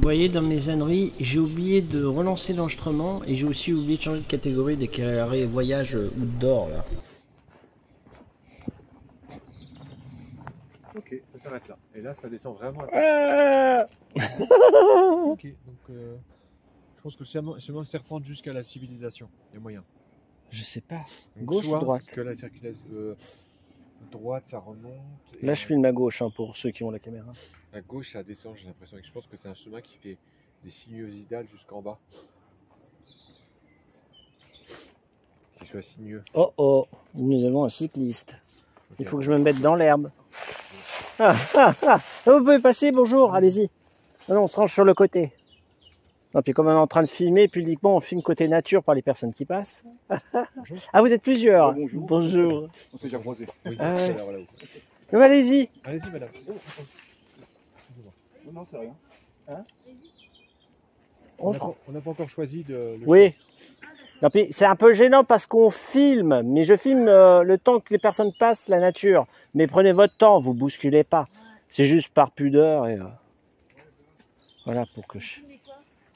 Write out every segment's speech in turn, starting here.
Vous voyez, dans mes âneries, j'ai oublié de relancer l'enregistrement et j'ai aussi oublié de changer de catégorie des carrés voyage ou d'or là. Ok, ça s'arrête là. Et là, ça descend vraiment. à- Ah Ok, donc euh, je pense que le chemin, serpente jusqu'à la civilisation. Il y a moyen. Je sais pas. Donc, Gauche ou droite que la circulation euh, droite, ça remonte. Là, je filme à gauche hein, pour ceux qui ont la caméra. À gauche, ça descend, j'ai l'impression. Je pense que c'est un chemin qui fait des sinuosidales jusqu'en bas. Qu'il soit sinueux. Oh oh, nous avons un cycliste. Il faut que je me mette dans l'herbe. Ah, ah, ah. Vous pouvez passer, bonjour, allez-y. Non, non, on se range sur le côté. Non, puis comme on est en train de filmer, publiquement, on filme côté nature par les personnes qui passent. Bonjour. Ah, vous êtes plusieurs. Bonjour. Bonjour. On s'est déjà croisés. Oui. Ah ouais. Voilà, allez-y. Allez-y, madame. Non, non, c'est rien. On On n'a pas, on n'a pas encore choisi de. le Oui. Non, puis c'est un peu gênant parce qu'on filme, mais je filme euh, le temps que les personnes passent la nature. Mais prenez votre temps, vous bousculez pas. C'est juste par pudeur et euh, voilà pour que ch-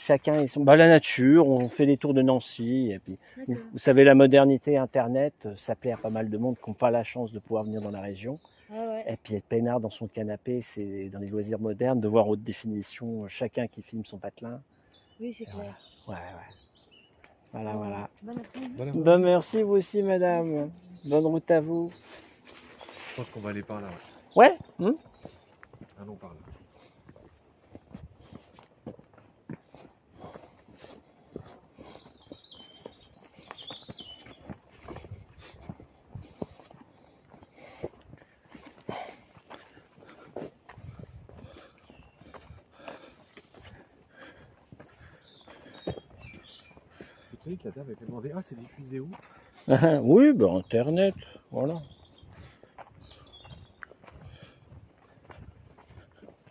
chacun ait son. Bah la nature, on fait les tours de Nancy et puis vous, vous savez la modernité, Internet, euh, ça plaît à pas mal de monde qui n'ont pas la chance de pouvoir venir dans la région. Ah ouais. Et puis être peinard dans son canapé, c'est dans les loisirs modernes de voir haute définition euh, chacun qui filme son patelin. Oui, c'est clair. Ouais ouais. Voilà voilà. Bon. Voilà. Ben, merci vous aussi, madame. Bonne route à vous. Je pense qu'on va aller par là. Ouais hmm Allons par là. La dame Ah, c'est diffusé où? Oui, ben Internet, voilà.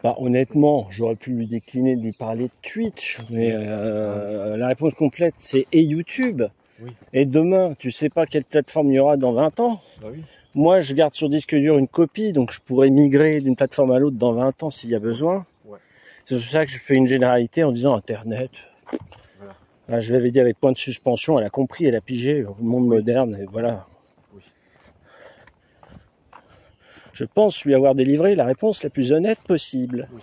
Bah, honnêtement, j'aurais pu lui décliner de lui parler de Twitch, mais euh, la réponse complète, c'est et YouTube. Oui. Et demain, tu sais pas quelle plateforme il y aura dans 20 ans? Bah oui. Moi, je garde sur disque dur une copie, donc je pourrais migrer d'une plateforme à l'autre dans 20 ans s'il y a besoin. Ouais. C'est pour ça que je fais une généralité en disant Internet. Ah, je l'avais dit avec point de suspension, elle a compris, elle a pigé, le monde moderne, et voilà. Je pense lui avoir délivré la réponse la plus honnête possible. Oui.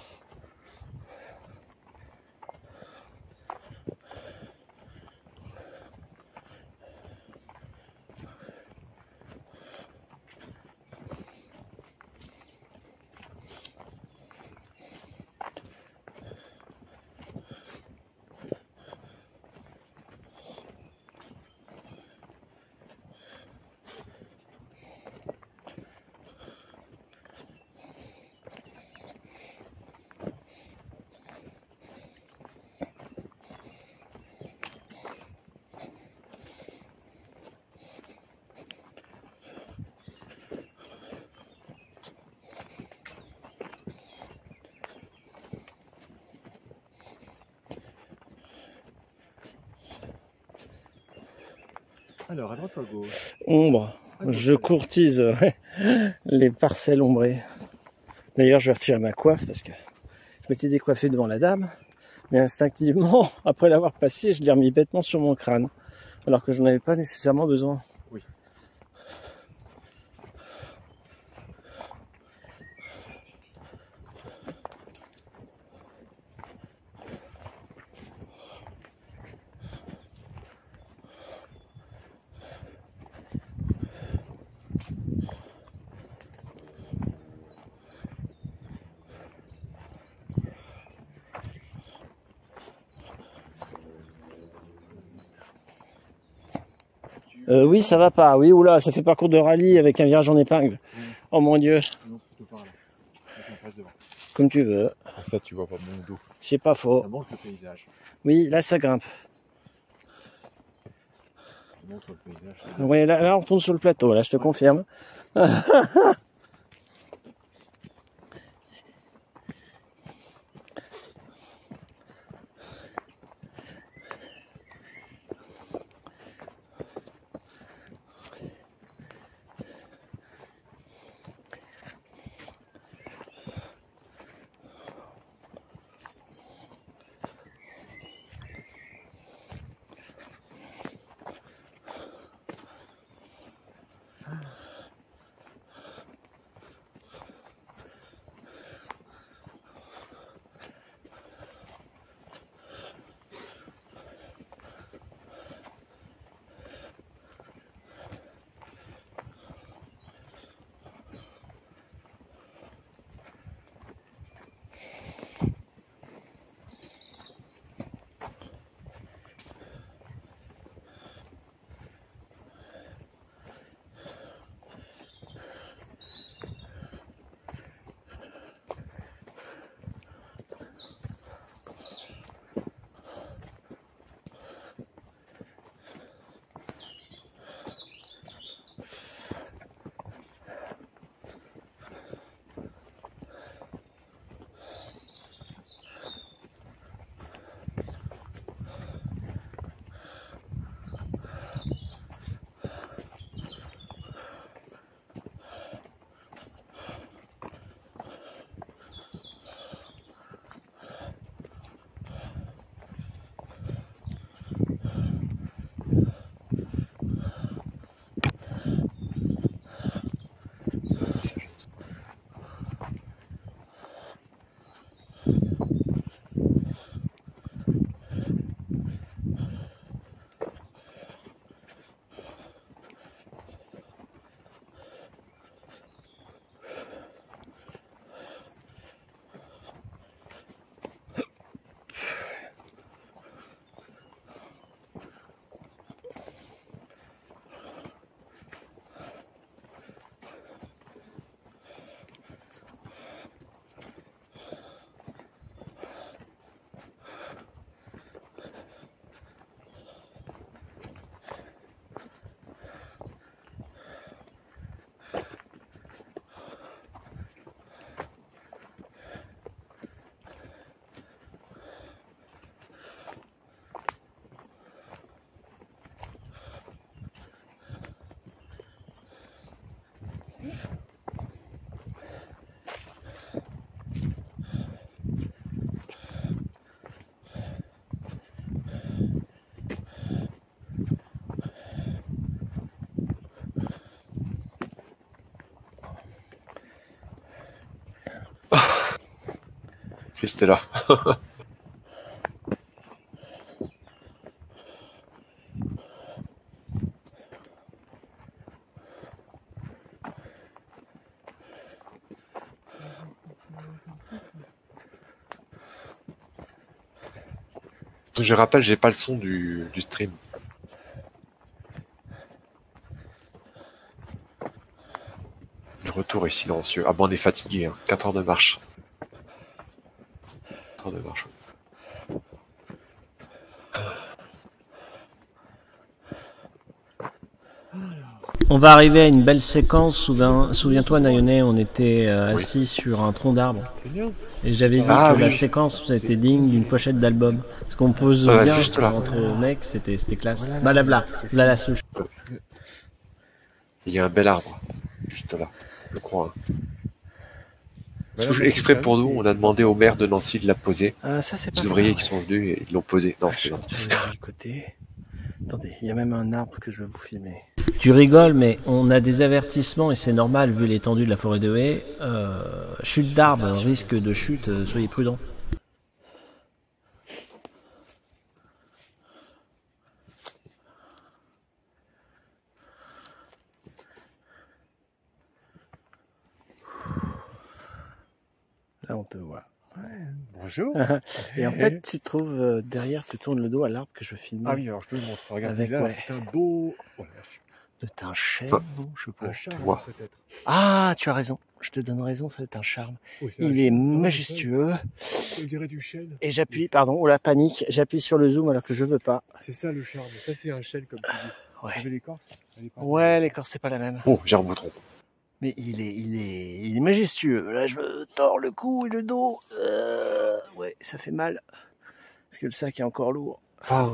Alors, à droite ou à gauche? Ombre, À gauche, je courtise les parcelles ombrées. D'ailleurs, je vais retirer ma coiffe parce que je m'étais décoiffé devant la dame, mais instinctivement, après l'avoir passé, je l'ai remis bêtement sur mon crâne, alors que je n'en avais pas nécessairement besoin. Oui. Euh, oui, ça va pas. Oui, oula, ça fait parcours de rallye avec un virage en épingle. Oh mon dieu, Non, plutôt par là. Ça, qu'on passe devant. comme tu veux. Comme ça, tu vois pas mon dos. C'est pas faux. Ça montre le paysage. Oui, là, ça grimpe. Ça montre le paysage. Oui, là, là, on tourne sur le plateau, là, je te confirme. Christella. Je rappelle, j'ai pas le son du, stream. Le retour est silencieux. Ah on fatigué, hein. 4 heures de marche. 4 heures de marche. On va arriver à une belle séquence. Souviens- Souviens-toi, Nayone, on était euh, Oui. assis sur un tronc d'arbre. Et j'avais dit Ah, que la séquence était digne d'une pochette d'album. Parce qu'on pose Ah, bien entre mecs, c'était c'était classe. Voilà. Bah là, là, là, la souche. Il y a un bel arbre. Juste là. Je crois. hein. Voilà, exprès pour nous, on a demandé au maire de Nancy de la poser. Ah, ça, c'est pas Les ouvriers qui sont venus et ils l'ont posé. Non, Ah, je plaisante. côté. Attendez, il y a même un arbre que je vais vous filmer. Tu rigoles, mais on a des avertissements et c'est normal vu l'étendue de la forêt de haie. Euh, chute d'arbre, risque de chute, euh, soyez prudents. Là, on te voit. Bonjour. Et en fait, tu trouves euh, derrière, tu tournes le dos à l'arbre que je filme. Ah oui, alors je te le montre. Regarde, Avec, là, ouais. c'est un beau. Oh. C'est un chêne, Ah. non Je sais pas. Un charme, peut-être. Ah, tu as raison. Je te donne raison, ça va être un charme. Oui, c'est un Il est majestueux. On dirait du chêne. Et j'appuie, pardon, oh la panique, j'appuie sur le zoom alors que je veux pas. C'est ça le charme. Ça, c'est un chêne, comme tu dis. Vous Ouais. avez l'écorce Ouais, l'écorce, c'est pas la même. Oh, j'ai un bouton. Mais il est, il est, il est majestueux. Là, je me tords le cou et le dos. Euh, ouais, ça fait mal. Parce que le sac est encore lourd. Ah,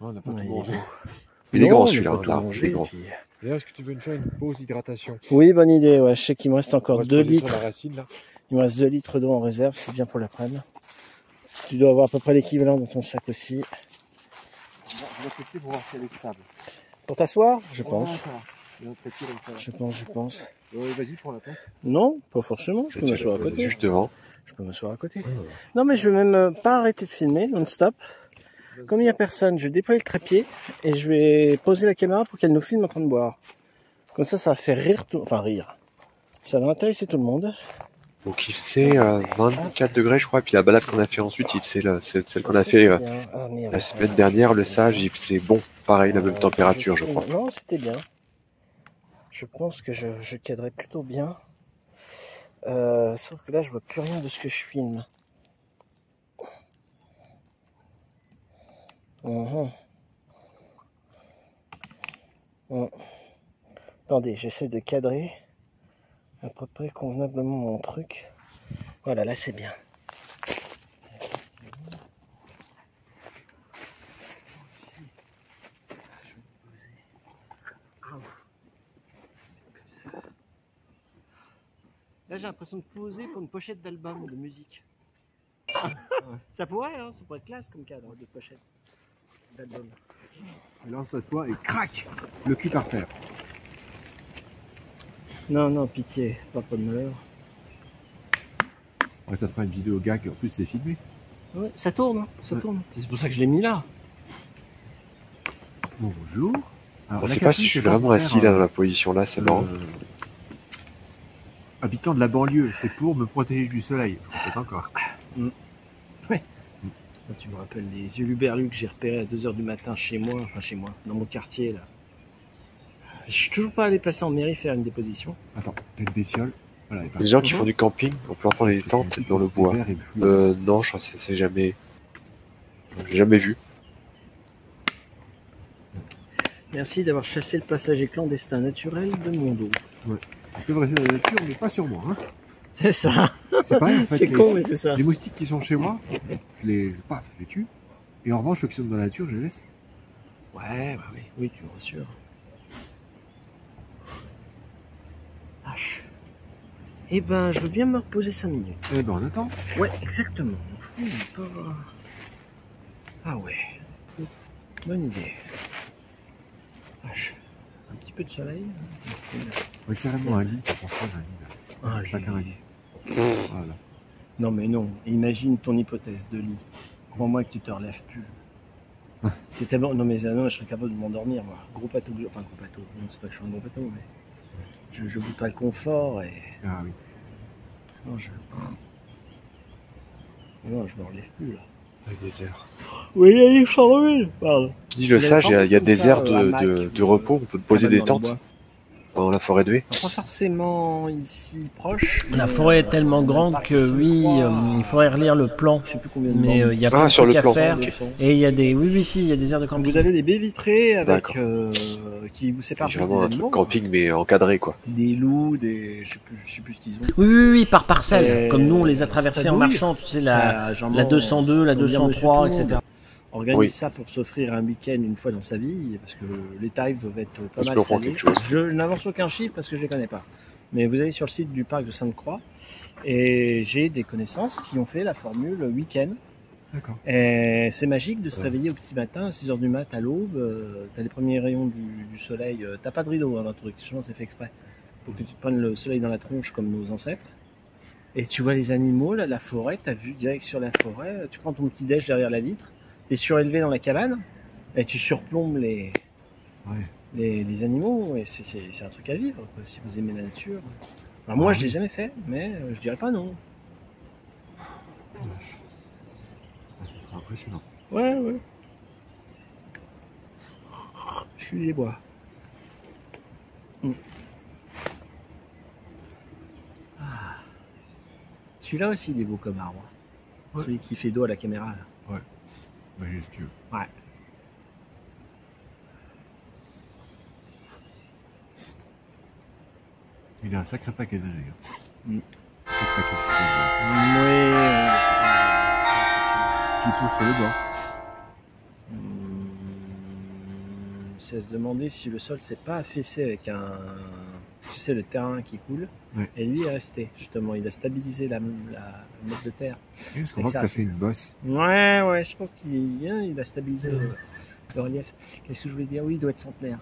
on n'a pas Ouais, tout il est mangé. beau. il est Non, grand celui-là. il est grand. puis- D'ailleurs, est-ce que tu veux nous faire une pause hydratation Oui, bonne idée. Ouais, je sais qu'il me reste encore va se 2 poser sur litres. la racine, là. Il me reste 2 litres d'eau en réserve, c'est bien pour l'après-midi. Tu dois avoir à peu près l'équivalent dans ton sac aussi. Je vais tester pour voir si elle est stable. Pour t'asseoir, je pense. Je pense, je pense. Vas-y, prends la place. Non, pas forcément. Je peux m'asseoir à côté. juste devant. Je peux m'asseoir à côté. Non, mais je vais même euh, pas arrêter de filmer non-stop. Comme il n'y a personne, je déploie le trépied et je vais poser la caméra pour qu'elle nous filme en train de boire. Comme ça, ça va faire rire tout, enfin rire. Ça va intéresser tout le monde. Donc il faisait euh, 24 degrés, je crois. Et puis la balade qu'on a fait ensuite, il faisait la- celle celle qu'on a fait euh. Ah, merde. la semaine dernière, le sage, il faisait bon. Pareil, la même Euh, température, je crois. Non, c'était bien. Je pense que je, je cadrais plutôt bien. Euh, sauf que là, je vois plus rien de ce que je filme. Mhm. Attendez, j'essaie de cadrer à peu près convenablement mon truc. Voilà, là c'est bien. Là, j'ai l'impression de poser pour une pochette d'album de musique. ça pourrait, hein, ça pourrait être classe comme cadre de pochette d'album. Et là, on s'assoit et crac Le cul par terre. Non, non, pitié, pas pas de malheur. Ouais, ça fera une vidéo gag. En plus, c'est filmé. Ouais, ça tourne, hein, ça Ouais. tourne. C'est pour ça que je l'ai mis là. Bonjour. Alors, On la sait pas si je suis vraiment assis là dans la position là, c'est euh, marrant. Habitant de la banlieue, c'est pour me protéger du soleil. Peut-être encore. Tu me rappelles les yeux luberlus que j'ai repérés à 2h du matin chez moi, enfin chez moi, dans mon quartier là. Je suis toujours pas allé passer en mairie faire une déposition. Attends, une bestiole? Voilà, des gens qui font du camping, on peut entendre les tentes dans le bois. Euh, non, je crois que c'est- c'est jamais. J'ai jamais vu. Merci d'avoir chassé le passager clandestin naturel de mon dos. Tu peux rester dans la nature, mais pas sur moi. Hein. C'est ça. C'est pareil, en fait. C'est con, mais c'est ça. Les moustiques qui sont chez moi, je les, je, paf, je les tue. Et en revanche, ceux qui sont dans la nature, je les laisse. Ouais, bah oui, oui, tu me rassures. H. Eh ben, je veux bien me reposer 5 minutes. Eh ben, on attend. Ouais, exactement. Suis pas... Ah ouais. Bonne idée. H. Un petit peu de soleil. Ouais, carrément un lit, tu penses pas, j'ai un lit. Là. Ah, Chacun un lit. lit. Voilà. Non mais non, imagine ton hypothèse de lit. Crois-moi que tu te relèves plus. C'est tellement... Non mais non, je serais capable de m'endormir moi. Gros pato, enfin gros pato. Non c'est pas que je suis un gros pato mais je, je goûte pas le confort et Ah oui. non je. Non je me relève plus là. Avec des airs. Oui il y a Charleville. Pardon. Dis le Il y a sage, il y a, il y a des euh, de, de, de repos, on peut poser cabane des tentes. Dans la forêt de V. Pas forcément ici proche. La forêt est euh, tellement le grande que oui, euh, il faudrait relire le plan. Je sais plus combien de Mais euh, il y a Ah, plein de trucs à plan, faire. Et il y a des, oui, oui, si, il y a des aires de camping. Vous avez des baies vitrées avec euh, qui vous séparent vraiment des un truc animaux. camping mais encadré quoi. Des loups, des je sais plus, je sais plus ce qu'ils ont. Oui, oui, oui, par parcelle. Euh, Comme nous, on les a traversés en marchant, tu sais, la, la 202, la on vient monsieur 203, tout le etc. Organise Oui. ça pour s'offrir un week-end une fois dans sa vie, parce que les tarifs doivent être pas mal salés. Je n'avance aucun chiffre parce que je les connais pas. Mais vous allez sur le site du parc de Sainte-Croix et j'ai des connaissances qui ont fait la formule week-end. D'accord. Et c'est magique de se Ouais. réveiller au petit matin, à 6h du mat, à l'aube. euh, t'as les premiers rayons du, du soleil. euh, t'as pas de rideau hein, dans le truc, je c'est fait exprès. Pour que tu te prennes le soleil dans la tronche comme nos ancêtres. Et tu vois les animaux, là, la forêt, t'as vu direct sur la forêt. Tu prends ton petit déj derrière la vitre. T'es surélevé dans la cabane. Et tu surplombes les, Ouais. les, les animaux. Et c'est- un truc à vivre, quoi, si vous aimez la nature. Alors moi, Ah je l'ai jamais fait, mais euh, je dirais pas non. Ah, Ça sera impressionnant. Ouais, ouais. Je suis les bois. Ah. Celui-là aussi, il est beau comme arbre. Ouais. Celui qui fait dos à la caméra. Là. Majestueux. Ouais. Il a un sacré paquet d'années. hein. Mm. Paquet de. Oui. Qui pousse le bord. Hmm, C'est à se demander si le sol s'est pas affaissé avec un, tu sais, le terrain qui coule. Ouais. Et lui est resté, justement. Il a stabilisé la, la motte de terre. Oui, voit que ça, fait une bosse. Ouais, ouais, je pense qu'il est bien, il a stabilisé le, le relief. Qu'est-ce que je voulais dire? Oui, il doit être centenaire.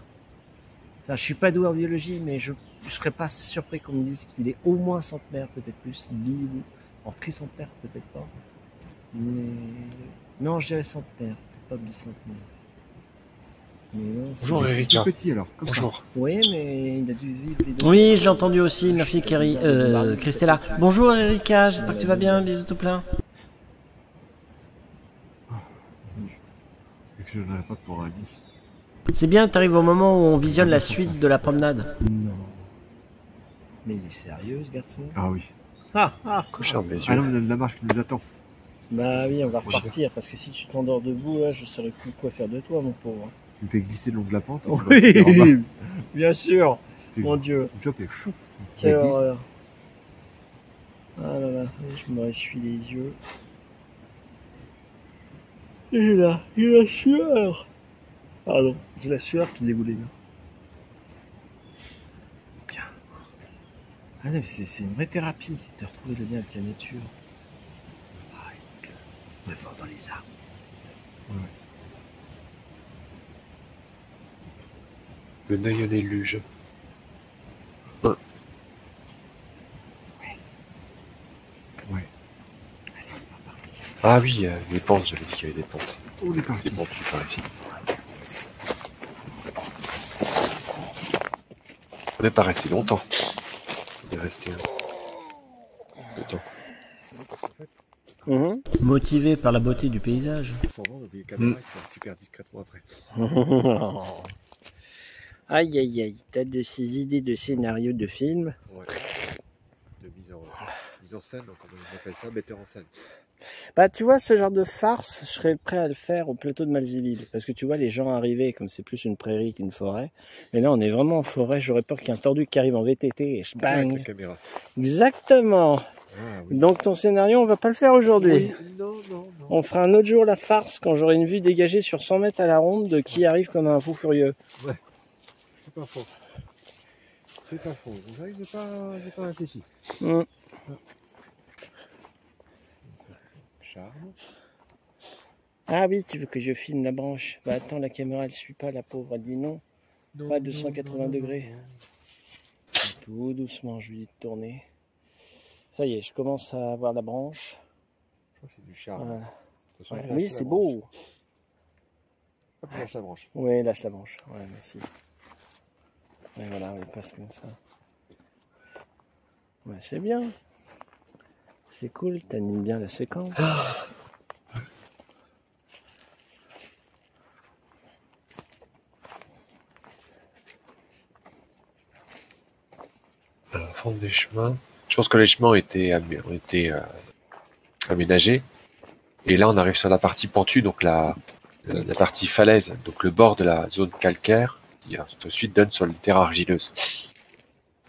Enfin, je suis pas doué en biologie, mais je, je serais pas surpris qu'on me dise qu'il est au moins centenaire, peut-être plus, bi ou en tricentenaire, peut-être pas. Mais non, je dirais centenaire, peut-être pas bicentenaire. Mais Bonjour Tout Erika. petit alors. Comme ça. Bonjour. Oui, mais il a dû vivre les deux. Oui, je l'ai entendu aussi. Merci, Kerry. Euh, Christella. Bonjour, Erika. J'espère que tu vas bien. Bisous tout plein. Lit. C'est bien, t'arrives au moment où on visionne la suite de la promenade. Non. Mais il est sérieux, ce garçon? Ah oui. Ah, ah Cochère mes Ah yeux. non, mais la marche qui nous attend. Bah oui, on va repartir, parce que si tu t'endors debout, là, je saurais plus quoi faire de toi, mon pauvre. Tu me fais glisser le long de la pente. Oui, bien sûr. Mon Dieu, tu me chouf, quelle horreur. Ah là là, je me ressuie les yeux. Et là, il a la sueur. Pardon, j'ai la sueur qui dégoulait bien. Bien. Ah non, mais c'est une vraie thérapie de retrouver le lien avec la nature. Ah, le vent dans les arbres. Le naïonné luge. Ouais. Ah oui, euh, les pentes, j'avais dit qu'il y avait des pentes. On est Des pentes par ici. On n'est pas resté longtemps. On est resté un peu de temps. Mhm. Motivé par la beauté du paysage vendre, les caméras qui sont super discrètement après. Aïe aïe aïe, t'as de ces idées de scénario de film. Ouais. De mise en, mise en scène, donc on appelle ça metteur en scène. Bah tu vois, ce genre de farce, je serais prêt à le faire au plateau de Malzéville. Parce que tu vois, les gens arrivaient, comme c'est plus une prairie qu'une forêt. Mais là, on est vraiment en forêt, j'aurais peur qu'il y ait un tordu qui arrive en VTT et je Avec la bang. Exactement. Ah oui. Donc ton scénario, on va pas le faire aujourd'hui. Non, non, non. On fera un autre jour la farce quand j'aurai une vue dégagée sur 100 mètres à la ronde de qui arrive comme un fou furieux. C'est pas faux. C'est pas faux. Vous voyez, j'ai pas, pas réfléchi. Mm. Charme. Ah oui, tu veux que je filme la branche Bah attends, la caméra elle suit pas, la pauvre, elle dit non. Non, Pas non, 280 non, non, degrés. Tout doucement, je lui dis de tourner. Ça y est, je commence à avoir la branche. Je crois que c'est du char. Voilà. De toute façon, Ouais. il lâche Oui, c'est beau. Hop, lâche la branche. Oui, lâche la branche. Ouais, merci. Voilà, on passe comme ça. Ouais, c'est bien. C'est cool, t'animes bien la séquence. forme des chemins. Je pense que les chemins ont été, euh, aménagés. Et là, on arrive sur la partie pentue, donc la partie falaise, donc le bord de la zone calcaire, qui ensuite donne sur les terres argileuses.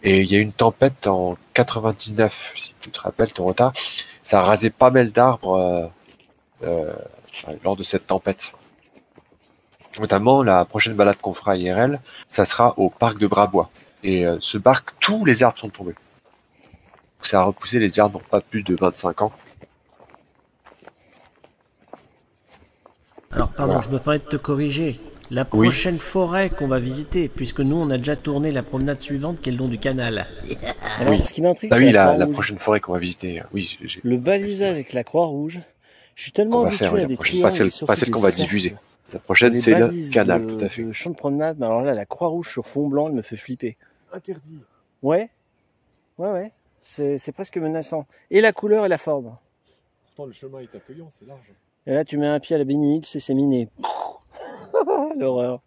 Et il y a eu une tempête en 99, si tu te rappelles, retard. Ça a rasé pas mal d'arbres euh, euh, lors de cette tempête. Notamment, la prochaine balade qu'on fera à IRL, ça sera au parc de Brabois. Et euh, ce parc, tous les arbres sont tombés. Ça a repoussé les arbres n'ont pas plus de 25 ans. Alors, pardon, Voilà. je me permets de te corriger. La Oui. prochaine forêt qu'on va visiter, puisque nous, on a déjà tourné la promenade suivante qui est le long du canal. Alors, Oui. ce qui m'intrigue, Ah c'est oui, la, la, la Croix-Rouge. prochaine forêt qu'on va visiter. Oui, Le balisage avec la Croix-Rouge. Je suis tellement habitué faire, oui, à la des prochaine, pas celle, qu'on va cercles. diffuser. La prochaine, c'est le canal, de- tout à fait. de champ de promenade, mais alors là, la Croix-Rouge sur fond blanc, elle me fait flipper. Interdit. Ouais, ouais, ouais. C'est c'est presque menaçant. Et la couleur et la forme. Pourtant, le chemin est accueillant, c'est large. Et là, tu mets un pied à la bénix et c'est miné. L'horreur.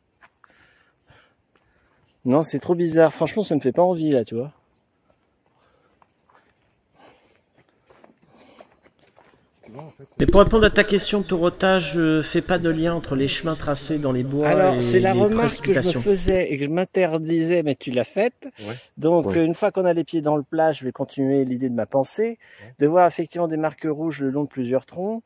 Non, c'est trop bizarre. Franchement, ça me fait pas envie, là, tu vois. Fait, Mais pour répondre à ta question, Torota, je fais pas de lien entre les chemins tracés dans les bois Alors, et c'est la les remarque que je me faisais et que je m'interdisais, mais tu l'as faite. Ouais. Donc, Ouais. une fois qu'on a les pieds dans le plat, je vais continuer l'idée de ma pensée, de voir effectivement des marques rouges le long de plusieurs troncs.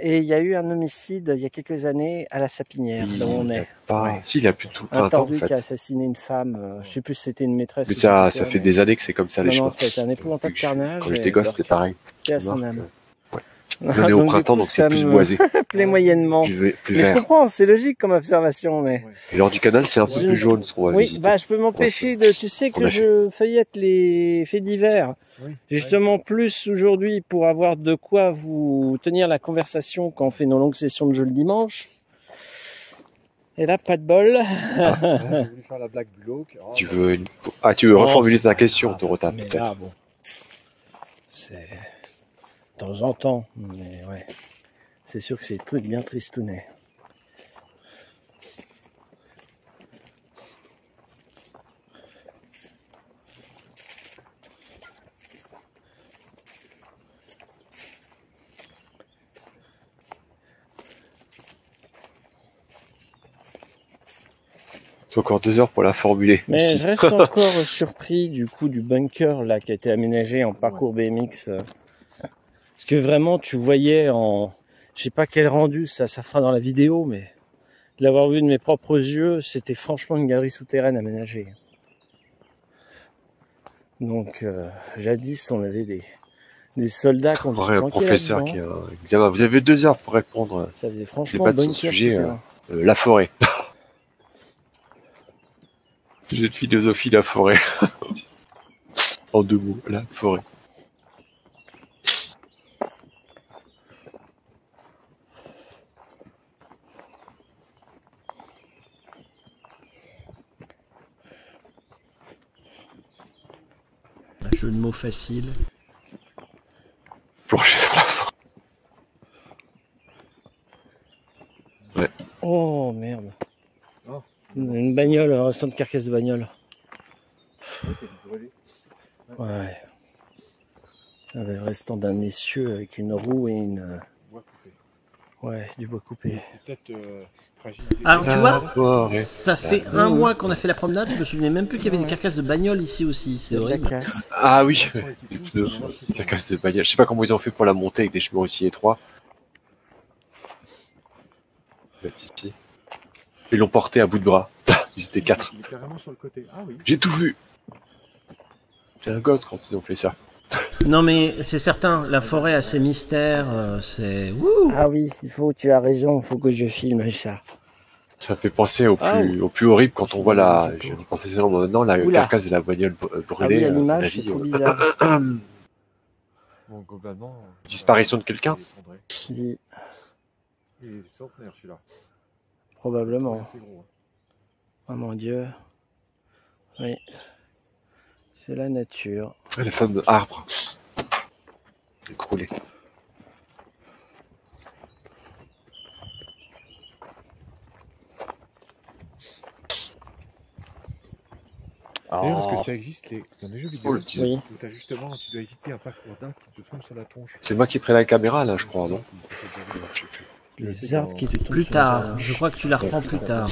Et il y a eu un homicide il y a quelques années à la Sapinière, Il là où on est. Pas... Ouais. Si, il a plus tout le Un printemps, en tordu qui a fait. assassiné une femme. euh, je sais plus si c'était une maîtresse. Mais ça, ça fait mais- des années que c'est comme ça, les Non, non, été un épouvantable je- carnage. Quand j'étais gosse, c'était pareil. à son âme. On est au printemps, coup, donc c'est plus me boisé, plaît moyennement. plus, ve- plus Mais je comprends, c'est logique comme observation, mais. Et lors du canal, c'est un peu plus jaune, ce qu'on va Oui, bah je peux m'empêcher de. Tu sais que je feuillette les faits divers, oui. justement plus aujourd'hui pour avoir de quoi vous tenir la conversation quand on fait nos longues sessions de jeu le dimanche. Et là, pas de bol. J'ai voulu faire la blague glauque. Oh, Tu veux, une- ah, tu veux Non, reformuler ta question. Dorota, peut-être. là, bon, c'est de temps en temps, mais ouais, c'est sûr que c'est tout bien tristounet. C'est encore deux heures pour la formuler. Mais ici. je reste encore surpris du coup du bunker là qui a été aménagé en parcours BMX. euh, Parce que vraiment tu voyais en, je sais pas quel rendu ça, ça fera dans la vidéo, mais de l'avoir vu de mes propres yeux, c'était franchement une galerie souterraine aménagée. Donc euh, jadis on avait des, des soldats qui ont dû se Faudrait un planquer professeur qui a un examen. Vous avez deux heures pour répondre. Ça faisait franchement pas de son bunker sujet. Euh, la forêt. Sujet de philosophie, la forêt. en deux mots, la forêt. Un jeu de mots facile. Plonger sur la forêt. Oh merde. Une bagnole, un restant de carcasse de bagnole. Ouais. Ah bah, le restant d'un essieu avec une roue et une. euh, Bois coupé. Ouais, du bois coupé. C'est peut-être euh, fragilisé. Alors, tu La vois. Ça fait un mois qu'on a fait la promenade, je me souvenais même plus qu'il y avait des carcasses de bagnole ici aussi, c'est horrible. Ah oui, les pneus, la casse de bagnole. Je sais pas comment ils ont fait pour la monter avec des chemins aussi étroits. Peut-être ici. Ils l'ont porté à bout de bras. Ils étaient quatre. Il est carrément sur le côté. Ah oui. J'ai tout vu. J'ai un gosse quand ils ont fait ça. Non mais c'est certain, la forêt a ses mystères, euh, c'est... Wouh Ah oui, il faut, tu as raison, il faut que je filme ça. Ça me fait penser au Ah, plus, au plus horrible quand on voit la, je pensais maintenant, la Oula. carcasse de la bagnole Ah brûlée. oui, à euh, à la l'image, c'est vie, trop euh. bizarre. Bon, globalement. Disparition de quelqu'un Il est centenaire celui-là. Probablement. Gros. hein. Oh mon dieu. Oui. C'est la nature. Le fameux arbre. Écroulé. D'ailleurs, est-ce que ça existe les... dans les jeux Oh, vidéo le petit- Oui. où t'as justement, tu dois éviter un parcours d'arbres qui te tombe sur la tronche C'est moi qui ai pris la caméra là, je crois, non Je sais plus. Les arbres qui te tombent Plus tard, je crois que tu la reprends plus tard.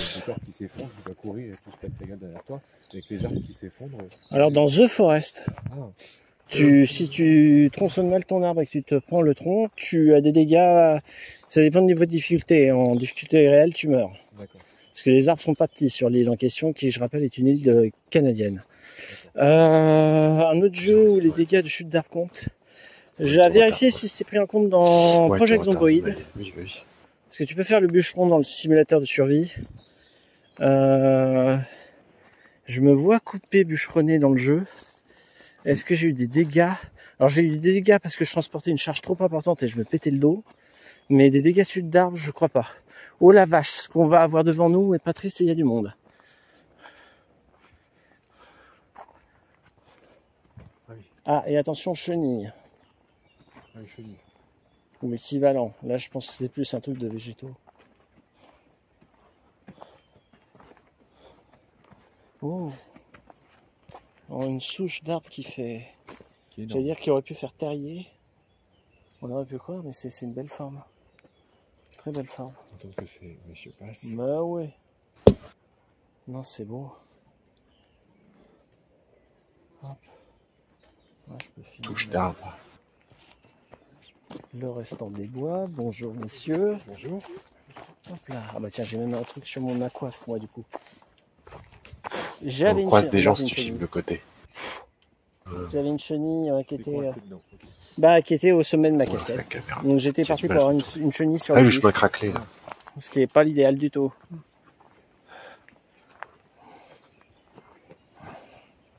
S'effondrent. Alors dans The Forest, Ah, tu, si tu tronçonnes mal ton arbre et que tu te prends le tronc, tu as des dégâts. Ça dépend du niveau de difficulté. En difficulté réelle, tu meurs. Parce que les arbres sont pas petits sur l'île en question, qui, je rappelle, est une île de- canadienne. Euh, un autre jeu où les dégâts de chute d'arbres comptent. J'ai à Trop vérifier retard, si c'est pris en compte dans Ouais, Project Zomboid. ouais. Oui, oui. Parce que tu peux faire le bûcheron dans le simulateur de survie. Euh, je me vois couper bûcheronner dans le jeu. Est-ce que j'ai eu des dégâts? Alors j'ai eu des dégâts parce que je transportais une charge trop importante et je me pétais le dos. Mais des dégâts de chute d'arbre, je crois pas. Oh la vache, ce qu'on va avoir devant nous est pas triste et il y a du monde. Ah Ah, et attention, chenille. ah. Ou équivalent. Là, je pense que c'est plus un truc de végétaux. Oh. Oh, une souche d'arbre qui fait. Qui est J'allais énorme. dire qu'il aurait pu faire terrier. On aurait pu croire, mais c'est c'est une belle forme. Très belle forme. Tant que ces messieurs passent. Bah ouais. Non, c'est beau. Hop. Je peux Touche d'arbre. Le restant des bois. Bonjour, messieurs. Bonjour. Hop là. Ah bah tiens, j'ai même un truc sur mon aquaf, moi, du coup. J'avais On une, croise des gens j'avais si tu une filmes chenille. le côté. J'avais une chenille euh, qui était, ok. bah, qui était au sommet de ma la casquette. caméra. Donc j'étais parti pour avoir une, chenille sur Ah, le le craquelé là. ce qui est pas l'idéal du tout.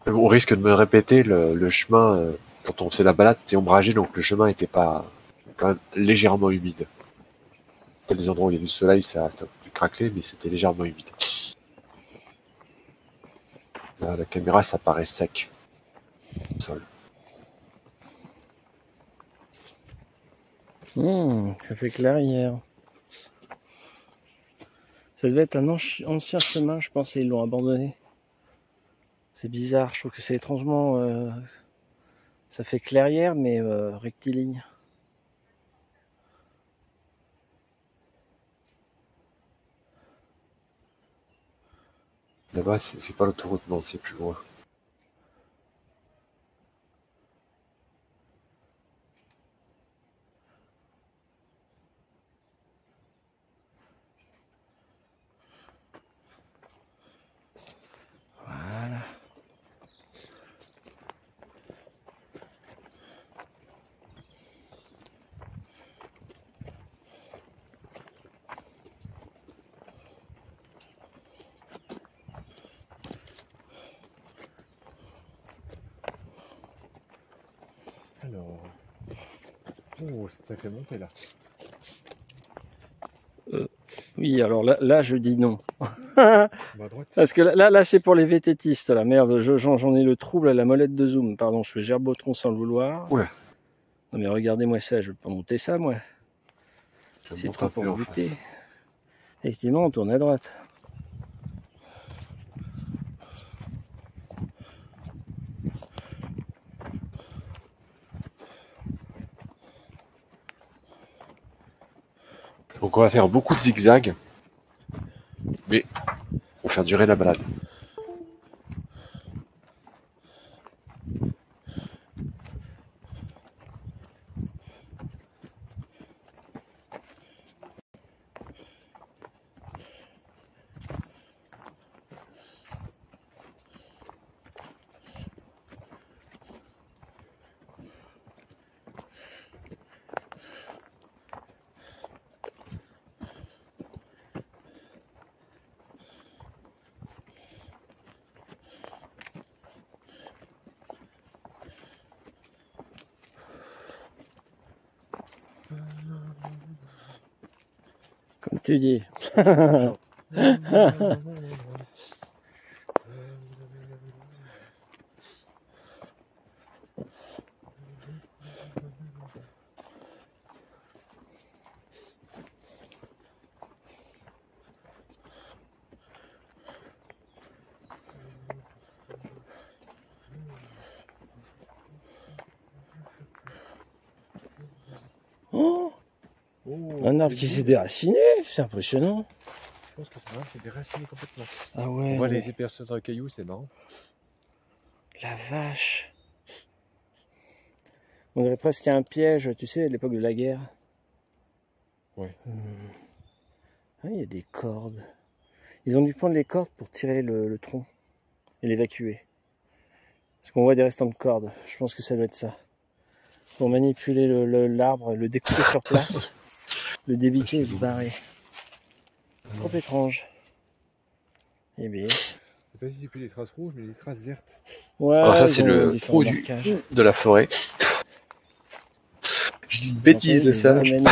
On risque de me répéter le, le chemin euh, quand on faisait la balade, c'était ombragé, donc le chemin était pas quand même légèrement humide. Il endroits où il y a du soleil, ça a peu craquelé, mais c'était légèrement humide. La caméra, ça paraît sec. Hum, ça fait clairière. Ça devait être un anci- ancien chemin, je pense, et ils l'ont abandonné. C'est bizarre, je trouve que c'est étrangement... euh, ça fait clairière, mais euh, rectiligne. Là-bas, c'est pas l'autoroute, non, c'est plus loin. Voilà. Alors. Oh, c'est sacré montée là. Oui, alors là, là, je dis non. Droite. Parce que là, là, c'est pour les vététistes, là. Merde, je- j'en j'en ai le trouble à la molette de zoom. Pardon, je fais gerbotron sans le vouloir. Ouais. Non mais regardez-moi ça, je vais pas monter ça, moi. C'est trop pour goûter. Effectivement, on tourne à droite. Donc on va faire beaucoup de zigzags, mais pour faire durer la balade. Tu dis. Oh, un arbre qui s'est déraciné, c'est impressionnant. Je pense que c'est marrant, c'est déraciné complètement. Ah On ouais. voit les épaisseurs de cailloux, c'est marrant. La vache. On dirait presque un piège, tu sais, à l'époque de la guerre. Ouais. Ah, il y a des cordes. Ils ont dû prendre les cordes pour tirer le, le tronc et l'évacuer. Parce qu'on voit des restants de cordes. Je pense que ça doit être ça. Pour manipuler le- le- l'arbre, le, découper sur place, le débiter et se barrer. Trop étrange. Eh bien. Je sais pas si c'est plus des traces rouges, mais des traces vertes. Ouais, Alors ça, c'est le trou du-. De la forêt. Je dis une bêtise, le sage.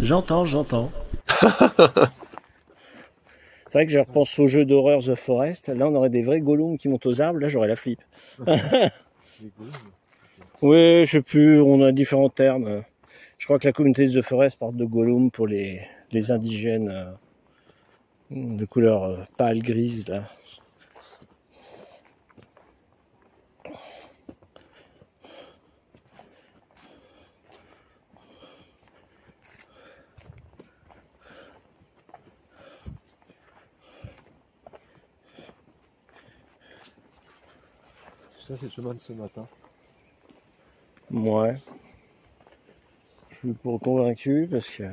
J'entends, j'entends. C'est vrai que je repense au jeu d'horreur The Forest. Là, on aurait des vrais golems qui montent aux arbres. Là, j'aurais la flip. Oui, je sais plus. On a différents termes. Je crois que la communauté de The Forest parle de golems pour les, les indigènes euh, de couleur euh, pâle grise là. Ça, c'est le chemin de ce matin. Ouais. Je suis pour convaincu parce que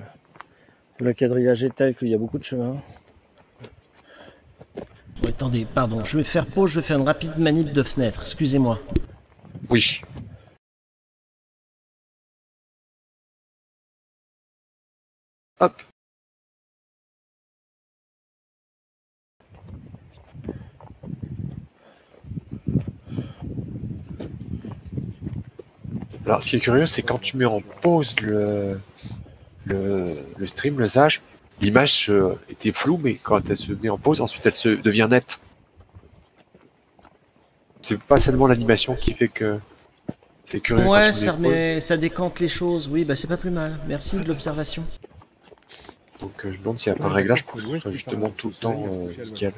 le quadrillage est tel qu'il y a beaucoup de chemins. Bon, attendez, pardon, je vais faire pause, je vais faire une rapide manip de fenêtre, excusez-moi. Oui. Hop. Alors, ce qui est curieux, c'est quand tu mets en pause le, le, le stream, le sage, l'image euh, était floue, mais quand elle se met en pause, ensuite elle se devient nette. C'est pas seulement l'animation qui fait que c'est curieux. Ouais, ça, remet, ça décante les choses, oui, bah c'est pas plus mal. Merci de l'observation. Donc euh, je me demande s'il n'y a pas un réglage pour que ce justement tout le temps euh, nickel.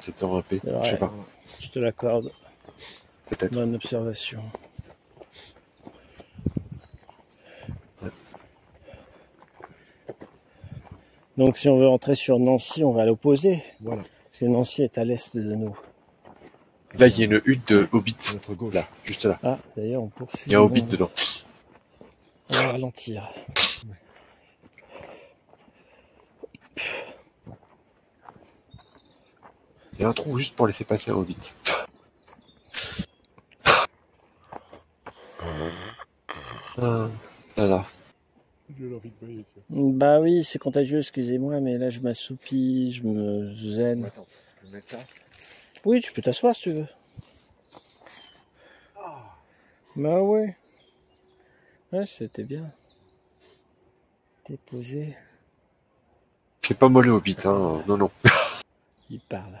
720p, C'est je sais pas, Je te l'accorde. peut-être. Bonne observation. Donc si on veut entrer sur Nancy, on va à l'opposé. Voilà, Parce que Nancy est à l'est de nous. Là, il y a une hutte de Hobbit, notre gauche. là, juste là. Ah, d'ailleurs, on poursuit. Il y a un Hobbit on, dedans. on va ralentir. Il y a un trou juste pour laisser passer un Hobbit. Ah, là, là. De. Bah oui, c'est contagieux, excusez-moi, mais là je m'assoupis, je me zen. Attends, je vais mettre ça. Oui, tu peux t'asseoir si tu veux. Bah ouais. Ouais, c'était bien. T'es posé. C'est pas mollet Hobbit, hein. Non, non. Il parle.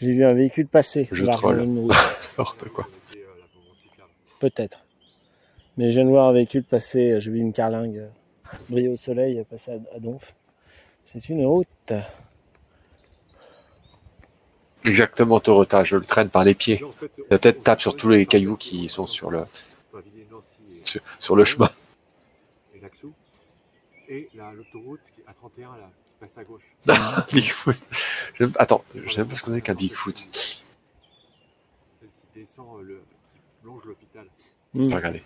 J'ai vu un véhicule passer. Je troll. dans une route. N'importe quoi. Peut-être. Mais je viens de voir un véhicule passer. J'ai vu une carlingue euh, briller au soleil passer à, à Donf. C'est une route. Exactement, Torota, je le traîne par les pieds. La tête tape sur tous les cailloux qui sont sur le, sur, sur le chemin. et l'autoroute qui- à 31 là, passe à gauche. Bigfoot. Je- Attends, je sais même pas ce que c'est qu'un Bigfoot. Celle qui descend, euh, le, qui longe l'hôpital. Hmm. Regardez.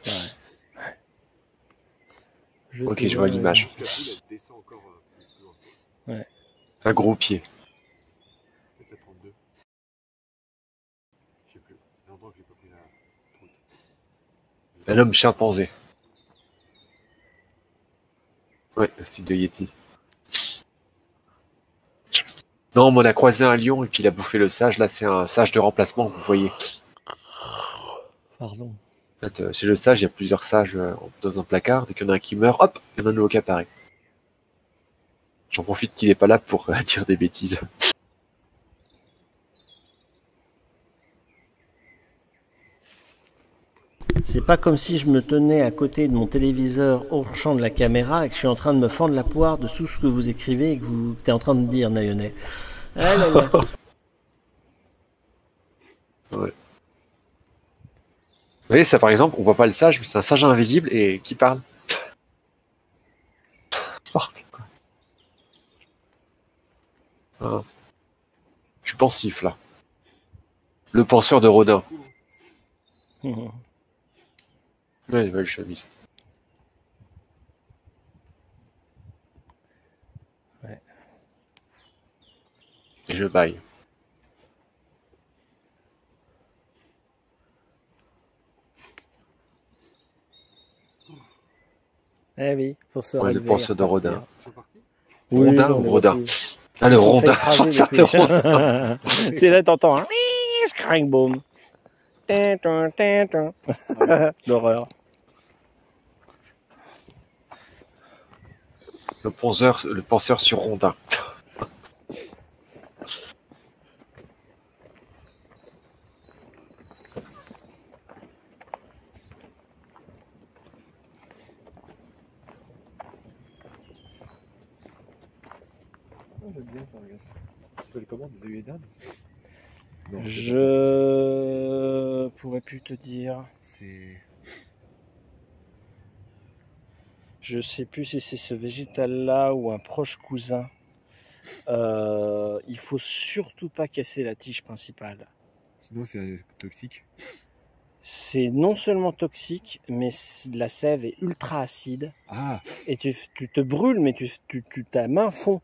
Je Ok, je vois l'image. Euh, plus loin. Un gros pied. Peut-être la 32. Je sais plus. Ça fait longtemps que j'ai pas pris la route. Un homme chimpanzé. Ouais, un style de Yeti. Non, mais on a croisé un lion et puis il a bouffé le sage. Là, c'est un sage de remplacement, vous voyez. Pardon. En fait, euh, chez le sage, il y a plusieurs sages euh, dans un placard. Dès qu'il y en a un qui meurt, hop, il y en a un nouveau qui apparaît. J'en profite qu'il est pas là pour euh, dire des bêtises. C'est pas comme si je me tenais à côté de mon téléviseur hors champ de la caméra et que je suis en train de me fendre la poire de tout ce que vous écrivez et que vous êtes en train de dire, Nayonet. Ah là là. Vous voyez, ça par exemple, on voit pas le sage, mais c'est un sage invisible et qui parle. Quoi. Ah. Je suis pensif là. Le penseur de Rodin. Ouais, ouais, le chamiste. Ouais. Et je baille. Eh oui, pour se Ouais, le penseur de. Rodin. Oui, Rodin ou Rodin. Ah, le rondin. C'est là, t'entends un scring boom. L'horreur. Le penseur, le penseur sur rondin. Des œillets d'Inde. Je pourrais plus te dire. C'est. Je sais plus si c'est ce végétal-là ou un proche cousin. Euh, il faut surtout pas casser la tige principale. Sinon, c'est euh, toxique. C'est non seulement toxique, mais la sève est ultra acide Ah et tu, tu te brûles, mais tu, tu, tu- ta main fond.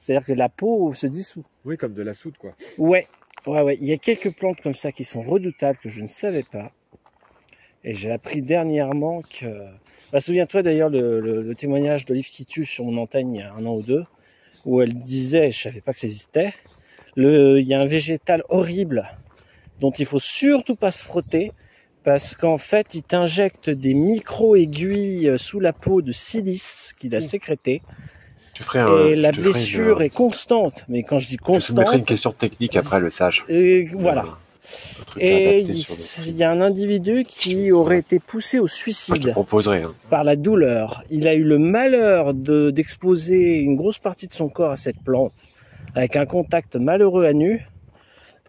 C'est-à-dire que la peau se dissout. Oui, comme de la soude, quoi. Ouais, ouais, ouais. Il y a quelques plantes comme ça qui sont redoutables que je ne savais pas. Et j'ai appris dernièrement que. Bah, Souviens-toi d'ailleurs le, le- le témoignage d'Olive Kitus sur mon antenne il y a un an ou deux, où elle disait, je savais pas que ça existait, le, il y a un végétal horrible dont il faut surtout pas se frotter parce qu'en fait, il t'injecte des micro-aiguilles sous la peau de silice qu'il a sécrété Je ferai un. et la ferai blessure une- est constante. Mais quand je dis Je te constante, une question technique après le sage. et voilà. Et il le- y a un individu qui aurait été poussé au Moi, je te suicide hein. par la douleur. Il a eu le malheur de d'exposer une grosse partie de son corps à cette plante avec un contact malheureux à nu.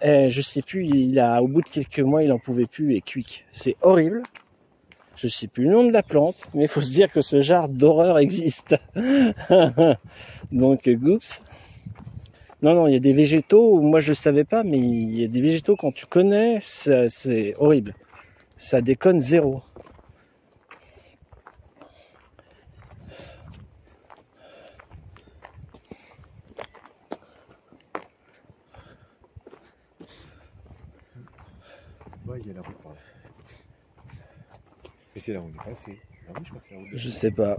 Et je sais plus, il a au bout de quelques mois, il en pouvait plus et quick. C'est horrible. Je sais plus le nom de la plante, mais il faut se dire que ce genre d'horreur existe. Donc, goops. Non, non, il y a des végétaux, moi je ne savais pas, mais il y a des végétaux quand tu connais, c'est horrible. Ça déconne zéro. Ouais, il y a la route par là. Et c'est là où on est passé. Ah oui, je crois que c'est la route de- Je sais pas.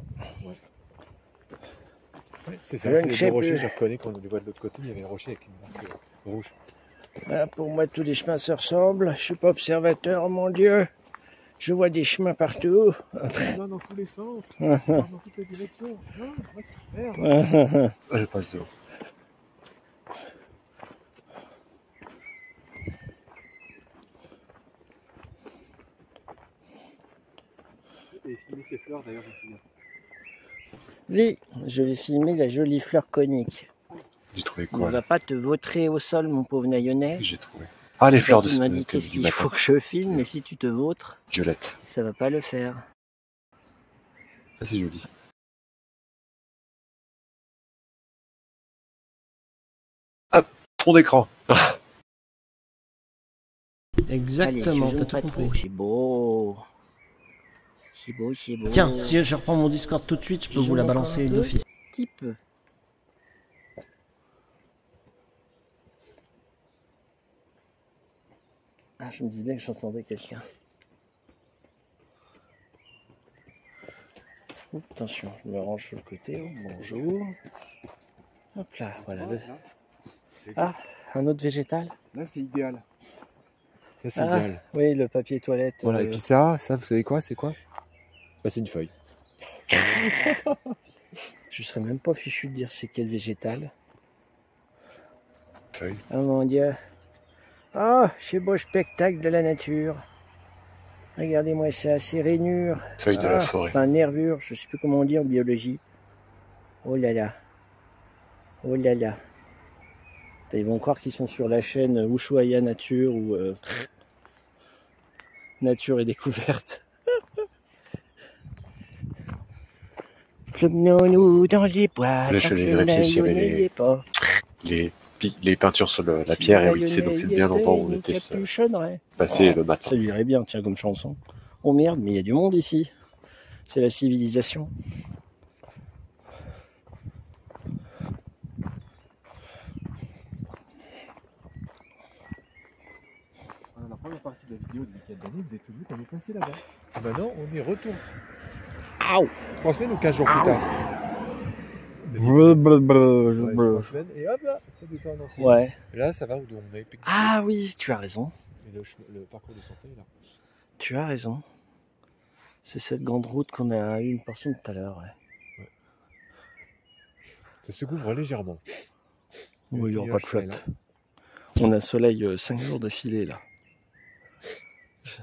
Ouais, c'est ça, Je c'est les deux rochers. plus. Je reconnais quand on les voit de l'autre côté, il y avait un rocher avec une marque euh, rouge. Voilà, pour moi, tous les chemins se ressemblent. Je suis pas observateur, mon Dieu. Je vois des chemins partout. Dans tous les sens. dans toutes les directions. Ouais, merde. Ah, je passe devant. Et filmer ces fleurs, d'ailleurs, je. Vie, je vais filmer la jolie fleur conique. J'ai trouvé On quoi va là pas te vautrer au sol, mon pauvre naïonnais. J'ai trouvé. Ah, les fleurs de ce m'as dit qu'est-ce qu'il matin. faut que je filme, mais si tu te vautres, Violette. ça va pas le faire. Ça, c'est joli. Hop, fond d'écran. Exactement, t'as tout pas compris. trop, C'est beau. C'est beau, c'est beau. Tiens, si je reprends mon Discord tout de suite, je peux vous la balancer d'office. petit peu. Ah, je me disais bien que j'entendais quelqu'un. Attention, je me range sur le côté. Oh, bonjour. Hop là, voilà. le- Ah, un autre végétal Là, c'est idéal. Ça, c'est Ah. idéal. Oui, le papier toilette. Voilà, euh, et puis ça, ça, vous savez quoi C'est quoi? Bah, C'est une feuille. Je serais même pas fichu de dire c'est quel végétal. Feuille. Oh mon dieu. Oh, ce beau spectacle de la nature. Regardez-moi ça, ces rainures. Feuille de Ah, la forêt. Enfin, nervures, je sais plus comment on dit en biologie. Oh là là. Oh là là. Ils vont croire qu'ils sont sur la chaîne Ushuaïa Nature ou euh, Nature et Découverte. Promenons-nous dans les bois. Là, je s'il y avait les-. Les, les peintures sur le- la Si pierre est l'aïeul glissée, donc c'est bien l'endroit où on était passé le matin. Ça lui irait bien, tiens, comme chanson. Oh merde, mais il y a du monde ici. C'est la civilisation. Alors, la première partie de la vidéo du week-end d'année, vous avez tout vu qu'on est passé là-bas. Et maintenant, on y retourne. Trois semaines ou quinze jours plus tard Bleu, bleu, bleu, je- Ouais, bleu. trois semaines, et hop là, ça descend à Nancy. Ouais. Et là, ça va où on est Ah oui, tu as raison. Et le, chemin- le parcours de santé est là? Tu as raison. C'est cette grande route qu'on a eu une portion tout à l'heure. Ouais. Ça se couvre légèrement. Oui, il n'y aura pas de flotte. On a soleil 5 jours d'affilée là. Je-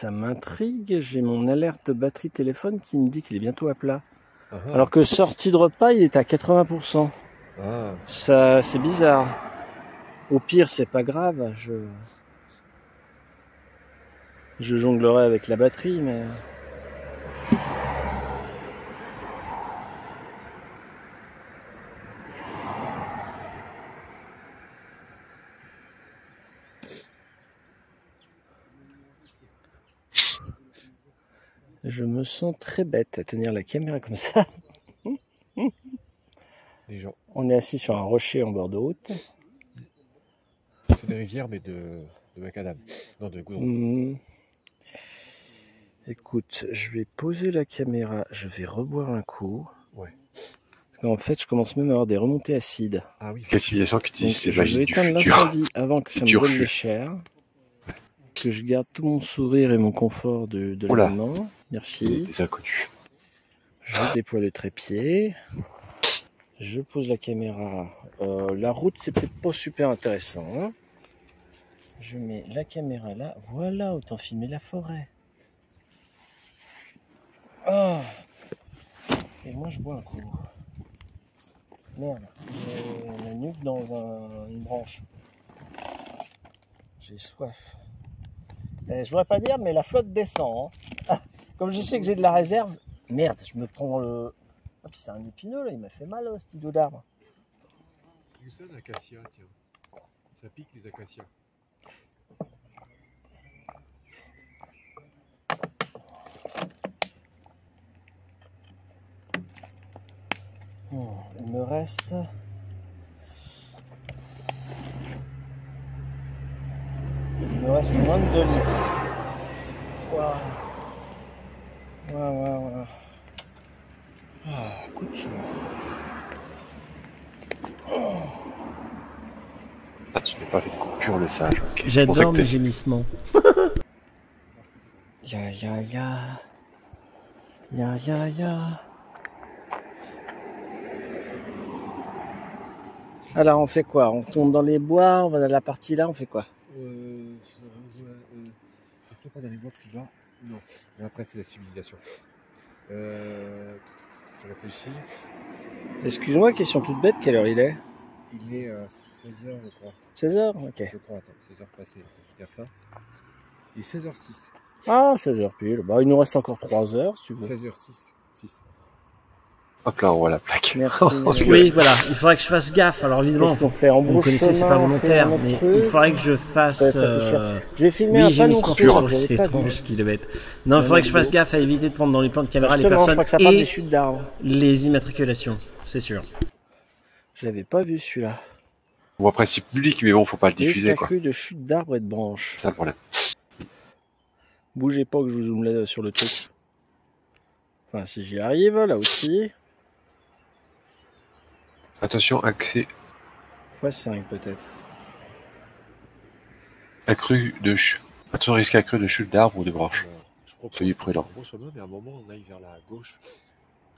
Ça m'intrigue, j'ai mon alerte batterie téléphone qui me dit qu'il est bientôt à plat. Ah. Alors que sorti de repas, il est à 80%. Ah, Ça, c'est bizarre. Au pire, c'est pas grave. Je, je jonglerai avec la batterie, mais. Je me sens très bête à tenir la caméra comme ça. les gens. On est assis sur un rocher en bord de route. C'est des rivières, mais de, de macadam. Non, de goudron. Hmm. Écoute, je vais poser la caméra, je vais reboire un coup. Ouais. Parce qu'en fait, je commence même à avoir des remontées acides. Ah oui. Quelle civilisation qui Donc, utilise ces je vais éteindre l'incendie avant que ça me brûle les chairs. Que je garde tout mon sourire et mon confort de, de l'événement. des, Merci. des inconnus. Je déploie le trépied. Je pose la caméra. Euh, la route, c'est peut-être pas super intéressant. hein. je mets la caméra là. Voilà, autant filmer la forêt. Ah Et moi, je bois un coup. Merde, j'ai la nuque dans un- une branche. J'ai soif. Eh, je voudrais pas dire, mais la flotte descend. hein. Comme je sais que j'ai de la réserve, Merde, je me prends le. Ah, puis c'est un épineux là, il m'a fait mal euh, cet idiot d'arbre. Où ça, l'acacia, tiens? Ça pique les acacias. Bon, il me reste. Il me reste moins de 2 litres. Waouh. Waouh, waouh, waouh. Ah, coup de chaud. Ah, tu n'as pas fait de coupure, le sage. J'adore mes gémissements. ya ya ya. Ya ya ya. Alors on fait quoi? On tombe dans les bois, on va dans la partie là, on fait quoi Euh, euh, euh, Est-ce qu'il n'y a pas dans les bois plus bas Non. Et après, c'est la civilisation. Euh, je réfléchis. Excuse-moi, question toute bête, quelle heure il est? Il est euh, 16h, je crois. 16h Ok. Je crois, attends, 16h passées. Je vais dire ça. Il est 16h06. Ah, 16h pile. Bah, il nous reste encore 3 heures si tu veux. 16h06. 6. Hop là, on voit la plaque. Merci. Oui, voilà, il faudrait que je fasse gaffe. Alors évidemment, qu'on fait en vous connaissez, c'est pas volontaire, mais il faudrait que je fasse. Ouais, euh, Je vais filmer Oui, un j'ai mis panneau ce sur sur c'est étrange qu'il est bête. Non, il faudrait que je fasse gaffe à éviter de prendre dans les plans de caméra les Justement, je personnes crois que ça parle des et chutes d'arbres. les immatriculations, c'est sûr. Je l'avais pas vu celui-là. Bon, après, c'est public, mais bon, faut pas le diffuser, quoi. de chute d'arbres et de branches. C'est un problème. Bougez pas que je vous zoome là sur le truc. Enfin, si j'y arrive, là aussi. Attention, accès x5 peut-être. accru de chute. Attention, risque accru de chute d'arbres ou de branches. Soyez grosso modo, mais à un moment, on aille vers la gauche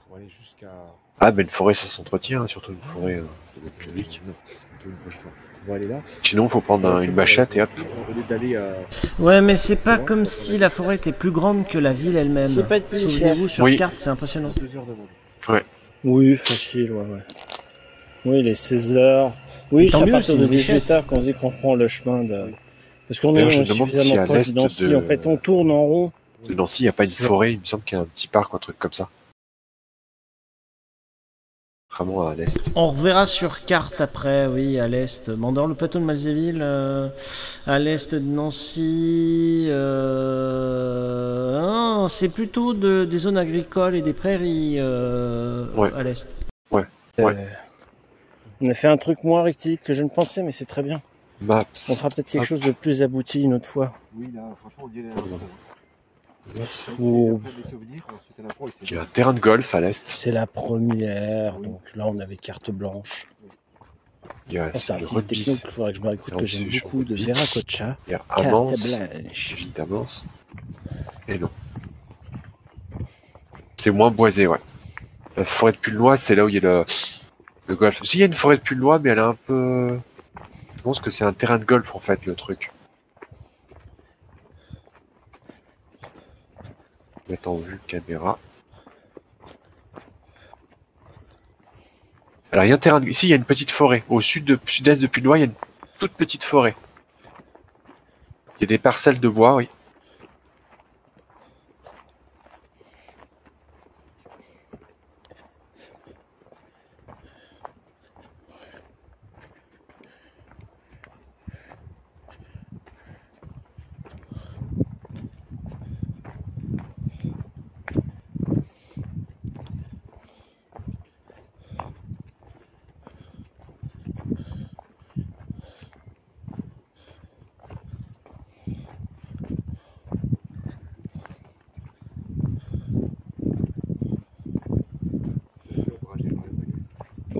pour aller jusqu'à. Ah, mais une forêt, ça s'entretient, hein, surtout une forêt euh, publique. Non, une prochaine fois. On va aller là. Sinon, faut prendre un- une machette et hop. À. Ouais, mais c'est pas comme si la forêt était plus grande que la ville elle-même. C'est pas dit, Souvenez-vous sur Oui. carte, c'est impressionnant. Deux heures de route. Oui, facile, ouais, ouais. Oui, les 16 heures. Oui, Tant c'est à mieux, partir c'est de une 18 richesse. heures qu'on dit qu'on prend le chemin de... Parce qu'on est si suffisamment à proche de- En fait, on tourne en rond. De Nancy, il n'y a pas une forêt, il me semble qu'il y a un petit parc ou un truc comme ça. Vraiment à l'est. On reverra sur carte après, oui, à l'est. Mandor, le plateau de Malzéville, euh, à l'est de Nancy. Euh, ah, c'est plutôt de, des zones agricoles et des prairies euh, Ouais. à l'est. Ouais. Euh, on a fait un truc moins rectique que je ne pensais, mais c'est très bien. Maps. On fera peut-être quelque chose de plus abouti une autre fois. Oui, là, franchement, on y est. Oh. Il y a un terrain de golf à l'est. C'est la première, Oui. donc là on avait carte blanche. Il y a Ah, c'est un le petit rugby. techno qu'il faudrait que je me réécoute, que j'aime beaucoup, de. Vera Kocha. Il y a Carte Amance. blanche. Évidemment. Et non. C'est moins boisé, ouais. La forêt de Pulnois, c'est là où il y a le, le golf. Si, il y a une forêt de Pulnois, mais elle est un peu... Je pense que c'est un terrain de golf, en fait, le truc. Mettre en vue caméra. Alors, il y a un terrain de... Ici, il y a une petite forêt. Au sud de, sud-est de Pulnois, il y a une toute petite forêt. Il y a des parcelles de bois, oui.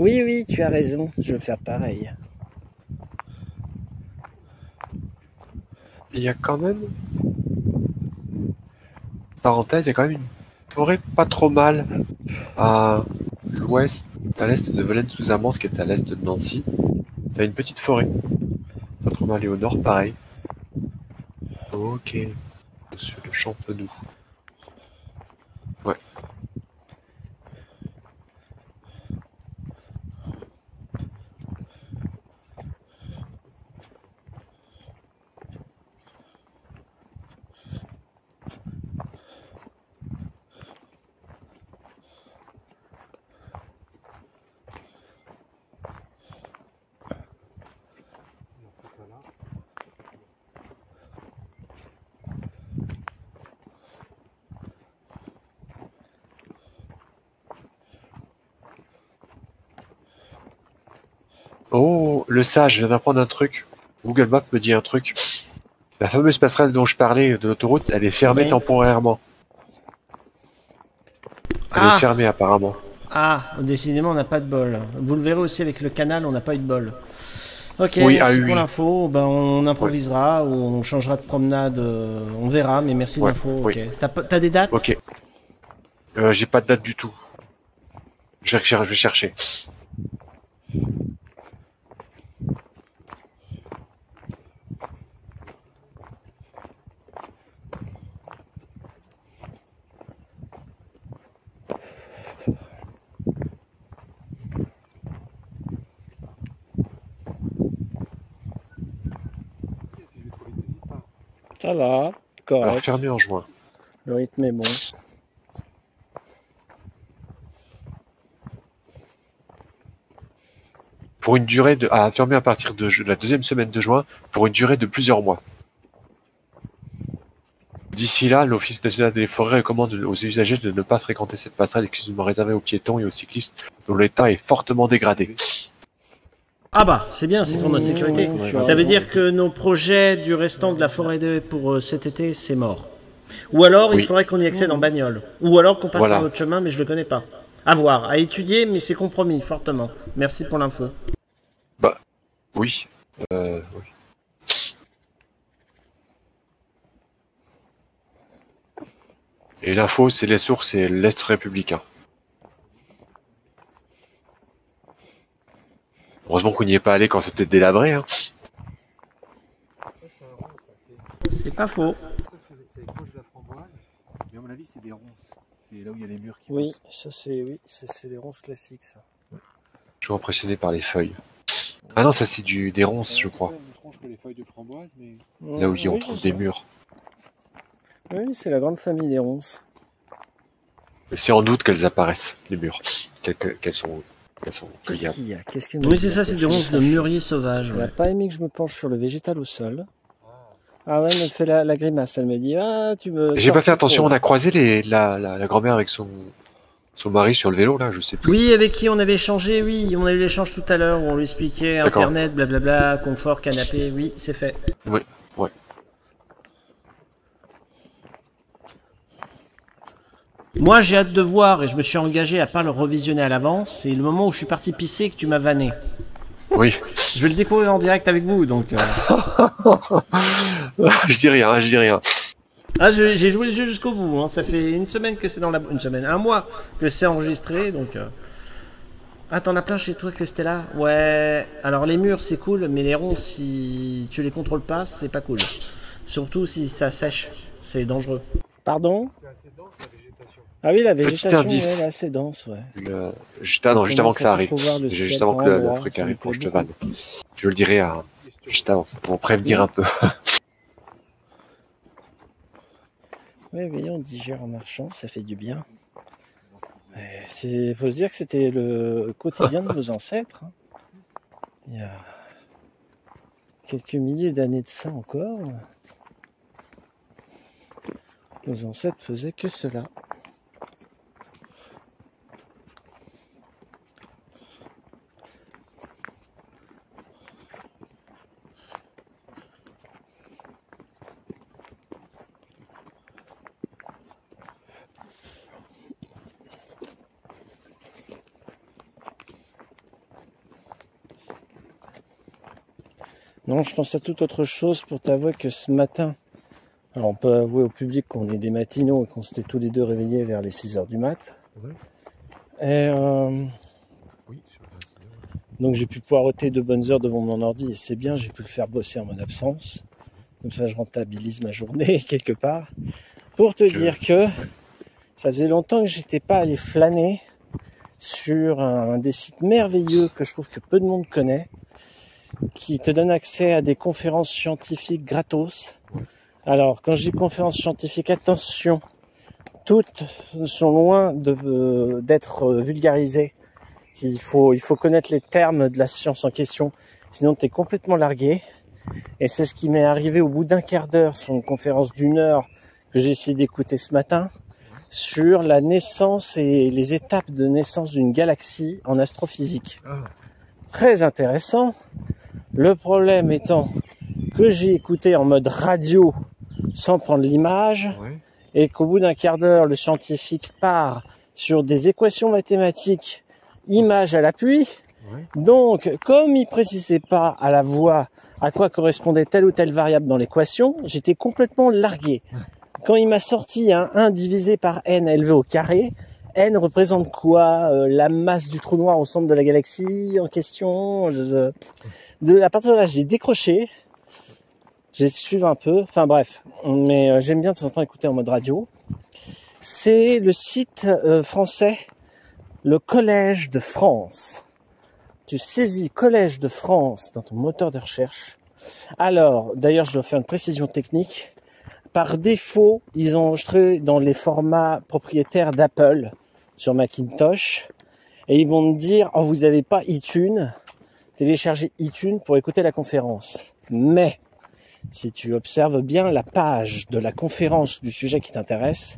Oui, oui, tu as raison, je vais faire pareil. Il y a quand même. Parenthèse, il y a quand même une forêt pas trop mal à l'ouest, à l'est de Velaine-sous-Amance, qui est à l'est de Nancy. A une petite forêt. Pas trop mal. Et au nord, pareil. Ok. Sur le Champenoux. Oh, le sage, je viens d'apprendre un truc. Google Maps me dit un truc. La fameuse passerelle dont je parlais de l'autoroute, elle est fermée Oui. temporairement. Elle Ah. est fermée apparemment. Ah, décidément, on n'a pas de bol. Vous le verrez aussi avec le canal, on n'a pas eu de bol. Ok, Oui, merci ah oui, pour l'info. Ben, on improvisera ou on changera de promenade. euh, on verra, mais merci de Ouais, l'info. oui. ok. T'as des dates? Ok. Euh, J'ai pas de date du tout. Je vais, cher- je vais chercher. Ça va, Alors correct, fermé en juin. le rythme est bon. Pour une durée de. Ah, fermé à partir de la deuxième semaine de juin pour une durée de plusieurs mois. D'ici là, l'Office national des forêts recommande aux usagers de ne pas fréquenter cette passerelle exclusivement réservée aux piétons et aux cyclistes dont l'état est fortement dégradé. Ah bah, c'est bien, c'est pour notre sécurité. Mmh, Ça veut dire que nos projets du restant de la forêt de pour euh, cet été, c'est mort. Ou alors, il Oui. faudrait qu'on y accède en bagnole. Ou alors qu'on passe Voilà. par notre chemin, mais je le connais pas. À voir, à étudier, mais c'est compromis, fortement. Merci pour l'info. Oui. Euh, oui. Et l'info, c'est les sources, c'est l'Est républicain. Heureusement qu'on n'y est pas allé quand c'était délabré. Hein. C'est pas faux. Mais à mon avis, c'est des ronces. C'est là où il y a les murs qui Oui, poussent. ça c'est oui, ça, c'est des ronces classiques ça. Je suis impressionné par les feuilles. Ah non, ça c'est du des ronces, je crois. Même tronche que les feuilles de framboise, mais Là où on Oui, trouve c'est des ça. murs. Oui, c'est la grande famille des ronces. C'est en doute qu'elles apparaissent, les murs. Qu'elles qu'elles sont Qu'est-ce qu'il y a Qu'est-ce que Oui, c'est ça, c'est des ronces de mûrier sauvage. Elle ouais. n'a pas aimé que je me penche sur le végétal au sol. Ah ouais, elle me fait la, la grimace. Elle me dit Ah, tu me. J'ai pas fait attention, on a croisé les, la, la, la grand-mère avec son, son mari sur le vélo, là, je sais plus. Oui, avec qui on avait échangé, oui, on a eu l'échange tout à l'heure où on lui expliquait. Internet, blablabla, confort, canapé, oui, c'est fait. Oui, ouais. Moi, j'ai hâte de voir et je me suis engagé à pas le revisionner à l'avance. C'est le moment où je suis parti pisser que tu m'as vanné. Oui. Je vais le découvrir en direct avec vous, donc. euh. je dis rien, je dis rien. Ah, j'ai joué le jeu jusqu'au bout. hein. Ça fait une semaine que c'est dans la. Une semaine, un mois que c'est enregistré, donc. euh. Ah, t'en as plein chez toi, Christella Ouais. Alors, les murs, c'est cool, mais les ronds, si tu les contrôles pas, c'est pas cool. Surtout si ça sèche. C'est dangereux. Pardon? Ah oui, la végétation indice. ouais, elle est assez dense, ouais. Le- juste, ah non, juste avant que ça arrive. Juste avant que le, le truc arrive pour que je te vanne. Je le dirai à, juste avant, pour prévenir un peu. Oui, oui, on digère en marchant, ça fait du bien. Il faut se dire que c'était le quotidien de nos ancêtres. hein. Il y a quelques milliers d'années de ça encore. Nos ancêtres faisaient que cela. Non, je pense à toute autre chose pour t'avouer que ce matin, alors on peut avouer au public qu'on est des matinaux et qu'on s'était tous les deux réveillés vers les 6 heures du mat. Ouais. Et euh, Oui, donc j'ai pu poireauter de bonnes heures devant mon ordi et c'est bien, j'ai pu le faire bosser en mon absence. Comme ça, je rentabilise ma journée quelque part. Pour te Je- dire que ça faisait longtemps que j'étais pas allé flâner sur un des sites merveilleux que je trouve que peu de monde connaît, qui te donne accès à des conférences scientifiques gratos. Alors, quand je dis conférences scientifiques, attention, toutes sont loin de, euh, d'être euh, vulgarisées. Il faut, il faut connaître les termes de la science en question, sinon tu es complètement largué. Et c'est ce qui m'est arrivé au bout d'un quart d'heure sur une conférence d'une heure que j'ai essayé d'écouter ce matin sur la naissance et les étapes de naissance d'une galaxie en astrophysique. Ah, Très intéressant. Le problème étant que j'ai écouté en mode radio sans prendre l'image ouais. et qu'au bout d'un quart d'heure, le scientifique part sur des équations mathématiques, images à l'appui. Ouais. Donc, comme il précisait pas à la voix à quoi correspondait telle ou telle variable dans l'équation, j'étais complètement largué. Quand il m'a sorti un 1 divisé par n élevé au carré, n représente quoi Euh, La masse du trou noir au centre de la galaxie en question je- de, À partir de là, j'ai décroché. J'ai suivi un peu. Enfin bref, mais euh, j'aime bien de temps en temps écouter en mode radio. C'est le site euh, français, le Collège de France. Tu saisis Collège de France dans ton moteur de recherche. Alors, d'ailleurs, je dois faire une précision technique. Par défaut, ils ont enregistré dans les formats propriétaires d'Apple sur Macintosh. Et ils vont me dire, oh, vous n'avez pas iTunes. Téléchargez iTunes pour écouter la conférence. Mais, si tu observes bien la page de la conférence du sujet qui t'intéresse,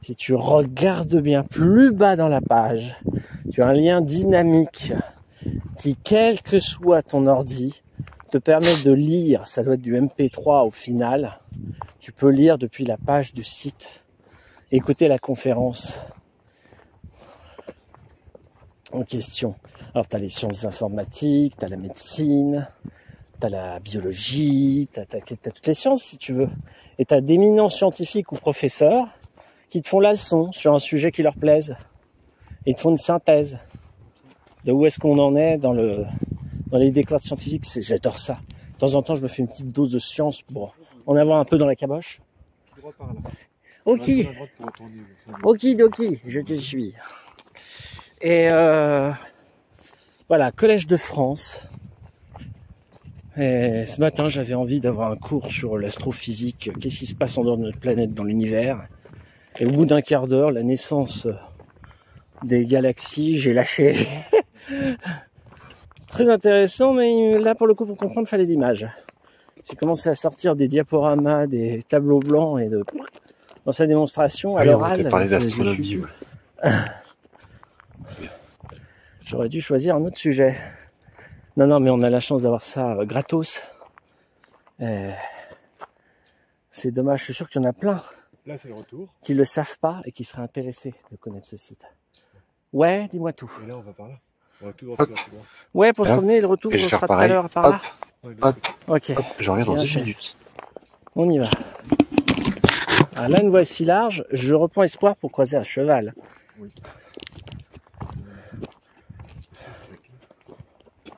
si tu regardes bien plus bas dans la page, tu as un lien dynamique qui, quel que soit ton ordi, te permet de lire, ça doit être du MP3 au final. Tu peux lire depuis la page du site, écouter la conférence en question. Alors, tu as les sciences informatiques, tu as la médecine, tu as la biologie, tu as, toutes les sciences si tu veux. Et tu as d'éminents scientifiques ou professeurs qui te font la leçon sur un sujet qui leur plaise. Et te font une synthèse de où est-ce qu'on en est dans, le, dans les découvertes scientifiques. J'adore ça. De temps en temps, je me fais une petite dose de science pour en avoir un peu dans la caboche. Ok. Ok, doki, je te suis. Et euh, voilà, Collège de France. Et ce matin, j'avais envie d'avoir un cours sur l'astrophysique, qu'est-ce qui se passe en dehors de notre planète dans l'univers? Et au bout d'un quart d'heure, la naissance des galaxies, j'ai lâché. Très intéressant, mais là, pour le coup, pour comprendre, il fallait d'images. C'est commencé à sortir des diaporamas, des tableaux blancs et de dans sa démonstration à l'oral. parler d'astronomie. J'aurais dû choisir un autre sujet. Non, non, mais on a la chance d'avoir ça euh, gratos. Euh, c'est dommage, je suis sûr qu'il y en a plein. Là, c'est le retour. Qui le savent pas et qui seraient intéressés de connaître ce site. Ouais, dis-moi tout. Et là, on va par là. On va tout. Ouais, pour se promener, le retour, on sera tout à l'heure par là. Hop, ok. je reviens dans 10 minutes. On y va. Ah, là, une voie si large, je reprends espoir pour croiser un cheval. Oui.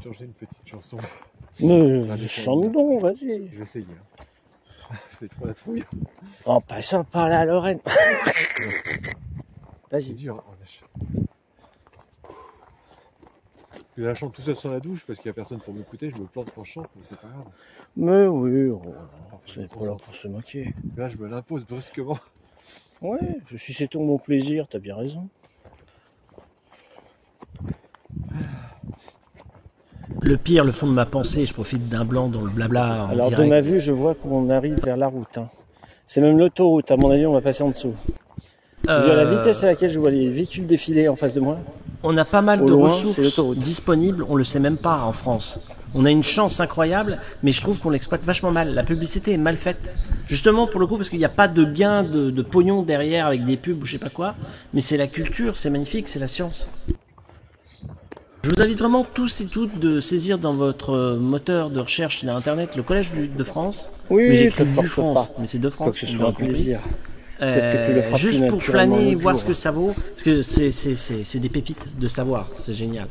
de changer une petite chanson. Mais chante donc, vas-y. Je vais essayer. Hein. C'est trop la trouille. En passant par la Lorraine. vas-y. C'est dur, hein, Je la chante tout seul sur la douche parce qu'il n'y a personne pour m'écouter, je me plante quand je chante, mais c'est pas grave. Mais oui, oh, c'est pas là pour se moquer. Là, je me l'impose brusquement. Ouais, si c'est ton bon plaisir, t'as bien raison. Le pire, le fond de ma pensée, je profite d'un blanc dans le blabla. Alors de ma vue, je vois qu'on arrive vers la route. Hein. C'est même l'autoroute, à mon avis, on va passer en dessous. Euh... la vitesse à laquelle je vois les véhicules défiler en face de moi. On a pas mal de ressources disponibles, on le sait même pas en France. On a une chance incroyable, mais je trouve qu'on l'exploite vachement mal. La publicité est mal faite. Justement pour le coup, parce qu'il n'y a pas de gain de, de, pognon derrière avec des pubs ou je sais pas quoi, mais c'est la culture, c'est magnifique, c'est la science. Je vous invite vraiment tous et toutes de saisir dans votre euh, moteur de recherche sur Internet le Collège de France. Oui, mais j'écris du France, mais c'est de France. Que ce soit un plaisir. Euh, juste pour flâner, voir ce que ça vaut, parce que c'est des pépites de savoir, c'est génial.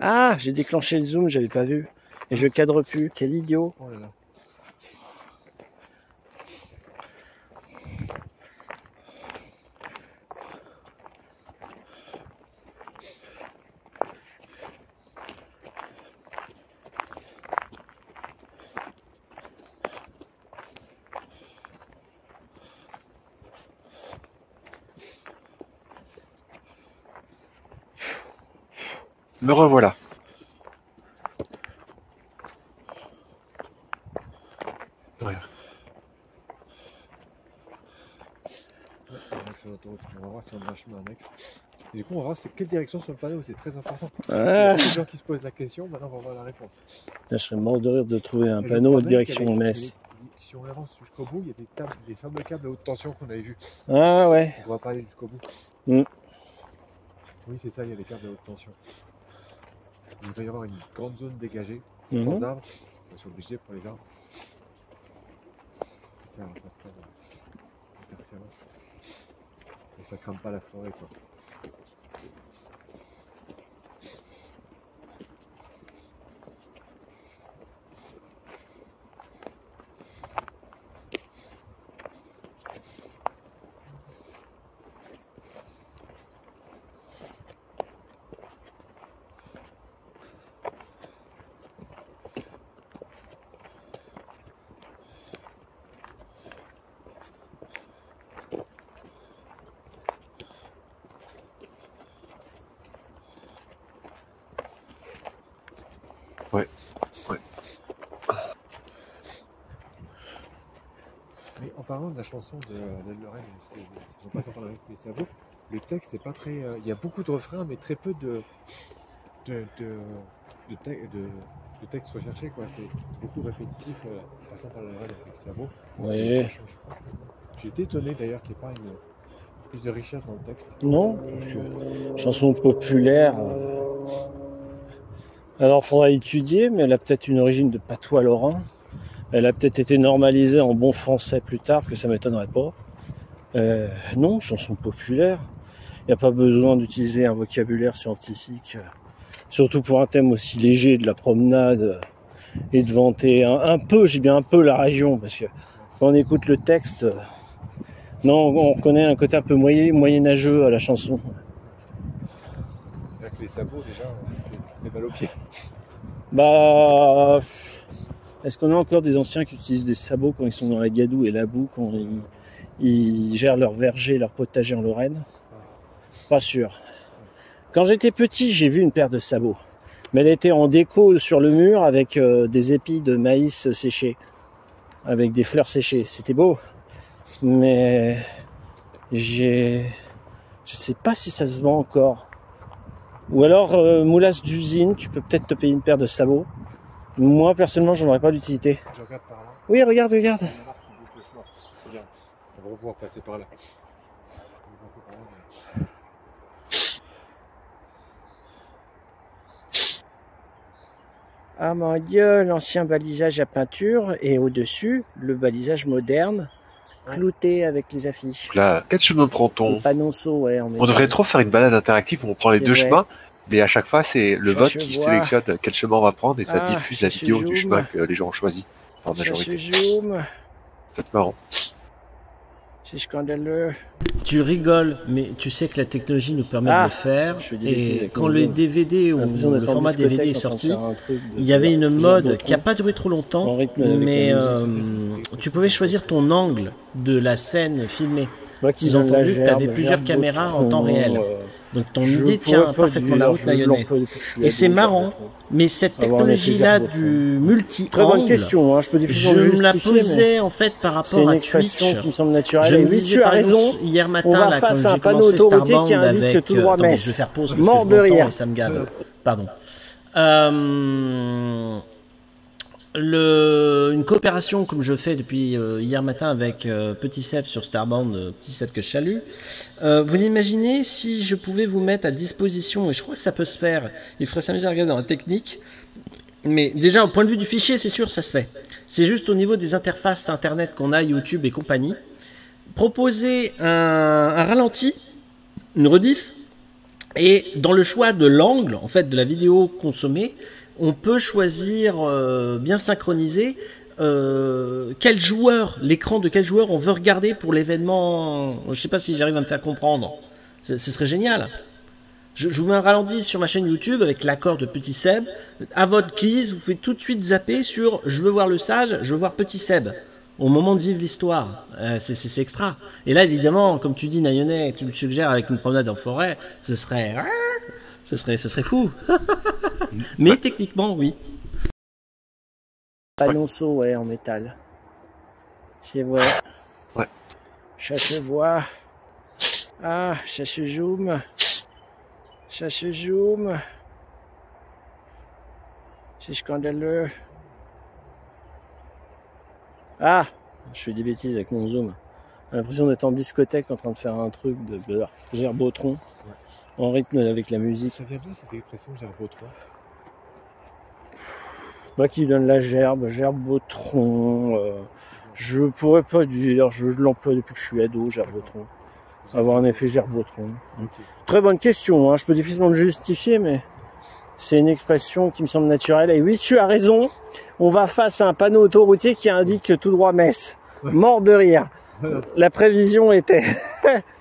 Ah, j'ai déclenché le zoom, j'avais pas vu. Et je cadre plus, quel idiot. Oh là là. Me revoilà. On va voir si on a un chemin annexe. Et du coup, on va voir c'est quelle direction sur le panneau, c'est très important. Il y a des gens qui se posent la question, maintenant on va voir la réponse. je serais mort de rire de trouver un panneau direction Metz. Si on avance jusqu'au bout, il y a des, câbles, des fameux câbles à haute tension qu'on avait vus. Ah ouais. On va pas aller jusqu'au bout. Mm. Oui, c'est ça, il y a des câbles à haute tension. Il va y avoir une grande zone dégagée, Mhm. sans arbres. On va obligé pour les arbres. ça, ça se passe d'interférence. Et ça crame pas la forêt quoi. Chanson de d'Anne Lorraine, c'est on par avec les sabots, le texte c'est pas très. euh, Il y a beaucoup de refrains, mais très peu de de, de, de, te- de- de textes recherchés quoi. C'est beaucoup répétitif, euh, passant par la Lorraine avec les pas. J'ai été étonné d'ailleurs qu'il n'y ait pas une plus de richesse dans le texte. Non, parce que chanson populaire. euh, Alors, faudra étudier, mais elle a peut-être une origine de patois lorrain. Elle a peut-être été normalisée en bon français plus tard, que ça m'étonnerait pas. Euh, non, chanson populaire. Il n'y a pas besoin d'utiliser un vocabulaire scientifique, euh, surtout pour un thème aussi léger de la promenade euh, et de vanter un, un peu, j'ai bien un peu la région, parce que quand on écoute le texte, euh, non, on reconnaît un côté un peu moyen, moyenâgeux à la chanson. Avec les sabots déjà, c'est mal aux pieds. Bah, est-ce qu'on a encore des anciens qui utilisent des sabots quand ils sont dans la gadoue et la boue, quand ils, gèrent leur verger, leur potager en Lorraine? Pas sûr. Quand j'étais petit, j'ai vu une paire de sabots. Mais elle était en déco sur le mur avec euh, des épis de maïs séchés, avec des fleurs séchées. C'était beau. Mais j'ai, je sais pas si ça se vend encore. Ou alors, euh, moulasse d'usine, tu peux peut-être te payer une paire de sabots. Moi, personnellement, j'en aurais pas d'utilité. Je regarde par là. Oui, regarde, regarde. On va pouvoir passer par là. Ah mon dieu, l'ancien balisage à peinture et au-dessus, le balisage moderne, clouté avec les affiches. Là, quel chemin prend-on Le panonceau, ouais. en On devrait trop faire une balade interactive où on prend les deux vrai. chemins, mais à chaque fois, c'est le vote qui sélectionne quel chemin on va prendre et ça Ah, diffuse la vidéo du chemin que les gens ont choisi se majorité. C'est marrant. c'est scandaleux. Tu rigoles, mais tu sais que la technologie nous permet Ah, de le faire. des bêtises Et quand le. DVD ou le en format DVD est en sorti, faire il y avait une de- mode de- qui n'a pas duré trop en longtemps, mais euh, tu pouvais choisir ton angle de la scène filmée. Moi qui Ils ont entendu que gerbe, t'avais plusieurs caméras en temps réel. euh, Donc ton idée tient parfaitement la route suis Et c'est marrant, mais cette technologie-là du multi Très bonne question, hein, je peux je me la posais en fait par rapport à Twitch. qui me semble naturelle. Je me disais, tu as raison. Hier matin, on va là, face quand à un j'ai panneau commencé Starbound qui indique avec, tout droit euh, attendez. Je vais faire pause parce Mort que de je m'entends rire. et ça me gave. Pardon. Euh, une coopération comme je fais depuis euh, hier matin avec euh, Petit Seb sur Starbound, euh, Petit Seb que je salue. Euh, vous imaginez si je pouvais vous mettre à disposition, et je crois que ça peut se faire, il ferait s'amuser à regarder dans la technique, mais déjà au point de vue du fichier, c'est sûr, ça se fait. C'est juste au niveau des interfaces internet qu'on a, YouTube et compagnie, proposer un, un ralenti, une rediff, et dans le choix de l'angle, en fait, de la vidéo consommée, on peut choisir euh, bien synchronisé euh, quel joueur, l'écran de quel joueur on veut regarder pour l'événement. Je sais pas si j'arrive à me faire comprendre. Ce serait génial. Je, vous mets un ralenti sur ma chaîne YouTube avec l'accord de Petit Seb. À votre guise, vous pouvez tout de suite zapper sur je veux voir le sage, je veux voir Petit Seb. Au moment de vivre l'histoire. Euh, c'est- extra. Et là, évidemment, comme tu dis, Nayonais, tu me suggères avec une promenade en forêt, ce serait. Ce serait, ce serait fou. Mais techniquement, oui. Panonceau, ouais, en métal. C'est vrai. Ouais. Ça se voit. Ah, ça se zoome. Ça se zoome. C'est scandaleux. Ah, je fais des bêtises avec mon zoom. J'ai l'impression d'être en discothèque en train de faire un truc de beurre. Gerbotron. En rythme avec la musique. Ça vient d'où cette expression 3 Moi qui donne la gerbe, gerbotron, euh, Je pourrais pas dire, je l'emploie depuis que je suis ado, gerbotron. Avoir un effet gerbotron. Très bonne question, hein. je peux difficilement le justifier, mais c'est une expression qui me semble naturelle. Et oui, tu as raison, on va face à un panneau autoroutier qui indique tout droit Metz. Mort de rire. La prévision était...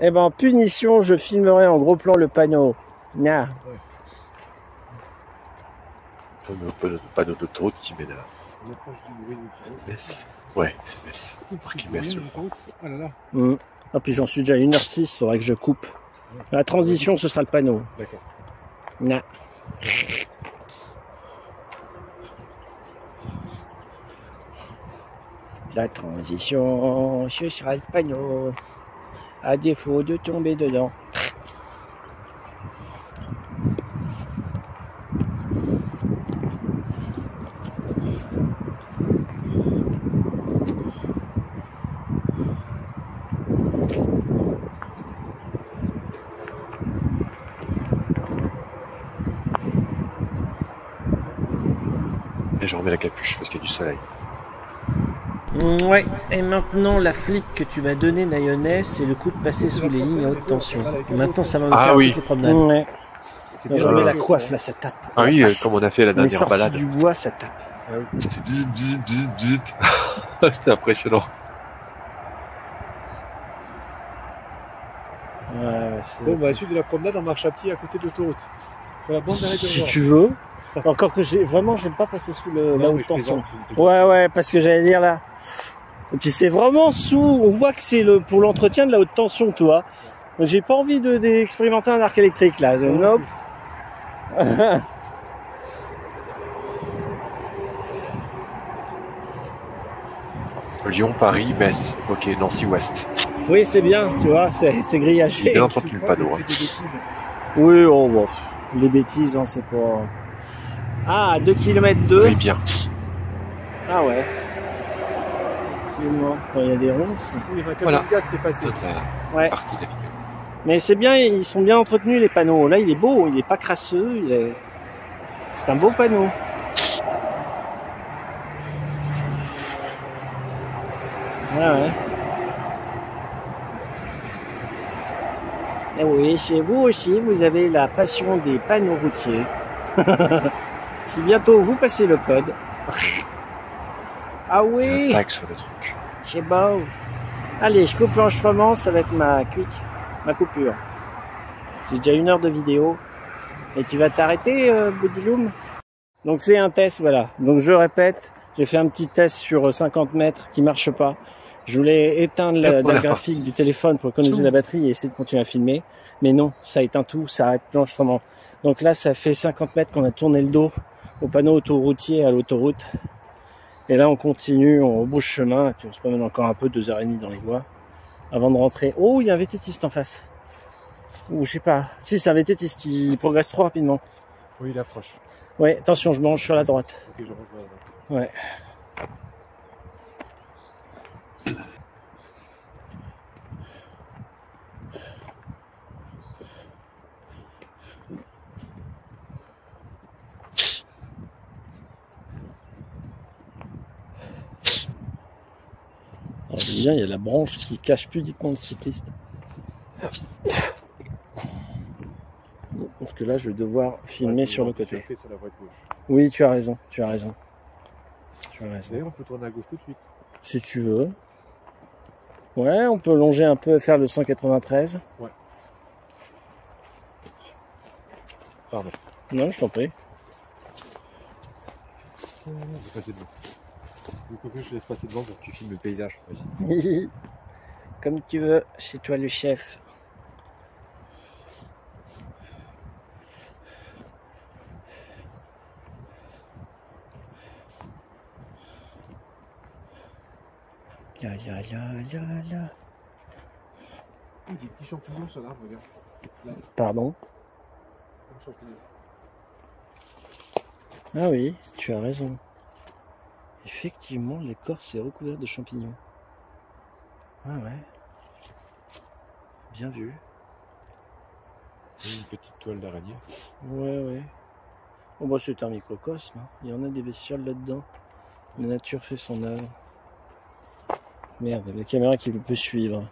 eh ben, punition, je filmerai en gros plan le panneau. Nah. Panneau, panneau, panneau d'autoroute qui mène à On approche du bruit du Metz. Ouais, c'est Metz. Marqué Metz. je crois. Ah là là, Mm. Ah, puis j'en suis déjà à 1h06, faudrait que je coupe. La transition, ce sera le panneau. d'accord. Nah. La transition, ce sera le panneau. À défaut de tomber dedans. Et je remets la capuche parce qu'il y a du soleil. Mm, Ouais, et maintenant la flic que tu m'as donné Nayonnaise, c'est le coup de passer sous les lignes à haute tension. Maintenant ça va me Ah faire oui. toutes les promenades. Ouais. C'est Je remets Euh, la coiffe, là, ça tape. Ah oui, euh, comme on a fait la dernière sorti balade. du bois, ça tape. C'est bzz, bzz, bzz, bzz. C'était impressionnant. Ouais, Bon, bah, à la suite de la promenade, on marche à pied à côté de l'autoroute. La bande d'arrêt de si tu veux. Encore que j'ai vraiment, j'aime pas passer sous le, la Non, haute tension. Ouais, ouais, parce que j'allais dire là. Et puis c'est vraiment sous. On voit que c'est le pour l'entretien de la haute tension, toi. J'ai pas envie de d'expérimenter un arc électrique là. Non, Nope. Lyon, Paris, Metz. Ok, Nancy Ouest. oui, c'est bien, tu vois, c'est grillagé. bien Je entendu le pas panneau. de hein. bêtises. Oui, oh, bon, les bêtises, hein, c'est pas. Ah, 2 km 2. Oui, bien. Ah ouais. Effectivement. Bon, Il y a des ronces. mais- Il y camion Voilà. de gaz qui est passé. Toute la Ouais. partie de la vidéo. Mais c'est bien, ils sont bien entretenus les panneaux. Là, il est beau, il est pas crasseux, il est... c'est un beau panneau. Ouais, ouais. Et oui, chez vous aussi, vous avez la passion des panneaux routiers. si bientôt vous passez le code. ah oui, sur le truc. c'est. Allez, je coupe l'enregistrement, ça va être ma quick, ma coupure. J'ai déjà une heure de vidéo. Et tu vas t'arrêter, euh, Boudiloum? Donc c'est un test, voilà. Donc je répète, j'ai fait un petit test sur 50 mètres qui marche pas. Je voulais éteindre la, graphique du téléphone pour économiser la batterie et essayer de continuer à filmer. Mais non, ça éteint tout, ça arrête l'enregistrement. Donc là, ça fait 50 mètres qu'on a tourné le dos au panneau autoroutier à l'autoroute. Et là, on continue, on rebouche chemin, et puis on se promène encore un peu, deux heures et demie dans les bois, avant de rentrer. Oh, il y a un vététiste en face. Ou je sais pas. Si, c'est un vététiste, il progresse trop rapidement. Oui, il approche. Ouais, attention, je mange sur la droite. Ok, je rejoins. Ouais. Bien, il y a la branche qui cache pudiquement le cycliste. Parce que là, je vais devoir filmer Ouais, sur le côté. sur la. Oui, tu as raison, tu as raison. Tu as raison. On peut tourner à gauche tout de suite. Si tu veux. Ouais, on peut longer un peu et faire le 193. Pardon. Non, je t'en prie. Coup, je laisse passer devant pour que tu filmes le paysage. Comme tu veux, c'est toi le chef. La la la la la. Oh, des petits champignons sur l'arbre, regarde. Pardon Un champignon. Ah oui, tu as raison. Effectivement, l'écorce est recouverte de champignons. Ah ouais. Bien vu. Une petite toile d'araignée. Ouais, ouais. Bon, bah, c'est un microcosme. hein. Il y en a des bestioles là-dedans. La nature fait son œuvre. Merde, la caméra qui peut suivre.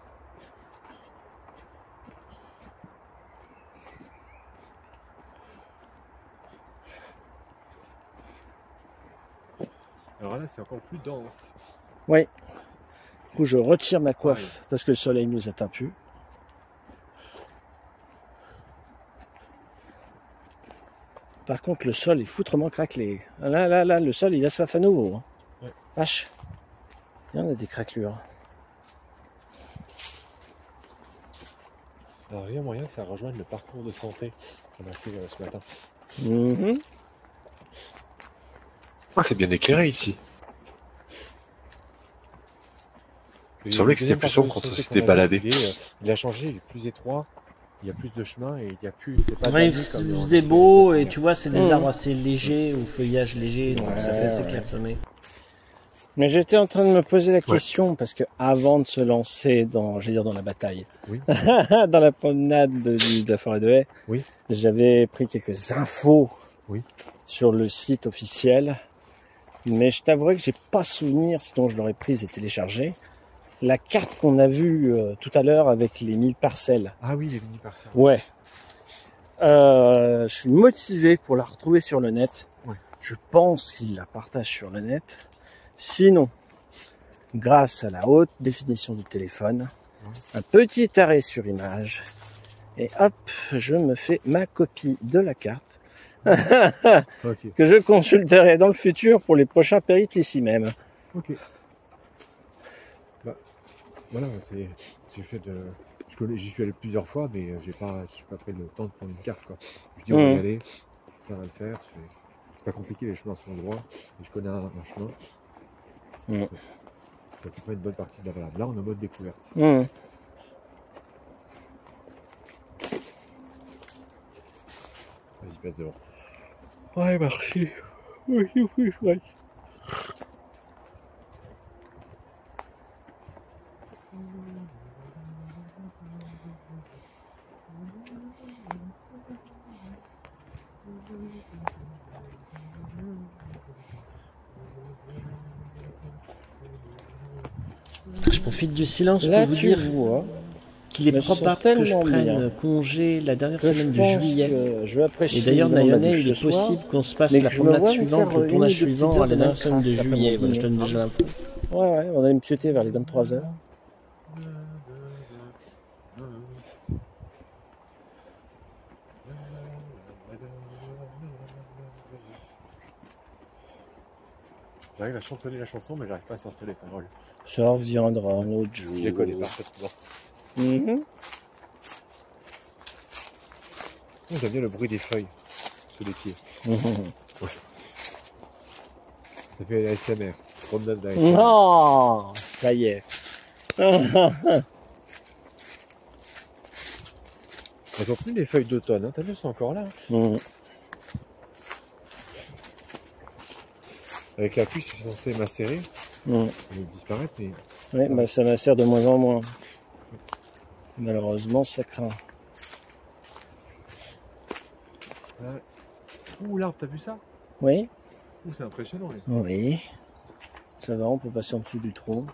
C'est encore plus dense. Oui. Du coup, je retire ma coiffe parce que le soleil nous atteint plus. Par contre, le sol est foutrement craquelé. Là, là, là, le sol, il a soif à nouveau. hein. Ouais. Vache. Il y en a des craquelures. Alors, il y a moyen que ça rejoigne le parcours de santé qu'on a fait euh, ce matin. Mhm. Ah, c'est bien éclairé ici. Il semblait que c'était plus sombre quand on s'était baladé. Il, a changé, il est plus étroit, il y a plus de chemin et il y a plus. C'est pas Ouais, il faisait beau et tu vois, c'est des arbres assez légers, au feuillage léger, donc Ouais, ça fait assez ouais. clairsemé. Mais j'étais en train de me poser la question parce que avant de se lancer dans, j'allais dire dans la bataille, Oui. dans la promenade de, de la forêt de haie, Oui. j'avais pris quelques infos Oui. sur le site officiel, mais je t'avouerai que j'ai pas souvenir, sinon je l'aurais prise et téléchargée, la carte qu'on a vue euh, tout à l'heure avec les 1000 parcelles. Ah oui, il est venu par ça. Ouais. Euh, je suis motivé pour la retrouver sur le net. Ouais. Je pense qu'il la partage sur le net. Sinon, grâce à la haute définition du téléphone, un petit arrêt sur image, et hop, je me fais ma copie de la carte que je consulterai dans le futur pour les prochains périples ici même. Voilà, c'est. Fait de. J'y suis allé plusieurs fois, mais j'ai pas, pas pris le temps de prendre une carte. Quoi. Je dis, on va y aller, ça va le faire. C'est c'est pas compliqué, les chemins sont droits. Et je connais un, un chemin. C'est à peu près une bonne partie de la balade. Là, on est en mode découverte. Hmm. Vas-y, passe devant. Ouais, merci. Oui, oui, oui. Profite du silence Là, pour vous tu dire vois qu'il est probable que je prenne bien. congé la dernière semaine de juillet. je vais apprécier. Et d'ailleurs, douche il est possible qu'on se passe la promenade suivante, le tournage suivant à la de dernière semaine de juillet. Voilà, je donne déjà l'info. Ouais, ouais, on allait me tuer vers les 23h. J'arrive à chantonner la chanson, mais j'arrive pas à sortir les paroles. Ça reviendra un autre jour. Je les connais parfaitement. Mhm. Oh, J'aime bien le bruit des feuilles sous les pieds. Mhm. Ça fait la SMR. Promenade de la SMR. Non, ça y est. Elles ont plus les feuilles d'automne, hein. t'as vu, elles sont encore là. hein. Mhm. Avec la pluie, c'est censé macérer, Et disparaître, mais Ouais, bah, ça m'assère de moins en moins. Malheureusement, ça craint. Ouh, l'arbre, t'as vu ça? Oui, Ouh, c'est impressionnant. oui. Ça va, on peut passer en dessous du trou.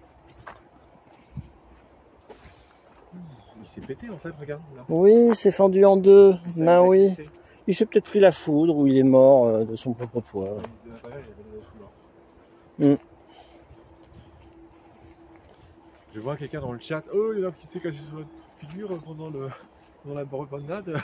Il s'est pété en fait, regarde. Là. Oui, c'est fendu en deux. Ben a oui. Il s'est peut-être pris la foudre ou il est mort euh, de son propre poids. De Je vois quelqu'un dans le chat. Oh, il y en a qui s'est cassé sur la figure pendant, le, pendant la promenade.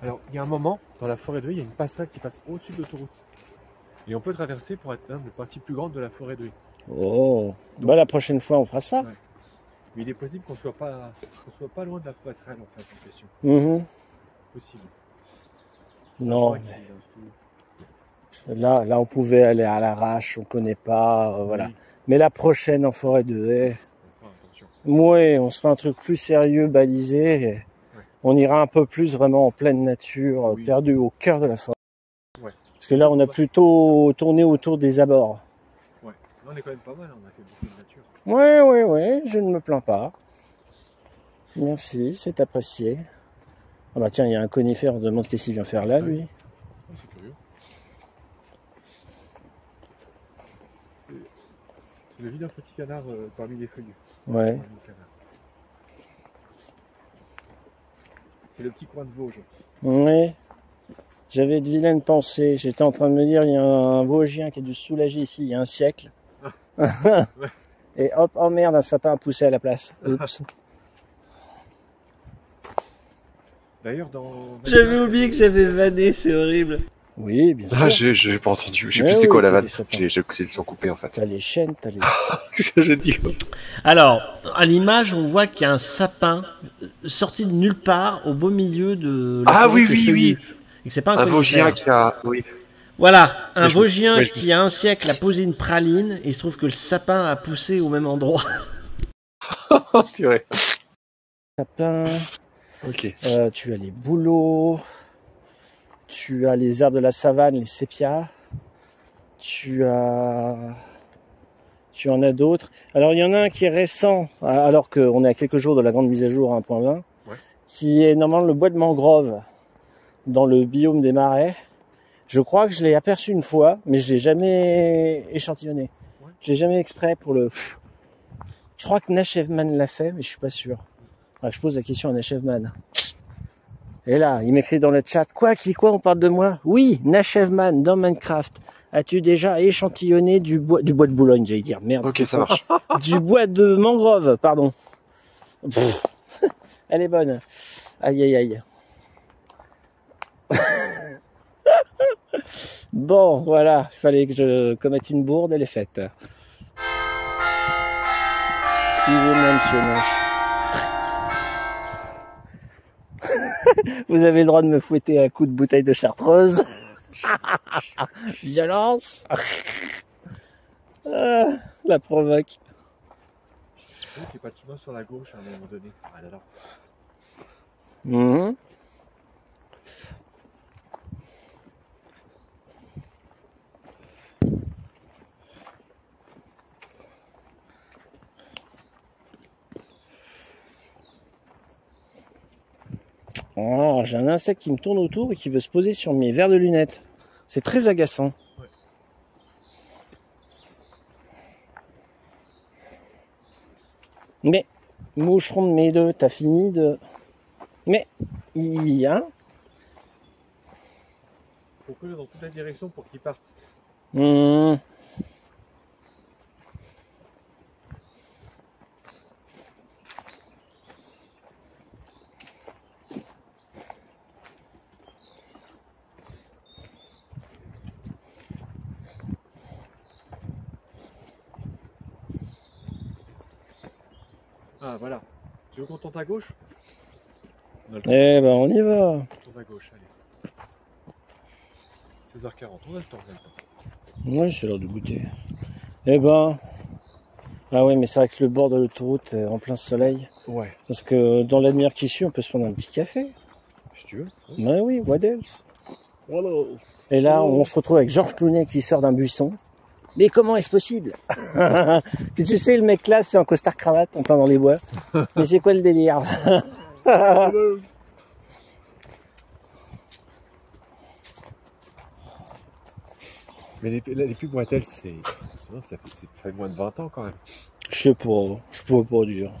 Alors, il y a un moment, dans la forêt de Haye, il y a une passerelle qui passe au-dessus de l'autoroute. Et on peut traverser pour être une des parties plus grandes de la forêt de Haye. Oh, bah la prochaine fois on fera ça. Mais il est possible qu'on soit pas, qu'on soit pas loin de la passerelle en fait en question. Mhm. Possible. Non, Là, là, on pouvait aller à l'arrache, on connaît pas, euh, voilà. Oui, Mais la prochaine en forêt de haie, on fera attention. ouais, on sera un truc plus sérieux, balisé. et On ira un peu plus vraiment en pleine nature, Oui. perdu au cœur de la forêt. Parce que là, on a plutôt tourné autour des abords. Ouais. Là, on est quand même pas mal, on a fait beaucoup de nature. Ouais, ouais, ouais, je ne me plains pas. Merci, c'est apprécié. Ah bah tiens, il y a un conifère, on demande qu'est-ce qu'il vient faire là, lui. C'est curieux. C'est- le vilain petit canard euh, parmi les feuillus. Ouais. C'est le petit coin de Vosges. Ouais. J'avais de vilaines pensées. J'étais en train de me dire, il y a un Vosgien qui a dû se soulager ici il y a un siècle. Et hop, oh merde, un sapin a poussé à la place. Oups. D'ailleurs, dans. J'avais oublié que j'avais vanné, c'est horrible. Oui, bien sûr. Ah, j'ai j'ai pas entendu. Je sais Mais plus c'était oui, quoi la vanne. J'ai j'ai écouté le son coupé en fait. T'as les chaînes, t'as les... Qu'est-ce que j'ai dit Alors, à l'image, on voit qu'il y a un sapin sorti de nulle part au beau milieu de la Ah oui, oui, oui. Et que c'est pas un. Vosgien qui a. Oui. Voilà, un Vosgien je- qui, a un siècle, a posé une praline, et il se trouve que le sapin a poussé au même endroit. Oh, purée. sapins, Ok. euh, tu as les bouleaux, tu as les herbes de la savane, les sépias, tu as... Tu en as d'autres. Alors il y en a un qui est récent, alors qu'on est à quelques jours de la grande mise à jour 1.20, Ouais. qui est normalement le bois de mangrove dans le biome des marais. Je crois que je l'ai aperçu une fois, mais je l'ai jamais échantillonné. Je l'ai jamais extrait pour le. Je crois que Nash Evman l'a fait, mais je suis pas sûr. Alors, je pose la question à Nash Evman. Et là, il m'écrit dans le chat, quoi, qui, quoi, on parle de moi? Oui, Nash Evman dans Minecraft. As-tu déjà échantillonné du bois, du bois de Boulogne, j'allais dire, merde. Ok, ça marche. Du bois de mangrove, pardon. Pff, Elle est bonne. Aïe, aïe, aïe. Bon, voilà, il fallait que je commette une bourde, elle est faite. Excusez-moi, monsieur Nash. Vous avez le droit de me fouetter à coups de bouteille de chartreuse. Violence. Ah, la provoque. Je qu'il n'y a pas de chemin sur la gauche à un moment donné. Ah là là. Mhm. Oh, j'ai un insecte qui me tourne autour et qui veut se poser sur mes verres de lunettes. C'est très agaçant. Ouais. Mais, moucheron de mes deux, t'as fini de... Mais, il y a... Faut courir dans toute la direction pour qu'il parte. Hmm. Ah voilà. Tu veux qu'on tente à gauche? Eh ben, on y va. On tente à gauche, allez. 16h40, on a le temps, on a le temps. Oui, c'est l'heure de goûter. Eh ben... Ah ouais, mais c'est vrai que le bord de l'autoroute est en plein soleil. Ouais. Parce que dans la demi-heure qui suit, on peut se prendre un petit café. Si tu veux. Ben oui, what else Et là, on se retrouve avec Georges Clounet qui sort d'un buisson. Mais comment est-ce possible tu sais, le mec là, c'est un costard cravate, en plein dans les bois. Mais c'est quoi le délire Mais les, les pubs Moitel, c'est. fait, moins de 20 ans quand même. Je sais pas, je pourrais pas dire.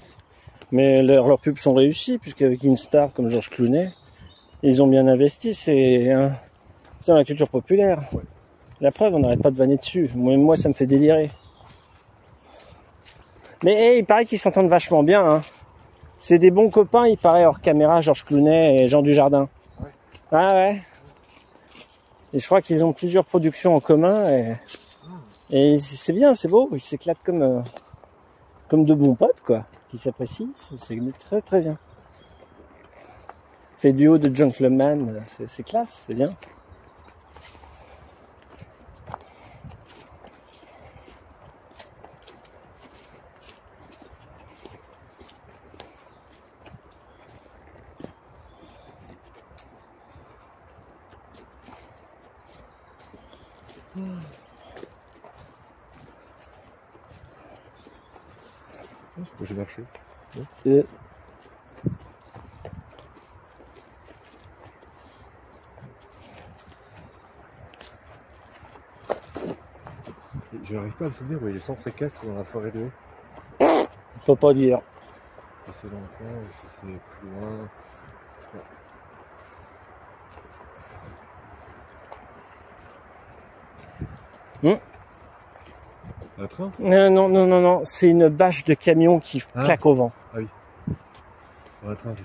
Mais leurs leurs pubs sont réussies, puisqu'avec une star comme Georges Clounet, ils ont bien investi, c'est hein, c'est dans la culture populaire. Ouais. La preuve, on n'arrête pas de vanner dessus. Moi, moi, ça me fait délirer. Mais hey, il paraît qu'ils s'entendent vachement bien. Hein. C'est des bons copains, il paraît, hors caméra, Georges Clounet et Jean Dujardin. Ouais. Ah ouais. Et je crois qu'ils ont plusieurs productions en commun. Et, et c'est bien, c'est beau. Ils s'éclatent comme, euh, comme de bons potes, quoi, qui s'apprécient. C'est- très très bien. Fait duo de gentleman, c'est classe, c'est bien. J'ai marché. Euh, Je n'arrive pas à me souvenir, mais il des centres équestres dans la forêt de haut. on peut pas dire. Si c'est longtemps ou si c'est plus loin. Hmm. Un train? Non, non, non, non, non, c'est une bâche de camion qui Hein claque au vent. Un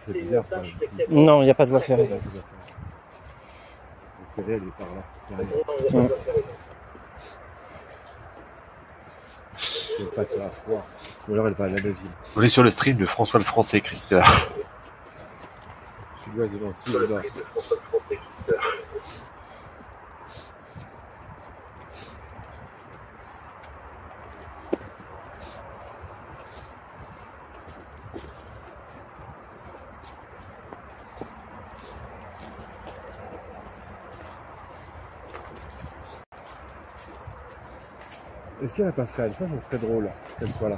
c'est bizarre. Non, il n'y a pas de voie ferrée. Donc elle est par là. derrière. Ouais. Elle passe sur la foire. Ou alors elle va à la Belleville. On est sur le stream de François le Français, Christelle. Sud-ouest de Nancy, Est-ce qu'il y a la passerelle Ça, ça serait drôle qu'elle soit là.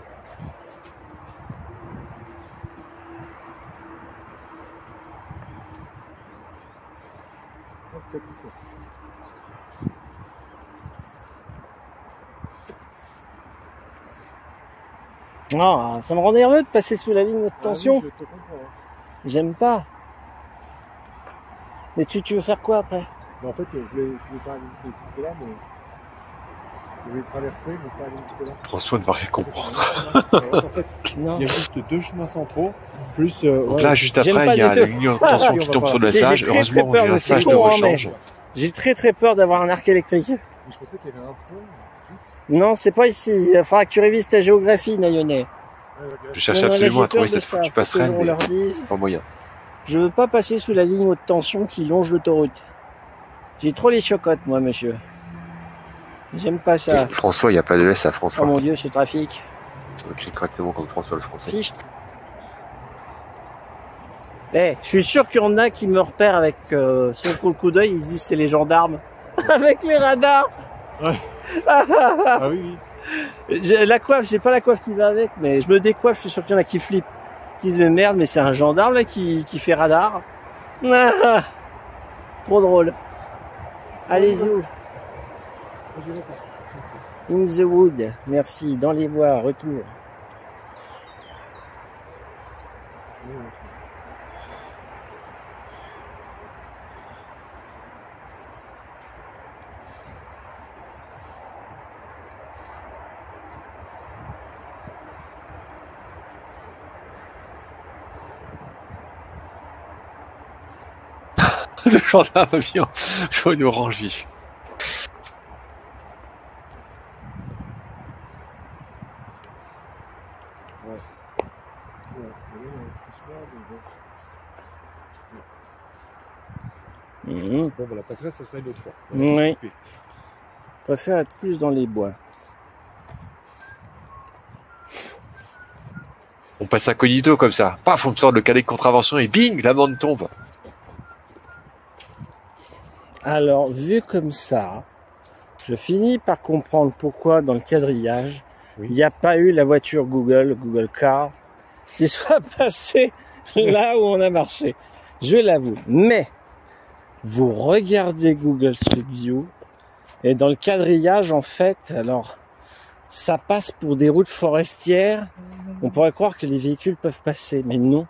Ah, ça me rend nerveux de passer sous la ligne de tension. Ah oui, comprends. J'aime pas. Mais tu, tu veux faire quoi après? Mais en fait, je voulais, je pas aller là, mais je voulais traverser, mais pas aller jusque là. François ne va rien comprendre. en fait, Non. il y a juste deux chemins centraux, plus. euh, Donc ouais, là, juste après, il y a de tension qui tombe sur le sage. Heureusement, peur, j'ai un sage de rechange. J'ai très très peur d'avoir un arc électrique. mais je pensais qu'il y avait un pont. Non, c'est pas ici. Il faudra que tu révises ta géographie, ok. Je cherche Non, non, là, absolument à trouver cette ça. foutue passerelle, On mais pas moyen. Je veux pas passer sous la ligne haute tension qui longe l'autoroute. J'ai trop les chocottes, moi, monsieur. J'aime pas ça. François, il n'y a pas de S à Oh François. mon dieu, ce trafic. On écrit correctement comme François le Français. Fichte. Eh, je suis sûr qu'il y en a qui me repèrent avec euh, son coup, le coup d'œil, ils se disent c'est les gendarmes. avec les radars. Ah oui, oui. J'ai la coiffe, j'ai pas la coiffe qui va avec, mais je me décoiffe, je suis sûr qu'il y en a qui flippent. Qui se disent mais merde, mais c'est un gendarme là qui, qui fait radar. Ah, trop drôle. Allez-y. In the wood. Merci. Dans les bois. Retour. Le gendarme avion, jaune orange vif. Ouais, il y a un petit chemin, bon. Mhm. Bon, bah, la passerelle, ça serait une autre fois. Oui. Je préfère être plus dans les bois. On passe incognito comme ça. Paf, on me sort le cadet de contravention et bing, l'amende tombe. Alors, vu comme ça, je finis par comprendre pourquoi dans le quadrillage, Oui. il n'y a pas eu la voiture Google, Google Car, qui soit passée là où on a marché. Je l'avoue. Mais, vous regardez Google Street View, et dans le quadrillage, en fait, alors, ça passe pour des routes forestières. On pourrait croire que les véhicules peuvent passer, mais non.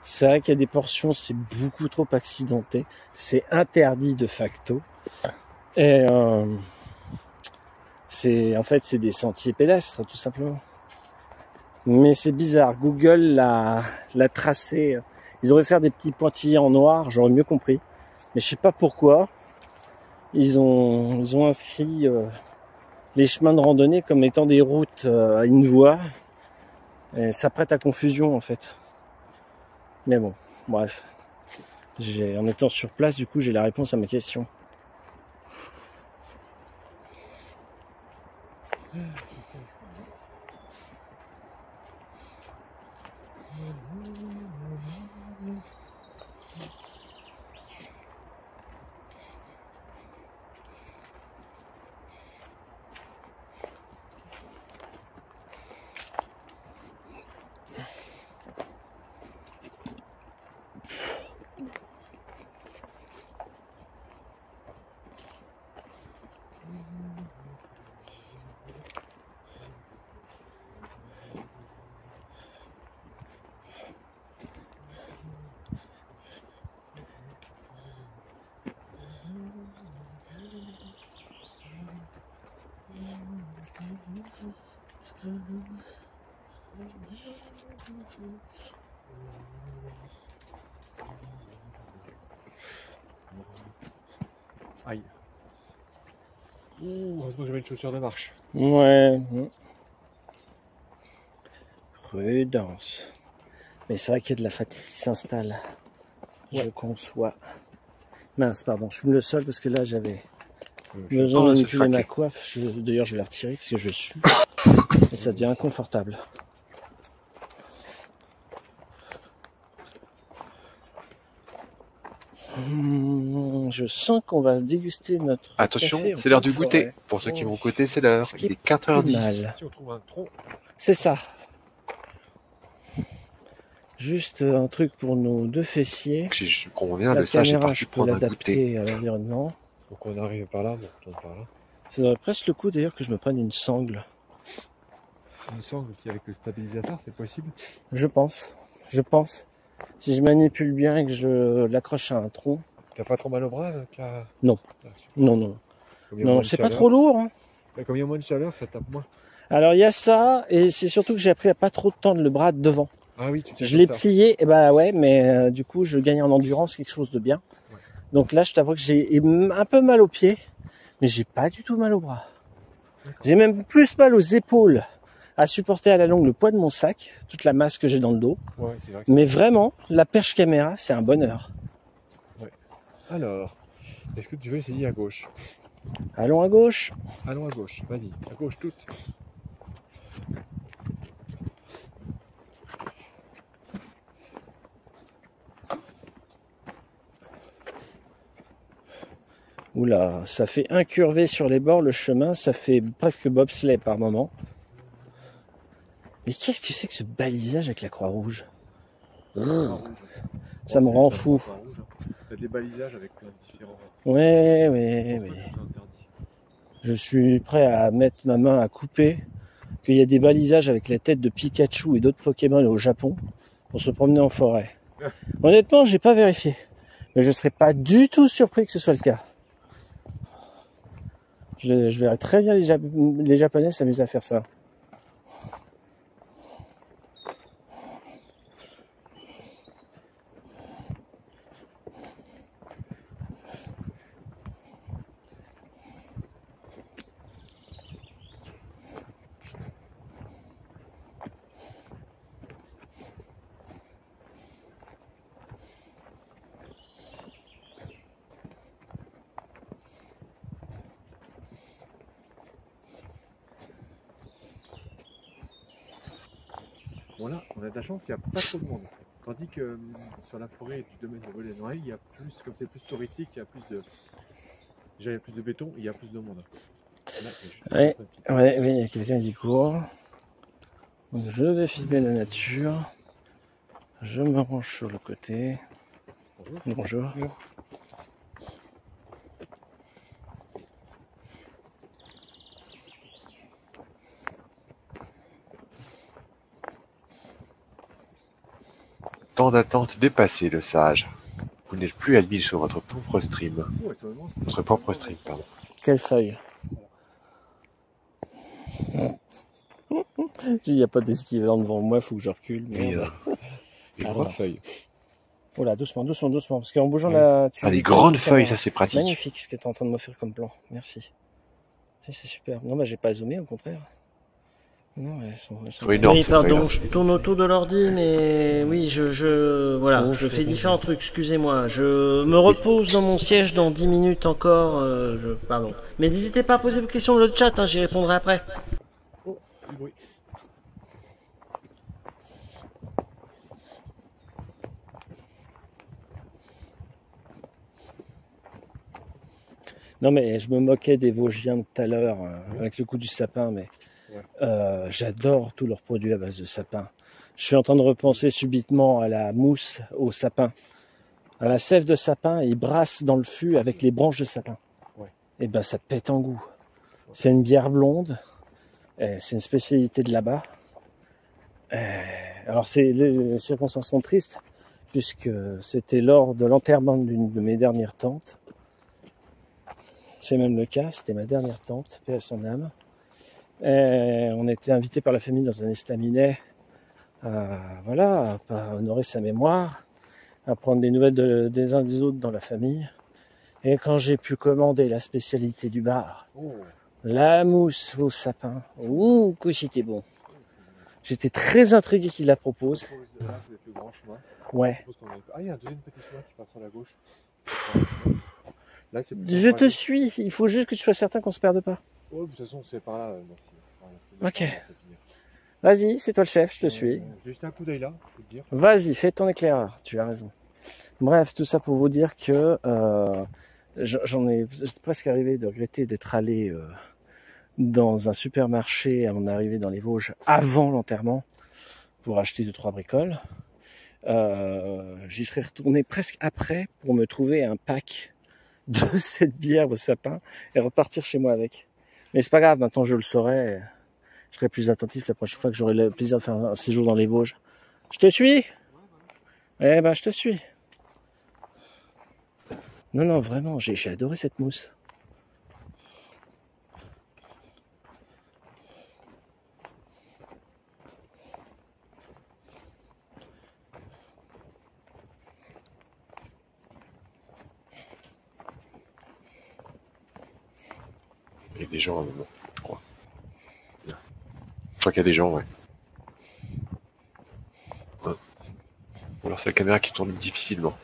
C'est vrai qu'il y a des portions, c'est beaucoup trop accidenté. C'est interdit de facto. Et euh, c'est en fait c'est des sentiers pédestres tout simplement. Mais c'est bizarre. Google l'a tracé. Ils auraient faire des petits pointillés en noir, j'aurais mieux compris. Mais je sais pas pourquoi. Ils ont inscrit euh, les chemins de randonnée comme étant des routes euh, à une voie. Et ça prête à confusion en fait. Mais bon, bref. En étant sur place, du coup, j'ai la réponse à ma question. Aïe. Ouh, heureusement que j'avais une chaussure de marche. Ouais. Prudence. Mais c'est vrai qu'il y a de la fatigue qui s'installe. Je conçois. Mince, pardon, je suis le seul parce que là j'avais Euh, besoin de manipuler ma coiffe. D'ailleurs, je vais la retirer parce que je suis. Et ça devient inconfortable. Je sens qu'on va se déguster notre. Attention, c'est l'heure du goûter. forêt. Pour ceux qui vont goûter, c'est l'heure. Ce qui Il est est 4h10. mal. Si on trouve un tronc, C'est ça. Juste un truc pour nos deux fessiers. Si je conviens, La le sage est parti je prendre un goûter. l'adapter à l'environnement. donc on arrive par là, on tourne par là. Ça aurait presque le coup d'ailleurs que je me prenne une sangle. Il me semble qu'avec le stabilisateur, c'est possible? Je pense. Je pense. Si je manipule bien et que je l'accroche à un tronc. T'as pas trop mal au bras Non. Ah. Non, non. Non, de c'est pas trop lourd. hein. Comme il y a moins de chaleur, ça tape moins. Alors il y a ça, et c'est surtout que j'ai appris à pas trop tendre le bras de devant. Ah oui, tu Je l'ai plié, et bah ouais, mais euh, du coup je gagne en endurance quelque chose de bien. Ouais. Donc là je t'avoue que j'ai un peu mal aux pieds, mais j'ai pas du tout mal au bras. J'ai même plus mal aux épaules à supporter à la longue le poids de mon sac, toute la masse que j'ai dans le dos. Ouais, c'est vrai que c'est- Mais vraiment, la perche caméra, c'est un bonheur. Alors, est-ce que tu veux essayer à gauche? Allons à gauche. Allons à gauche, vas-y, à gauche toute. Oula, ça fait incurver sur les bords le chemin, ça fait presque bobsleigh par moment. Mais qu'est-ce que c'est que ce balisage avec la croix rouge? Ça me rend fou. Il y a des balisages avec plein de différents. Ouais, ouais, ouais. Je suis prêt à mettre ma main à couper qu'il y a des balisages avec la tête de Pikachu et d'autres Pokémon au Japon pour se promener en forêt. Honnêtement, j'ai pas vérifié. Mais je serais pas du tout surpris que ce soit le cas. Je, je verrais très bien les, Jap- les Japonais s'amuser à faire ça. Chance, il n'y a pas trop de monde. Tandis que hum, sur la forêt du domaine de noailles il y a plus, comme c'est plus touristique, il y a plus de. Déjà, il y a plus de béton, il y a plus de monde. Là, il y a juste une Ouais. personne qui- Ouais, oui, il y a quelqu'un qui court. Donc je vais filmer la nature. Je me range sur le côté. Bonjour. Bonjour. Temps d'attente dépassé, le sage. Vous n'êtes plus admis sur votre propre stream. Votre propre stream, pardon. Quelle feuille Il n'y a pas d'esquiveur devant moi, faut que je recule. Merde. euh, grande feuille. Oh là, doucement, doucement, doucement, parce qu'en bougeant la... Tu ah, les grandes feuilles, ça c'est pratique. Magnifique ce que tu es en train de m'offrir comme plan. Merci. C'est super. Non, bah j'ai pas zoomé, au contraire. Non, elles sont... Elles sont Oui, oui, pardon, je tourne autour de l'ordi, mais oui, je, je voilà, Oh, je fais différents trucs. Excusez-moi, je me repose dans mon siège dans 10 minutes encore. euh, je, pardon. Mais n'hésitez pas à poser vos questions dans le chat, hein, j'y répondrai après. Du bruit. Non, mais je me moquais des Vosgiens de tout à l'heure, euh, avec le coup du sapin, mais. Euh, j'adore tous leurs produits à base de sapin. Je suis en train de repenser subitement à la mousse au sapin, à la sève de sapin, et ils brassent dans le fût avec les branches de sapin. Ouais. Et ben ça pète en goût. C'est une bière blonde, et c'est une spécialité de là-bas. Euh, Alors c'est les circonstances sont tristes, puisque c'était lors de l'enterrement d'une de mes dernières tantes. C'est même le cas, c'était ma dernière tante, paix à son âme. Et on était invité par la famille dans un estaminet, à, voilà, à honorer sa mémoire, à prendre des nouvelles de- des uns des autres dans la famille. Et quand j'ai pu commander la spécialité du bar, Oh, la mousse au sapin, ouh, que c'était bon. J'étais très intrigué qu'il la propose. Ouais. Ah, il y a un deuxième petit chemin qui passe à la gauche. Là, Je te suis, il faut juste que tu sois certain qu'on se perde pas. Ouais, de toute façon, c'est par là. euh, Merci. Ok. Vas-y, c'est toi le chef, je te Euh, suis. Jeter un coup d'œil là, pour te dire. Vas-y, fais ton éclaireur, tu as raison. Bref, tout ça pour vous dire que euh, je- j'en ai presque arrivé de regretter d'être allé euh, dans un supermarché à mon arrivée dans les Vosges avant l'enterrement pour acheter deux trois bricoles. J'y serais retourné presque après pour me trouver un pack de cette bière au sapin et repartir chez moi avec. Mais c'est pas grave, maintenant je le saurai. Je serai plus attentif la prochaine fois que j'aurai le plaisir de faire un séjour dans les Vosges. Je te suis Eh ben, je te suis. Non, non, vraiment, j'ai adoré cette mousse. Gens à un moment, je crois. Je crois qu'il y a des gens. Ouais. Ou alors c'est la caméra qui tourne difficilement.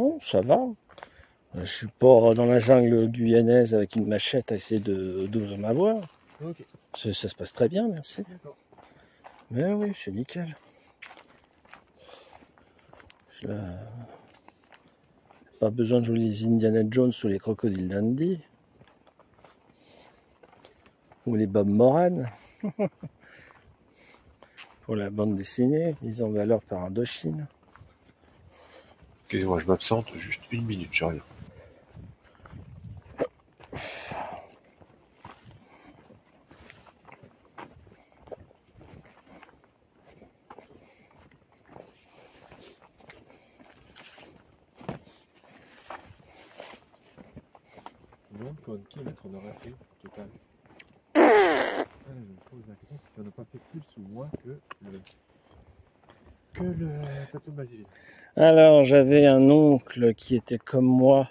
Non, ça va. Je suis pas dans la jungle guyanaise avec une machette à essayer de- d'ouvrir ma voie. Ça, ça se passe très bien, merci. Mais oui, c'est nickel. Je la- Pas besoin de jouer les Indiana Jones ou les crocodiles Dundee. Ou les Bob Moran. Pour la bande dessinée, mise en valeur par Indochine. Excusez-moi, je m'absente juste une minute, je reviens. Combien de kilomètres total Ah, Je me pose la question si on n'a pas fait plus ou moins que le, que le plateau de. Alors, j'avais un oncle qui était comme moi,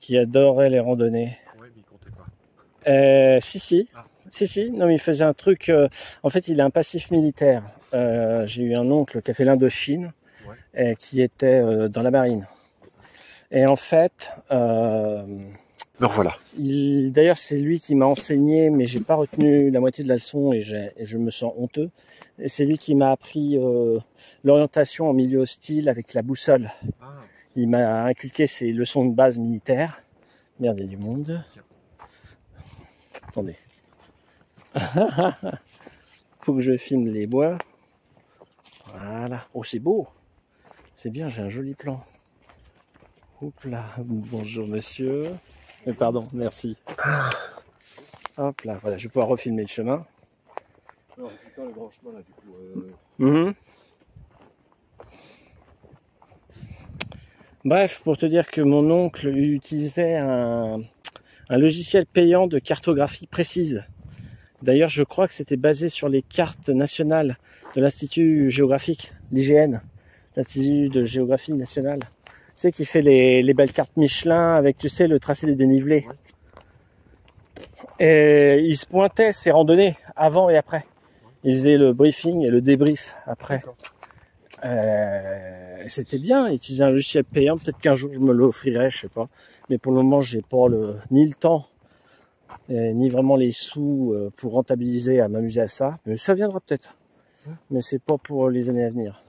qui adorait les randonnées. Ouais, mais il comptait pas. Euh, si, si. Ah. Si, si. Non, mais il faisait un truc. euh, en fait, il a un passif militaire. Euh, J'ai eu un oncle qui a fait l'Indochine, et qui était euh, dans la marine. Et en fait, d'ailleurs, c'est lui qui m'a enseigné, mais j'ai pas retenu la moitié de la leçon et, je me sens honteux. Et c'est lui qui m'a appris euh, l'orientation en milieu hostile avec la boussole. Ah, Il m'a inculqué ses leçons de base militaire. Merde, il y a du monde. Attendez. Faut que je filme les bois. Voilà. Oh, c'est beau. C'est bien, j'ai un joli plan. Hop là. Bonjour, monsieur. Euh, pardon, merci. Hop là, voilà, je vais pouvoir refilmer le chemin. alors putain, le grand chemin là, du coup. Euh... Mhm. Bref, pour te dire que mon oncle utilisait un, un logiciel payant de cartographie précise. D'ailleurs, je crois que c'était basé sur les cartes nationales de l'Institut géographique, l'IGN, l'Institut de géographie nationale. Tu sais, qui fait les, les belles cartes Michelin avec, tu sais, le tracé des dénivelés. Et il se pointait ses randonnées avant et après. Il faisait le briefing et le débrief après. Euh, c'était bien, utiliser un logiciel payant. Peut-être qu'un jour je me l'offrirai, je sais pas. Mais pour le moment, j'ai pas le ni le temps et ni vraiment les sous euh, pour rentabiliser à m'amuser à ça. Mais ça viendra peut-être. Mais c'est pas pour les années à venir.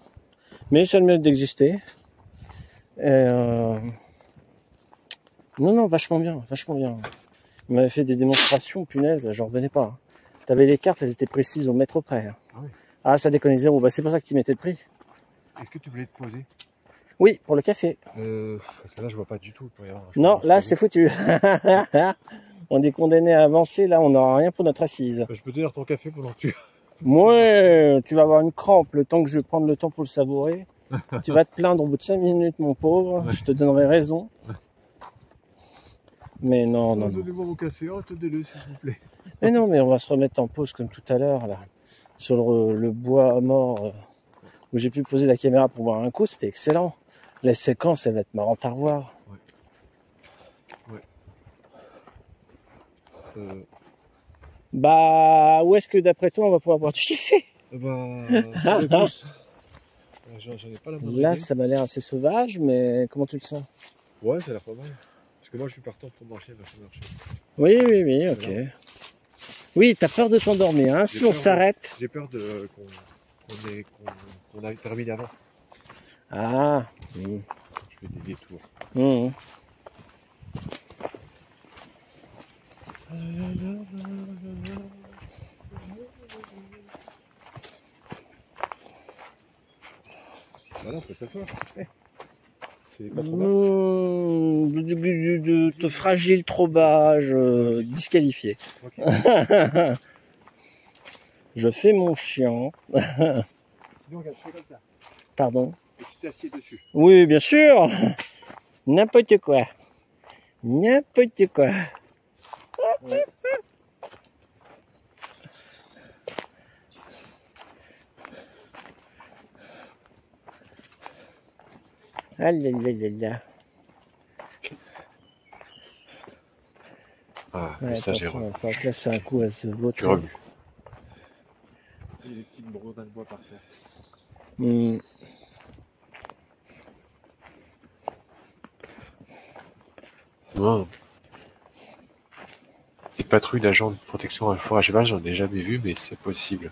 Mais ça le mérite d'exister. Et, euh, Non, non, vachement bien, vachement bien. Il m'avait fait des démonstrations, punaise, j'en revenais pas. hein. T'avais les cartes, elles étaient précises au mètre près. hein. Ah oui. Ah, ça déconne zéro. Bah, c'est pour ça que tu mettais le prix. Est-ce que tu voulais te poser? Oui, pour le café. euh, Parce que là, je vois pas du tout. y avoir Non, là, c'est foutu. on est condamné à avancer. Là, on n'aura rien pour notre assise. Je peux te dire ton café pendant que tu. Moi, tu vas avoir une crampe le temps que je vais prendre le temps pour le savourer. Tu vas te plaindre au bout de 5 minutes, mon pauvre. Je te donnerai raison. Mais non, non, non. Donnez-moi mon café, oh, tenez-le s'il vous plaît. Mais non, mais on va se remettre en pause comme tout à l'heure, là. Sur le, le bois mort, euh, où j'ai pu poser la caméra pour voir un coup. C'était excellent. La séquence, elle va être marrante à revoir. Euh, Bah, où est-ce que d'après toi, on va pouvoir boire du café? Bah, sur le pouce. Euh, J'en j'en ai pas la moindre Là, idée. ça m'a l'air assez sauvage, mais comment tu le sens? Ouais, ça a l'air pas mal. Parce que moi, je suis partant pour marcher, marcher, marcher. Oui, oui, oui, ok. Oui, t'as peur de t'endormir, hein Si on s'arrête. J'ai peur de qu'on qu'on a terminé avant. Ah. mmh, Je fais des détours. mmh. Voilà, on peut s'asseoir. C'est pas trop du- de fragile trop bas, je disqualifié. Ok. Je fais mon chien. Sinon, regarde, je fais comme ça. Pardon? Et tu t'assieds dessus. Oui, bien sûr. N'importe quoi. N'importe quoi. Ah là là là là. Ah, Ouais, ça, j'ai re... ça un coup à ce vote. tu remues. Il y a des petites brodins de bois par terre. Hmm. Non. Les patrouilles d'agents de protection à cheval, j'en ai jamais vu, mais c'est possible.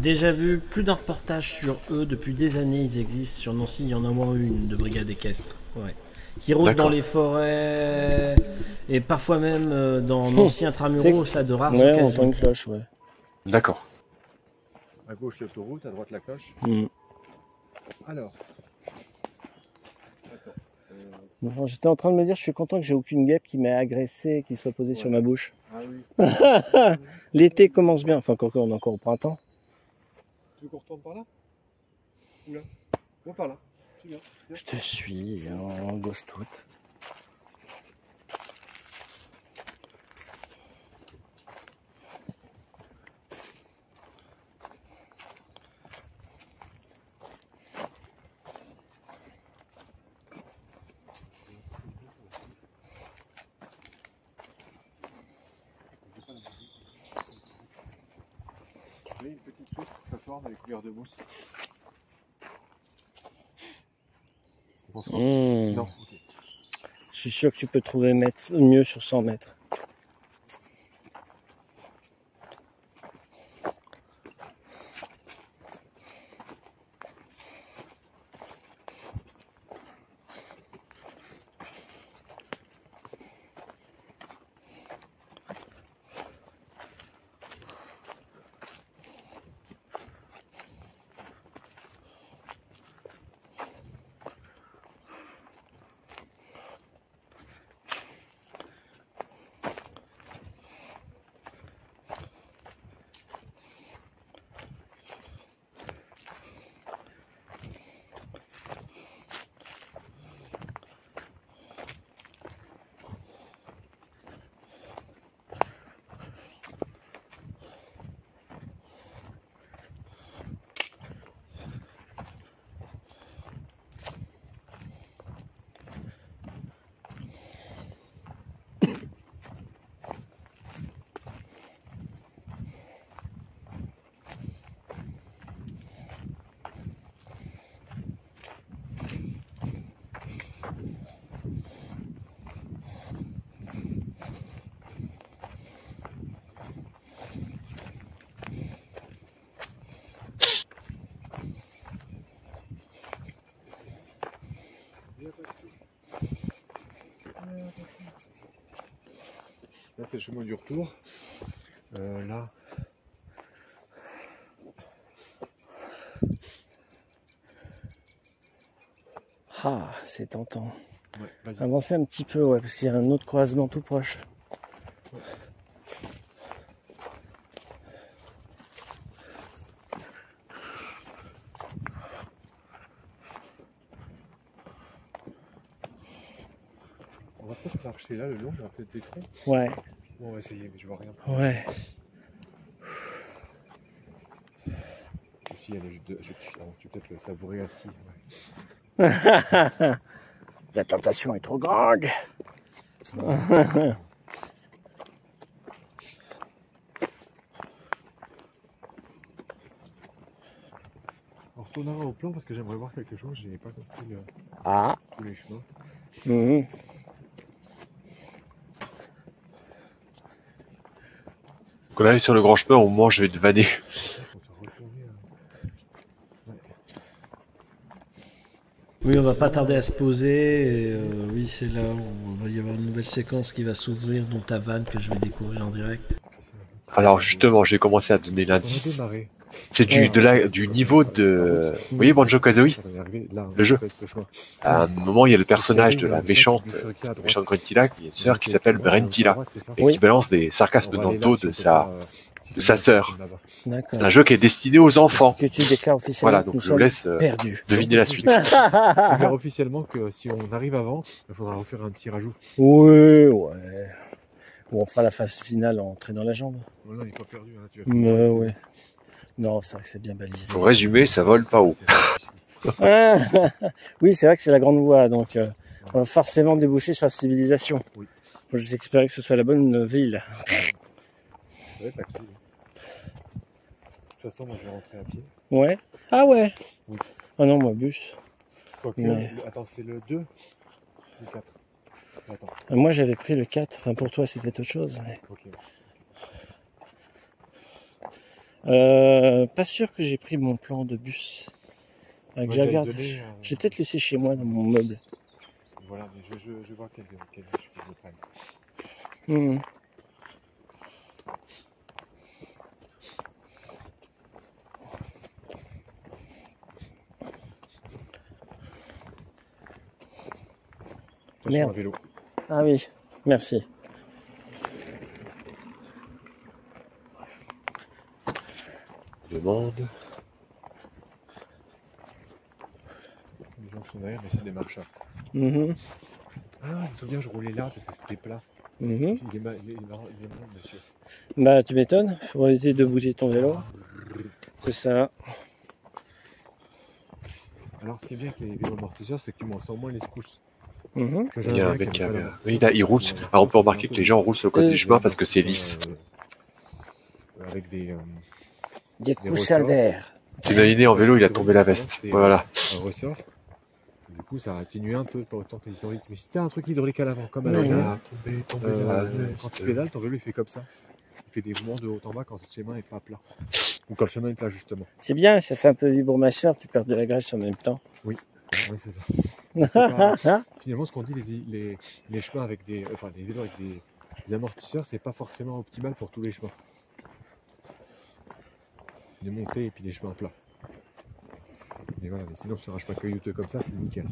Déjà vu plus d'un reportage sur eux depuis des années. Ils existent sur Nancy. Il y en a au moins une de brigade équestre. Ouais. Qui rôdent dans les forêts et parfois même euh, dans Nancy intramuros. Ça de rares Ouais, on entend occasions. une cloche, ouais. D'accord. À gauche, l'autoroute, à droite, la cloche. Hmm. Alors. Euh, Bon, J'étais en train de me dire, je suis content que j'ai aucune guêpe qui m'ait agressé, qui soit posée sur ma bouche. ah oui. L'été commence bien, enfin encore on est encore au printemps. Tu veux qu'on retourne par là Oula. Moi par là. Je te suis, en gauche toute. Oui, une petite chose de mousse. Bonsoir. Hmm. Non, ok. Je suis sûr que tu peux trouver mieux sur 100 mètres. C'est le chemin du retour. Euh, là, Ah, c'est tentant. ouais. Avancez un petit peu, ouais, parce qu'il y a un autre croisement tout proche. On va peut-être marcher là le long, il y aura peut-être des troncs. Ouais, on va essayer, mais je vois rien. ouais. Si, allez, je, je, alors, tu peux peut-être le savourer assis. ouais. La tentation est trop grande. On retournera au plan parce que j'aimerais voir quelque chose. Je n'ai pas compris le- Ah. tous les chemins. mhm. Quand on arrive sur le grand chemin, au moment je vais te vanner. Oui, on va pas tarder à se poser. et, euh, oui, c'est là où il va y avoir une nouvelle séquence qui va s'ouvrir, dont ta vanne que je vais découvrir en direct. Alors justement, j'ai commencé à donner l'indice. C'est du, de la, du niveau de... Vous voyez Banjo Kazooie Le jeu. À un moment, il y a le personnage de la méchante, droite. méchante Gruntilda, qui a une sœur qui s'appelle Brentilla, et qui balance des sarcasmes dans le dos de sa, euh, de sa sœur. C'est un jeu qui est destiné aux enfants. Que tu déclares officiellement Voilà, que donc nous je vous laisse euh, deviner la suite. Je dire officiellement que si on arrive avant, il faudra refaire un petit rajout. Oui, ouais. Ou on fera la phase finale en dans la jambe. Oh non, il n'est pas perdu. Hein, tu vas Mais faire ouais. Non, c'est vrai que c'est bien balisé. Pour résumer, ça vole pas haut. Ah, oui, c'est vrai que c'est la grande voie, donc euh, on va forcément déboucher sur la civilisation. Oui. Moi, J'espérais que ce soit la bonne ville. Ouais, taxi. De toute façon, moi je vais rentrer à pied. Ouais. Ah ouais. Oui. Ah non, moi bus. Quoique, attends, c'est le 2 ou le 4 Attends, Moi j'avais pris le 4. Enfin pour toi c'était autre chose. mais- ok. Euh, pas sûr que j'ai pris mon plan de bus. Euh, Je l'ai peut-être laissé chez moi dans mon meuble. Voilà, mais je, je, je vois quel, quel je me prendre. Mhm. Attention Merde. vélo. Ah oui, merci. Demande. Les gens qui sont derrière, mais c'est des marcheurs. Mhm. Ah, je me souviens, je roulais là parce que c'était plat. Mhm. Il est, ma- il est marrant, il est marrant, monsieur. Bah tu m'étonnes. Faut éviter de bouger ton vélo. C'est ça. Alors, ce qui est bien avec les vélos amortisseurs, c'est que tu m'en sens moins les secousses. Mhm. Il y a un mec qui a... Oui, là, il roule. Alors on peut remarquer que les gens roulent sur le côté Euh, du chemin parce que c'est lisse. Euh, avec des. euh, Des coussins d'air. T'imagines en vélo, il a tombé la veste. Voilà. un ressort. Du coup, ça a atténué un peu, pas autant que les hydrauliques. Mais si t'as un truc hydraulique à l'avant, comme à l'avant, tombé, tombé euh, quand tu pédales, ton vélo il fait comme ça. Il fait des mouvements de haut en bas quand le chemin est pas plat. Ou quand le chemin est plat, justement. C'est bien, ça fait un peu vibromasseur, tu perds de la graisse en même temps. Oui, c'est ça. Pas- Finalement, ce qu'on dit, les, les, les chemins avec des. Enfin, les vélos avec des, des amortisseurs, c'est pas forcément optimal pour tous les chemins. Des montées et puis des chemins plats. Mais voilà, mais sinon, sur un chemin caillouteux comme ça, c'est nickel.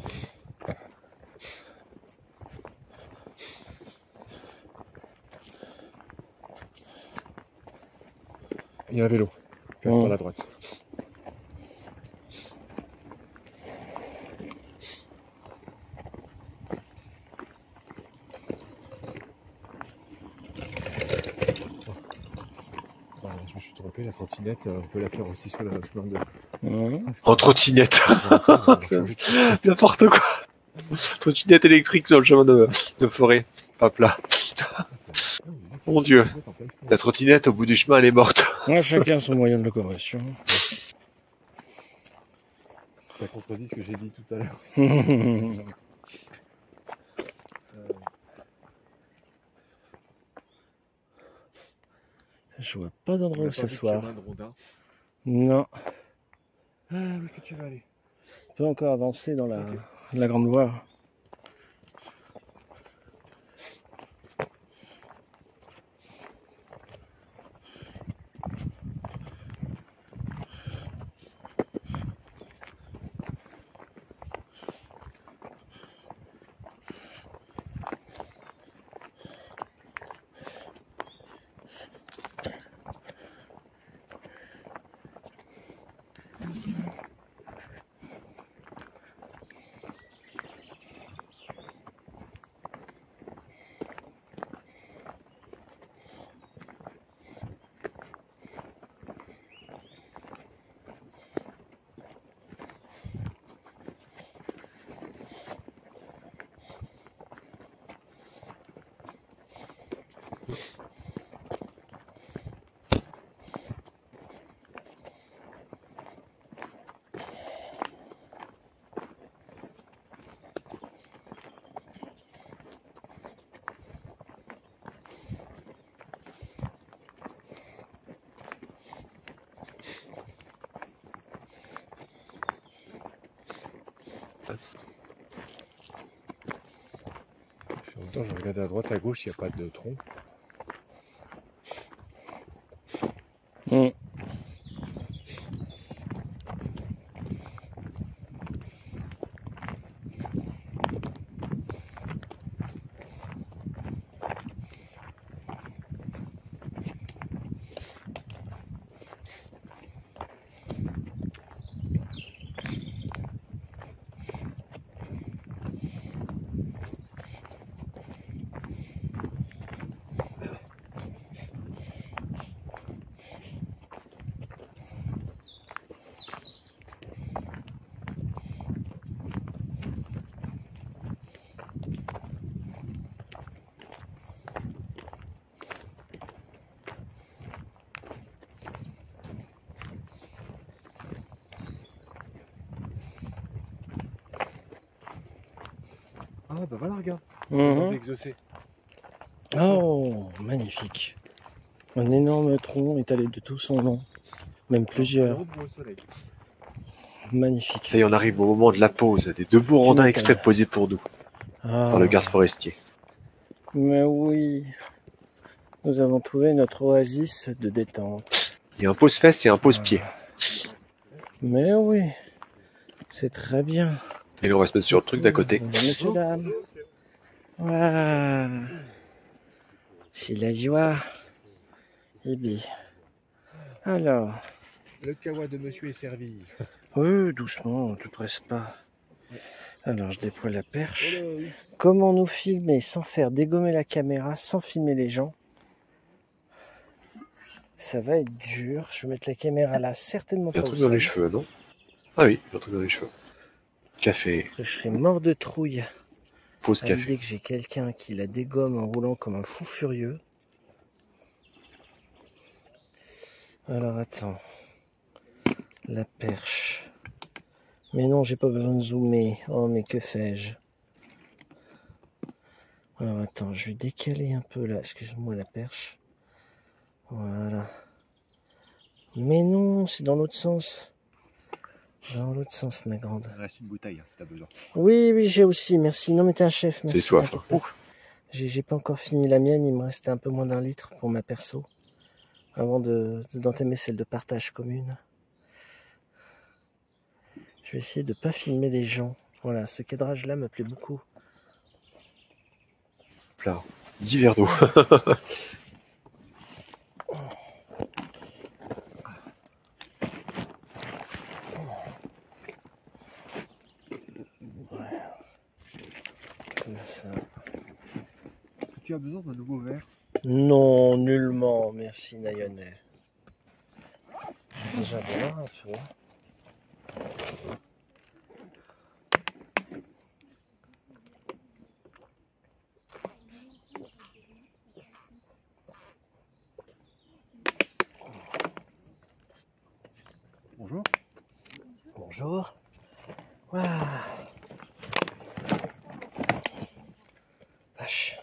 Il y a un vélo. Passe Ouais. par la droite. Voilà, je me suis trompé, la trottinette, euh, on peut la faire aussi sur le chemin de. Mhm. En trottinette. N'importe quoi. Trottinette électrique sur le chemin de, de forêt. Pas plat. Mon Dieu. La trottinette au bout du chemin, elle est morte. Ouais, chacun son moyen de locomotion. Ça contredit ce que j'ai dit tout à l'heure. Mhm. Euh, Je vois pas d'endroit où s'asseoir. Non, Ah, où est-ce que tu vas aller? On peut encore avancer dans la, la grande voie. À droite, à gauche, il n'y a pas de tronc. Mm. Ah bah voilà, regarde. Mhm. Exaucé. Oh, magnifique. Un énorme tronc étalé de tout son long. Même plusieurs. Magnifique. Est, on arrive au moment de la pause. Des deux beaux rondins exprès posés pour nous Ah, par le garde forestier. Mais oui. Nous avons trouvé notre oasis de détente. Il y a un pose-fesse et un pose-pied. Mais oui. C'est très bien. Et là, on va se mettre sur le truc d'à côté. Monsieur, dame. Waouh. C'est la joie. Eh bien. Alors. Le kawa de monsieur est servi. Oui, doucement, ne te presse pas. Alors, je déploie la perche. Comment nous filmer sans faire dégommer la caméra, sans filmer les gens? Ça va être dur. Je vais mettre la caméra là, certainement Il y a pas un au truc dans les cheveux, non? Ah oui, il y a un truc dans les cheveux. Café, Je serai mort de trouille pause café. l'idée que j'ai quelqu'un qui la dégomme en roulant comme un fou furieux. Alors attends. La perche. Mais non, j'ai pas besoin de zoomer. Oh, mais que fais-je? Alors attends, je vais décaler un peu là. Excuse-moi la perche. Voilà. Mais non, c'est dans l'autre sens. Dans l'autre sens, ma grande. Il reste une bouteille, hein, si t'as besoin. Oui, oui, j'ai aussi, merci. Non, mais t'es un chef, merci. J'ai soif. hein. J'ai pas encore fini la mienne, il me restait un peu moins d'un litre pour ma perso. Avant de de- d'entamer celle de partage commune. Je vais essayer de pas filmer les gens. Voilà, ce cadrage-là me plaît beaucoup. Là, 10 verres d'eau. Comme ça. Tu as besoin d'un nouveau verre Non, nullement, merci. J'ai déjà boire un peu. Bonjour. Bonjour. Waouh. Vache.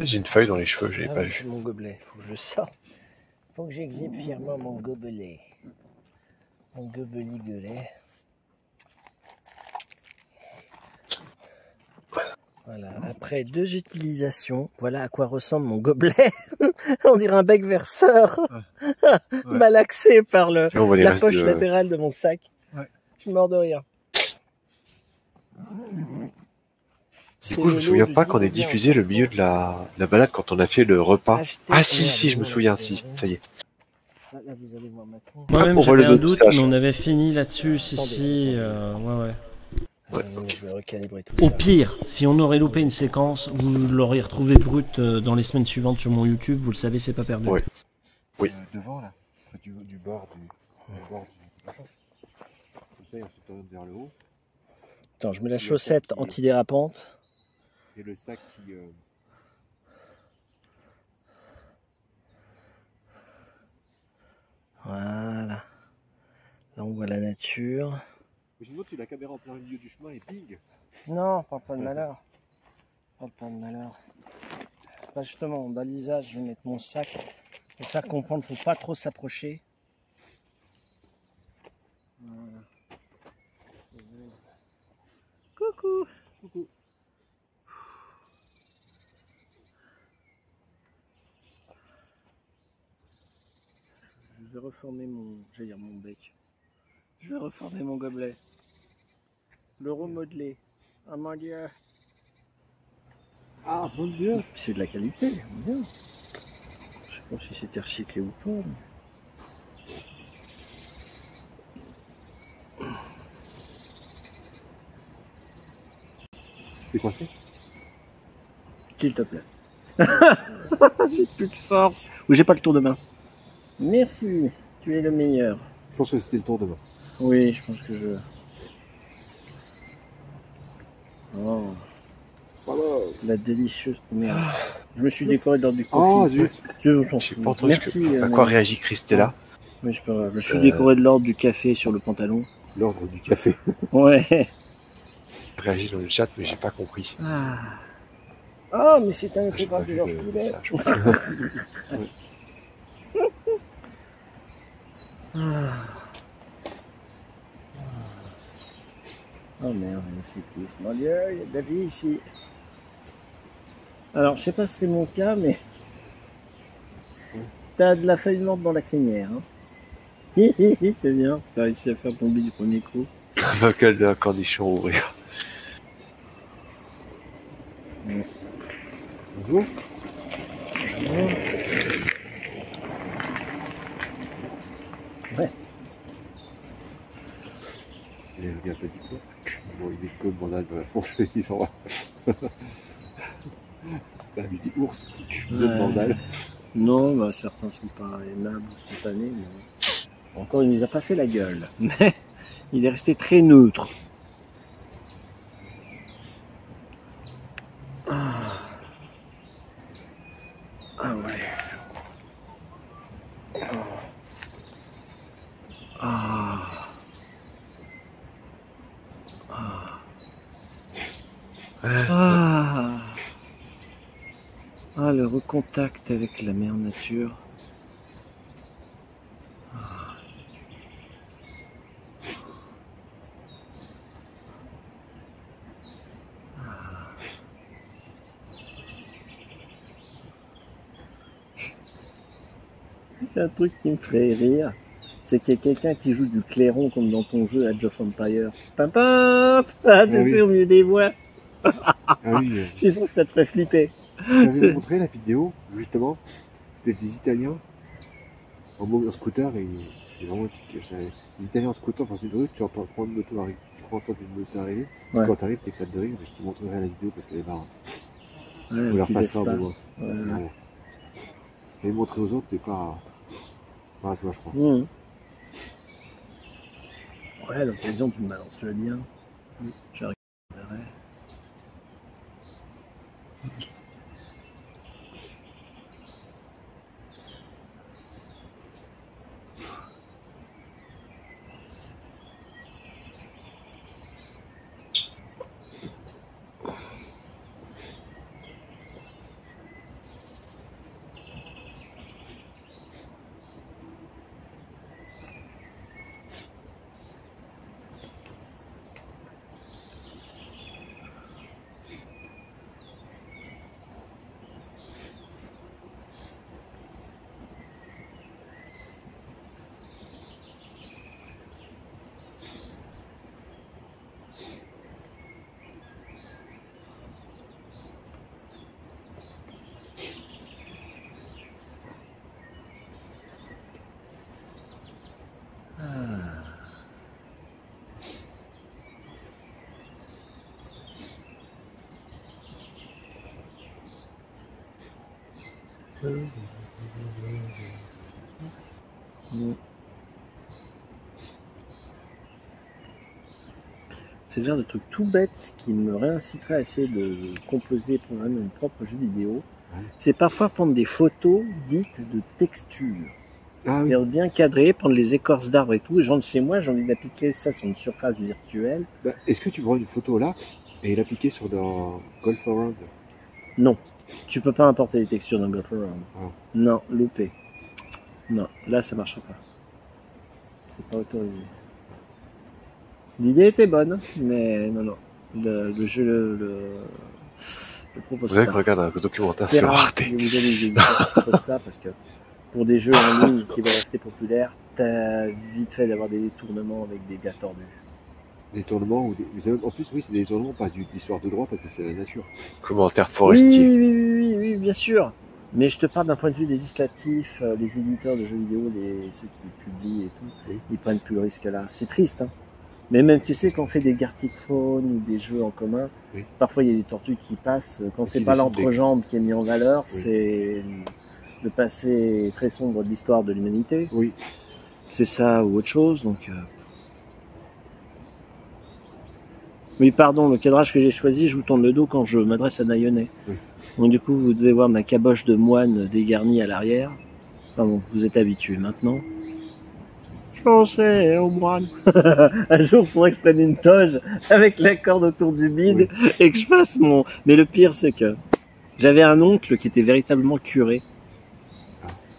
J'ai une feuille dans les cheveux, je l'ai Ah pas vu. mon gobelet, faut que je le sorte. Faut que j'exhibe fièrement mon gobelet. Mon gobeli gueulet. Voilà, après deux utilisations, voilà à quoi ressemble mon gobelet. On dirait un bec verseur, malaxé par le, la poche de- latérale de mon sac. Ouais. Je suis mort de rire. Du coup, je me souviens pas qu'on ait diffusé le milieu de la, de la balade quand on a fait le repas. Acheter- Ah si, si, je me souviens, si, ça y est. Maintenant. Moi-même, on voit j'avais un doute, mais on avait fini là-dessus, si, si. euh, ouais, ouais. Ouais, Euh, Je vais recalibrer tout Au ça. pire, si on aurait loupé une séquence, vous l'auriez retrouvé brute euh, dans les semaines suivantes sur mon YouTube, vous le savez, c'est pas perdu. Ouais. Oui. Euh, devant, là. Près Du, du bord du. du bord du. Comme ça, il se tourne vers le haut. Attends, je mets la chaussette antidérapante. Et le sac qui. euh, Voilà. Là, on voit la nature. Mais sinon, tu la caméra en plein milieu du chemin et ping Non, parle pas de malheur. Parle pas de malheur. Bah justement, en balisage, je vais mettre mon sac. Pour faire comprendre, faut pas trop s'approcher. Voilà. Coucou. Coucou. Je vais reformer mon, j'allais dire mon bec. Je vais reformer mon gobelet. Le remodeler. Ah mon dieu. Ah, mon dieu c'est de la qualité, bien. Je sais pas si c'était recyclé ou pas. mais- C'est coincé S'il te plaît. j'ai plus de force. Ou j'ai pas le tour de main. Merci, tu es le meilleur. Je pense que c'était le tour de main. Oui, je pense que je. Oh, Bravo la délicieuse. Merde. Je me suis décoré lors du Oh coffee. zut Je pas entendu Merci. que- euh, à quoi réagit Christella. c'est pas grave. Je me suis Euh. décoré de l'ordre du café sur le pantalon. L'ordre du café. Ouais. Réagit dans le chat, mais j'ai pas compris. Ah. Ah, mais c'est un autographe de vu Georges le Poulet. message. Ah. Oh merde, le cycliste. Mon Dieu, il y a de la vie ici. Alors, je sais pas si c'est mon cas, mais. T'as de la feuille morte dans la crinière. Hein. Hi, hi, hi, c'est bien. T'as réussi à faire tomber du premier coup. De la condition ouvrir. Bonjour. Il petit. Bon, il est comme mon âne dans la tronche, il s'en va. Là, il dit ours, vous êtes bandal. Non, bah, certains sont pas aimables ou spontanés, mais encore il nous a pas fait la gueule. Mais il est resté très neutre. Le recontact avec la mère nature. Ah. Il y a un truc qui me ferait rire, c'est qu'il y a quelqu'un qui joue du clairon comme dans ton jeu Age of Empire. Pam pam Ah, tu Ah oui. sais, au milieu des voix. Ah oui, Je suis sûr que ça te ferait flipper. Je t'avais C'est- montré la vidéo, justement. C'était des Italiens en, scooter et c'est vraiment Des Italiens en scooter dans une rue, tu entends prendre une moto arriver, tu entendre une moto arriver. Ouais. Quand t'arrives, t'éclates de rire, mais je te montrerai la vidéo parce qu'elle est marrante. Ouais, On un leur petit passe ça destin. au moment. Ouais. C'est marrant. Et montrer aux autres, c'est pas. Pas à toi, je crois. Mmh. Ouais, à l'occasion, tu me balances le lien. Je C'est le genre de truc tout bête qui me réinciterait à essayer de composer pour mon propre jeu vidéo. C'est parfois prendre des photos dites de texture. Ah oui. C'est-à-dire bien cadré, prendre les écorces d'arbres et tout. Et je rentre chez moi, j'ai envie d'appliquer ça sur une surface virtuelle. Bah, Est-ce que tu prends une photo là et l'appliquer sur dans Golf Around? Non. Tu peux pas importer les textures dans Golf Around. Non, loupé. Non, là ça marchera pas. C'est pas autorisé. L'idée était bonne, mais non, non. Le, le jeu le, le, le propose Vous pas. que regarde un documentaire C'est sur rare Arte. que vous donne qui proposent ça parce que pour des jeux en ligne qui veulent rester populaires, t'as vite fait d'avoir des détournements avec des gars tordus. Des tournements ou des... En plus, oui, c'est des tournements, pas d'histoire de droit parce que c'est la nature. Commentaire forestier. Oui, oui, oui, oui, oui, bien sûr. Mais je te parle d'un point de vue législatif, euh, les éditeurs de jeux vidéo, les, ceux qui les publient et tout, Oui. ils prennent plus le risque là. C'est triste, hein. Mais même, tu sais, quand on fait des Gartic Phone ou des jeux en commun, Oui. parfois il y a des tortues qui passent. Quand c'est pas l'entrejambe qui est mis en valeur, Oui. c'est le passé très sombre de l'histoire de l'humanité. Oui. C'est ça ou autre chose, donc. euh. Oui, pardon, le cadrage que j'ai choisi, je vous tourne le dos quand je m'adresse à Naïonnet. Oui. Donc du coup, vous devez voir ma caboche de moine dégarnie à l'arrière. Enfin bon, vous êtes habitué maintenant. Je sais, au moine. Un jour, il faudrait que je prenne une toge avec la corde autour du bide et que je fasse mon... Mais le pire, c'est que j'avais un oncle qui était véritablement curé.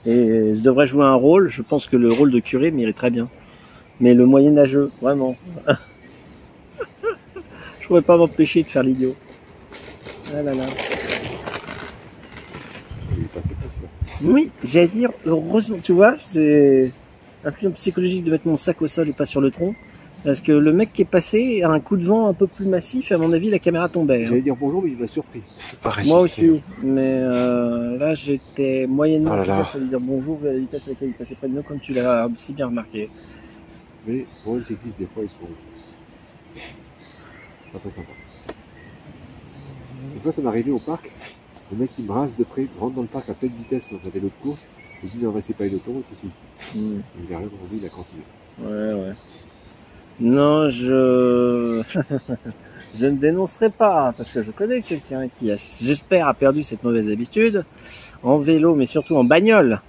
Et je devrais jouer un rôle. Je pense que le rôle de curé m'irait très bien. Mais le moyenâgeux, vraiment. je pourrais pas m'empêcher de faire l'idiot. Ah là là. Il est passé pas celui-là. Oui, j'allais dire, heureusement, tu vois, c'est un film psychologique de mettre mon sac au sol et pas sur le tronc. Parce que le mec qui est passé a un coup de vent un peu plus massif et à mon avis la caméra tombait. hein. J'allais dire bonjour, mais il m'a surpris. Pas. Moi aussi, mais euh, là j'étais moyennement Oh là là. il fallait dire bonjour à la vitesse à laquelle il passait pas de nous comme tu l'as si bien remarqué. Mais pour les cyclistes, des fois, ils sont pas très sympas. Une fois, ça m'est arrivé au parc. Le mec, il me rase de près, rentre dans le parc à pleine vitesse sur un vélo de course. Il dit, non, c'est pas une autoroute ici. Hmm. Il a rien il a continué. Ouais, ouais. Non, je... je ne dénoncerai pas, parce que je connais quelqu'un qui, a, j'espère, a perdu cette mauvaise habitude, en vélo, mais surtout en bagnole.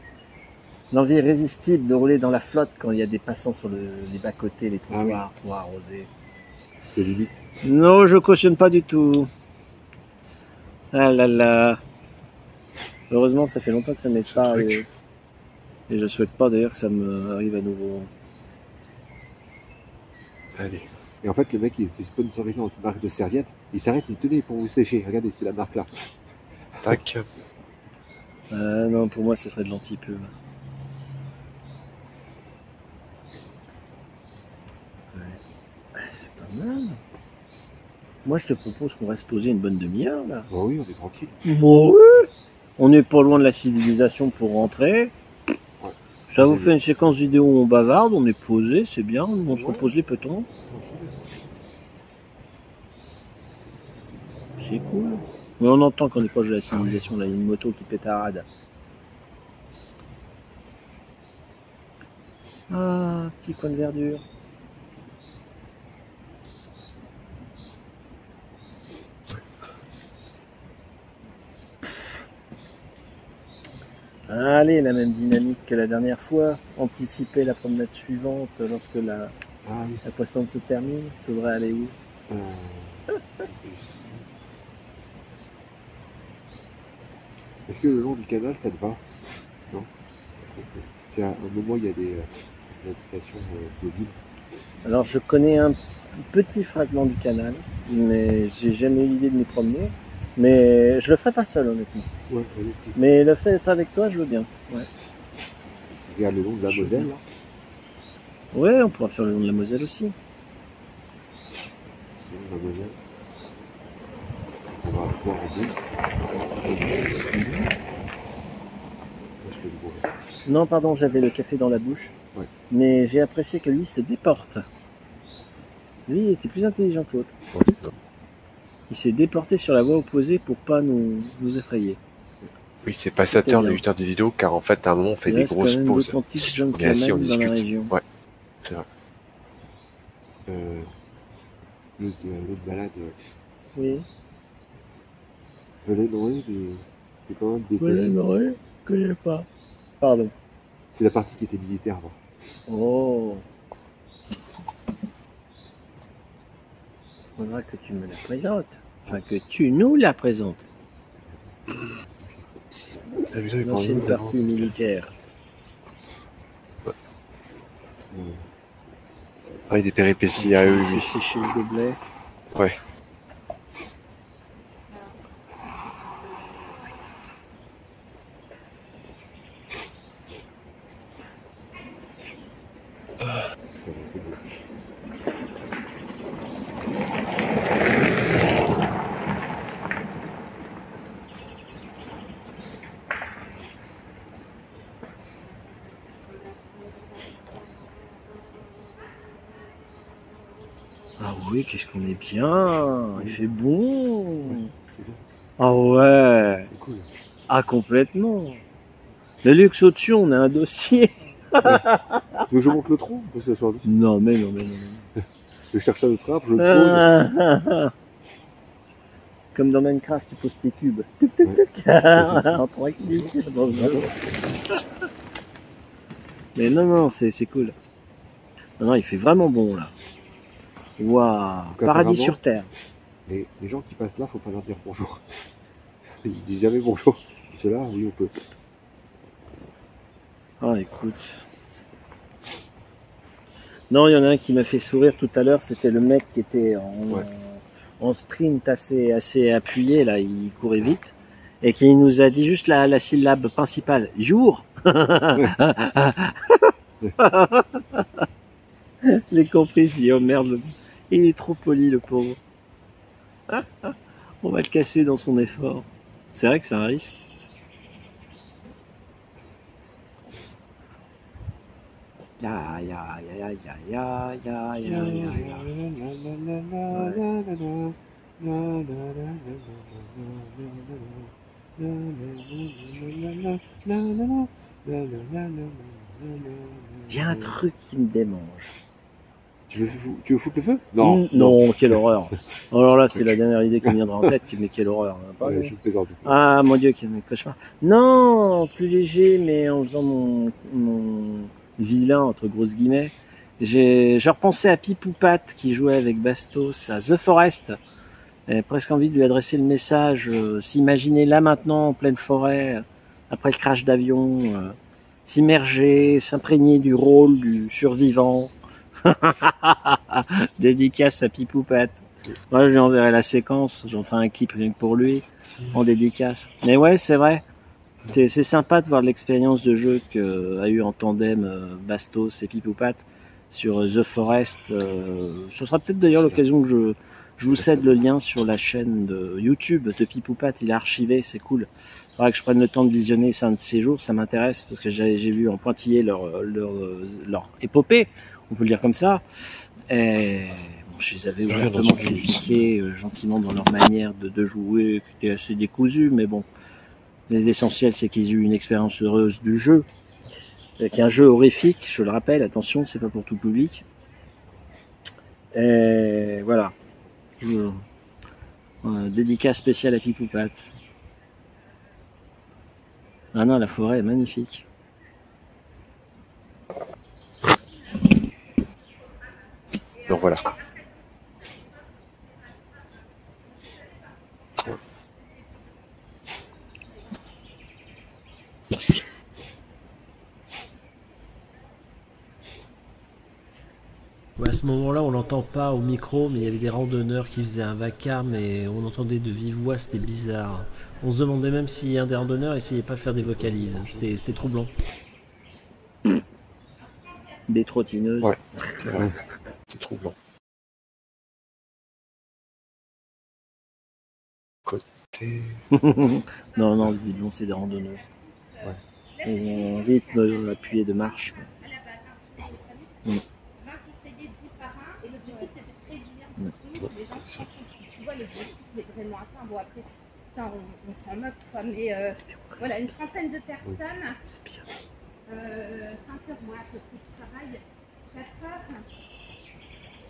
L'envie irrésistible de rouler dans la flotte quand il y a des passants sur le- les bas-côtés, les Ah oui. trottoirs pour arroser. C'est limite. Non, je cautionne pas du tout. Ah là là. Heureusement, ça fait longtemps que ça m'est pas arrivé. Et je souhaite pas d'ailleurs que ça me arrive à nouveau. Allez. Et en fait, le mec, il était sponsorisé en marque de serviette. Il s'arrête, il tenait pour vous sécher. Regardez, c'est la marque là. Tac. Ah non, pour moi, ce serait de l'anti-pub. Ouais. Ah, Moi, je te propose qu'on reste posé une bonne demi-heure, là. Bon, oui, on est tranquille. Bon, oui. On n'est pas loin de la civilisation pour rentrer. Ouais. Ça vous fait une séquence vidéo où on bavarde, on est posé, c'est bien, on se repose les petons. C'est cool. Mais on entend qu'on est proche de la civilisation, là, il y a une moto qui pétarade. Ah, petit coin de verdure. Allez, la même dynamique que la dernière fois. Anticiper la promenade suivante lorsque la, Ah oui. la poissonne se termine. Tu devrais aller où? Euh. Est-ce que le long du canal, ça te va? Non? C'est à un moment, il y a des euh, habitations euh, de ville. Alors, je connais un petit fragment du canal, mais j'ai jamais eu l'idée de m'y promener. Mais je le ferai pas seul, honnêtement. Ouais, Mais le fait d'être avec toi, je veux bien. Ouais, regarde le long de la Je Moselle, là. ouais on pourra faire le long de la Moselle aussi. La Moselle. On va en bus. Non, pardon, j'avais le café dans la bouche. Ouais. Mais j'ai apprécié que lui se déporte. Lui, il était plus intelligent que l'autre. Il s'est déporté sur la voie opposée pour pas nous, nous effrayer. Oui, c'est pas 7 heures de bien. 8 heures de vidéo, car en fait, à un moment, on fait Il des grosses pauses. On est assis, on discute. Ouais, c'est vrai. Euh, l'autre euh, l'autre balade. euh, Oui. Velay mais c'est quand même des Oui, je connais pas. Pardon. C'est la partie qui était militaire avant. Oh. Faudra que tu me la présentes. Enfin, que tu nous la présentes. L'ancienne partie militaire. Ah, il y a des péripéties à eux, C'est sécher le gobelet. Ouais. Oui, qu'est-ce qu'on est bien. Il fait bon. Ah ouais. cool. Ah complètement. Le luxe au-dessus, on a un dossier. Tu veux que je monte le tronc Parce que ce soir, Non, mais non, mais non. mais non. Je cherche un trappe, je le pose. Comme dans Minecraft, tu poses tes cubes. Tuc, tuc, tuc. en trois clics. dans un lot. Mais non, non, c'est cool. Non, non, il fait vraiment bon là. Waouh, paradis sur terre. Les, les gens qui passent là, faut pas leur dire bonjour. Ils disent jamais bonjour. Ceux-là, oui, on peut. Ah, écoute. Non, il y en a un qui m'a fait sourire tout à l'heure, c'était le mec qui était en, Ouais. en sprint assez, assez appuyé, là, il courait vite, et qui nous a dit juste la, la syllabe principale, jour. Je l'ai compris, dis, oh merde, il est trop poli, le pauvre. On va le casser dans son effort. C'est vrai que c'est un risque. Ya, ya, ya, il y a un truc qui me démange. Tu veux, tu veux foutre le feu? Mm, non, quelle horreur. Alors là, c'est la dernière idée qui me viendra en tête. Mais quelle horreur. hein, pas Ouais, vrai. je plaisante. Ah mon dieu, quel cauchemar. Non, plus léger, mais en faisant mon, mon vilain entre grosses guillemets. J'ai, je repensais à Pipoupat qui jouait avec Bastos à The Forest. J'avais presque envie de lui adresser le message, euh, s'imaginer là maintenant en pleine forêt, après le crash d'avion, euh, s'immerger, s'imprégner du rôle du survivant. Dédicace à Pipoupat. Moi, je lui enverrai la séquence, j'en ferai un clip rien que pour lui en dédicace. Mais ouais, c'est vrai. C'est sympa de voir l'expérience de jeu qu'a eu en tandem euh, Bastos et Pipoupat sur euh, The Forest. euh, ce sera peut-être d'ailleurs l'occasion que je, je vous cède le lien sur la chaîne de YouTube de Pipoupat. Il est archivé, c'est cool. Il faudra que je prenne le temps de visionner ça un de ces jours, ça m'intéresse parce que j'ai j'ai vu en pointillé leur, leur, leur épopée, on peut le dire comme ça. Et bon, je les avais ouvertement critiqués euh, gentiment dans leur manière de, de jouer, qui était assez décousue, mais bon. L'essentiel, c'est qu'ils aient eu une expérience heureuse du jeu. Avec un jeu horrifique, je le rappelle, attention, c'est pas pour tout public. Et voilà. Je... Dédicace spécial à Pipoupat. Ah non, la forêt est magnifique. Donc voilà. Ouais, à ce moment-là, on l'entend pas au micro, mais il y avait des randonneurs qui faisaient un vacarme et on entendait de vive voix, c'était bizarre. On se demandait même si un des randonneurs essayait pas de faire des vocalises. C'était c'était troublant. Des trottineuses. Ouais. C'est troublant. Côté. non, non, visiblement, c'est des randonneuses. Ils ont un rythme appuyé de marche. Ça. tu vois, l'objectif est vraiment atteint. Bon, après, ça, on, on s'en moque, quoi. Mais euh, voilà, une trentaine de personnes, C'est bien. euh, 5 heures, moi, à peu près de travail, 4 heures. On va pas demander en dessous de 400.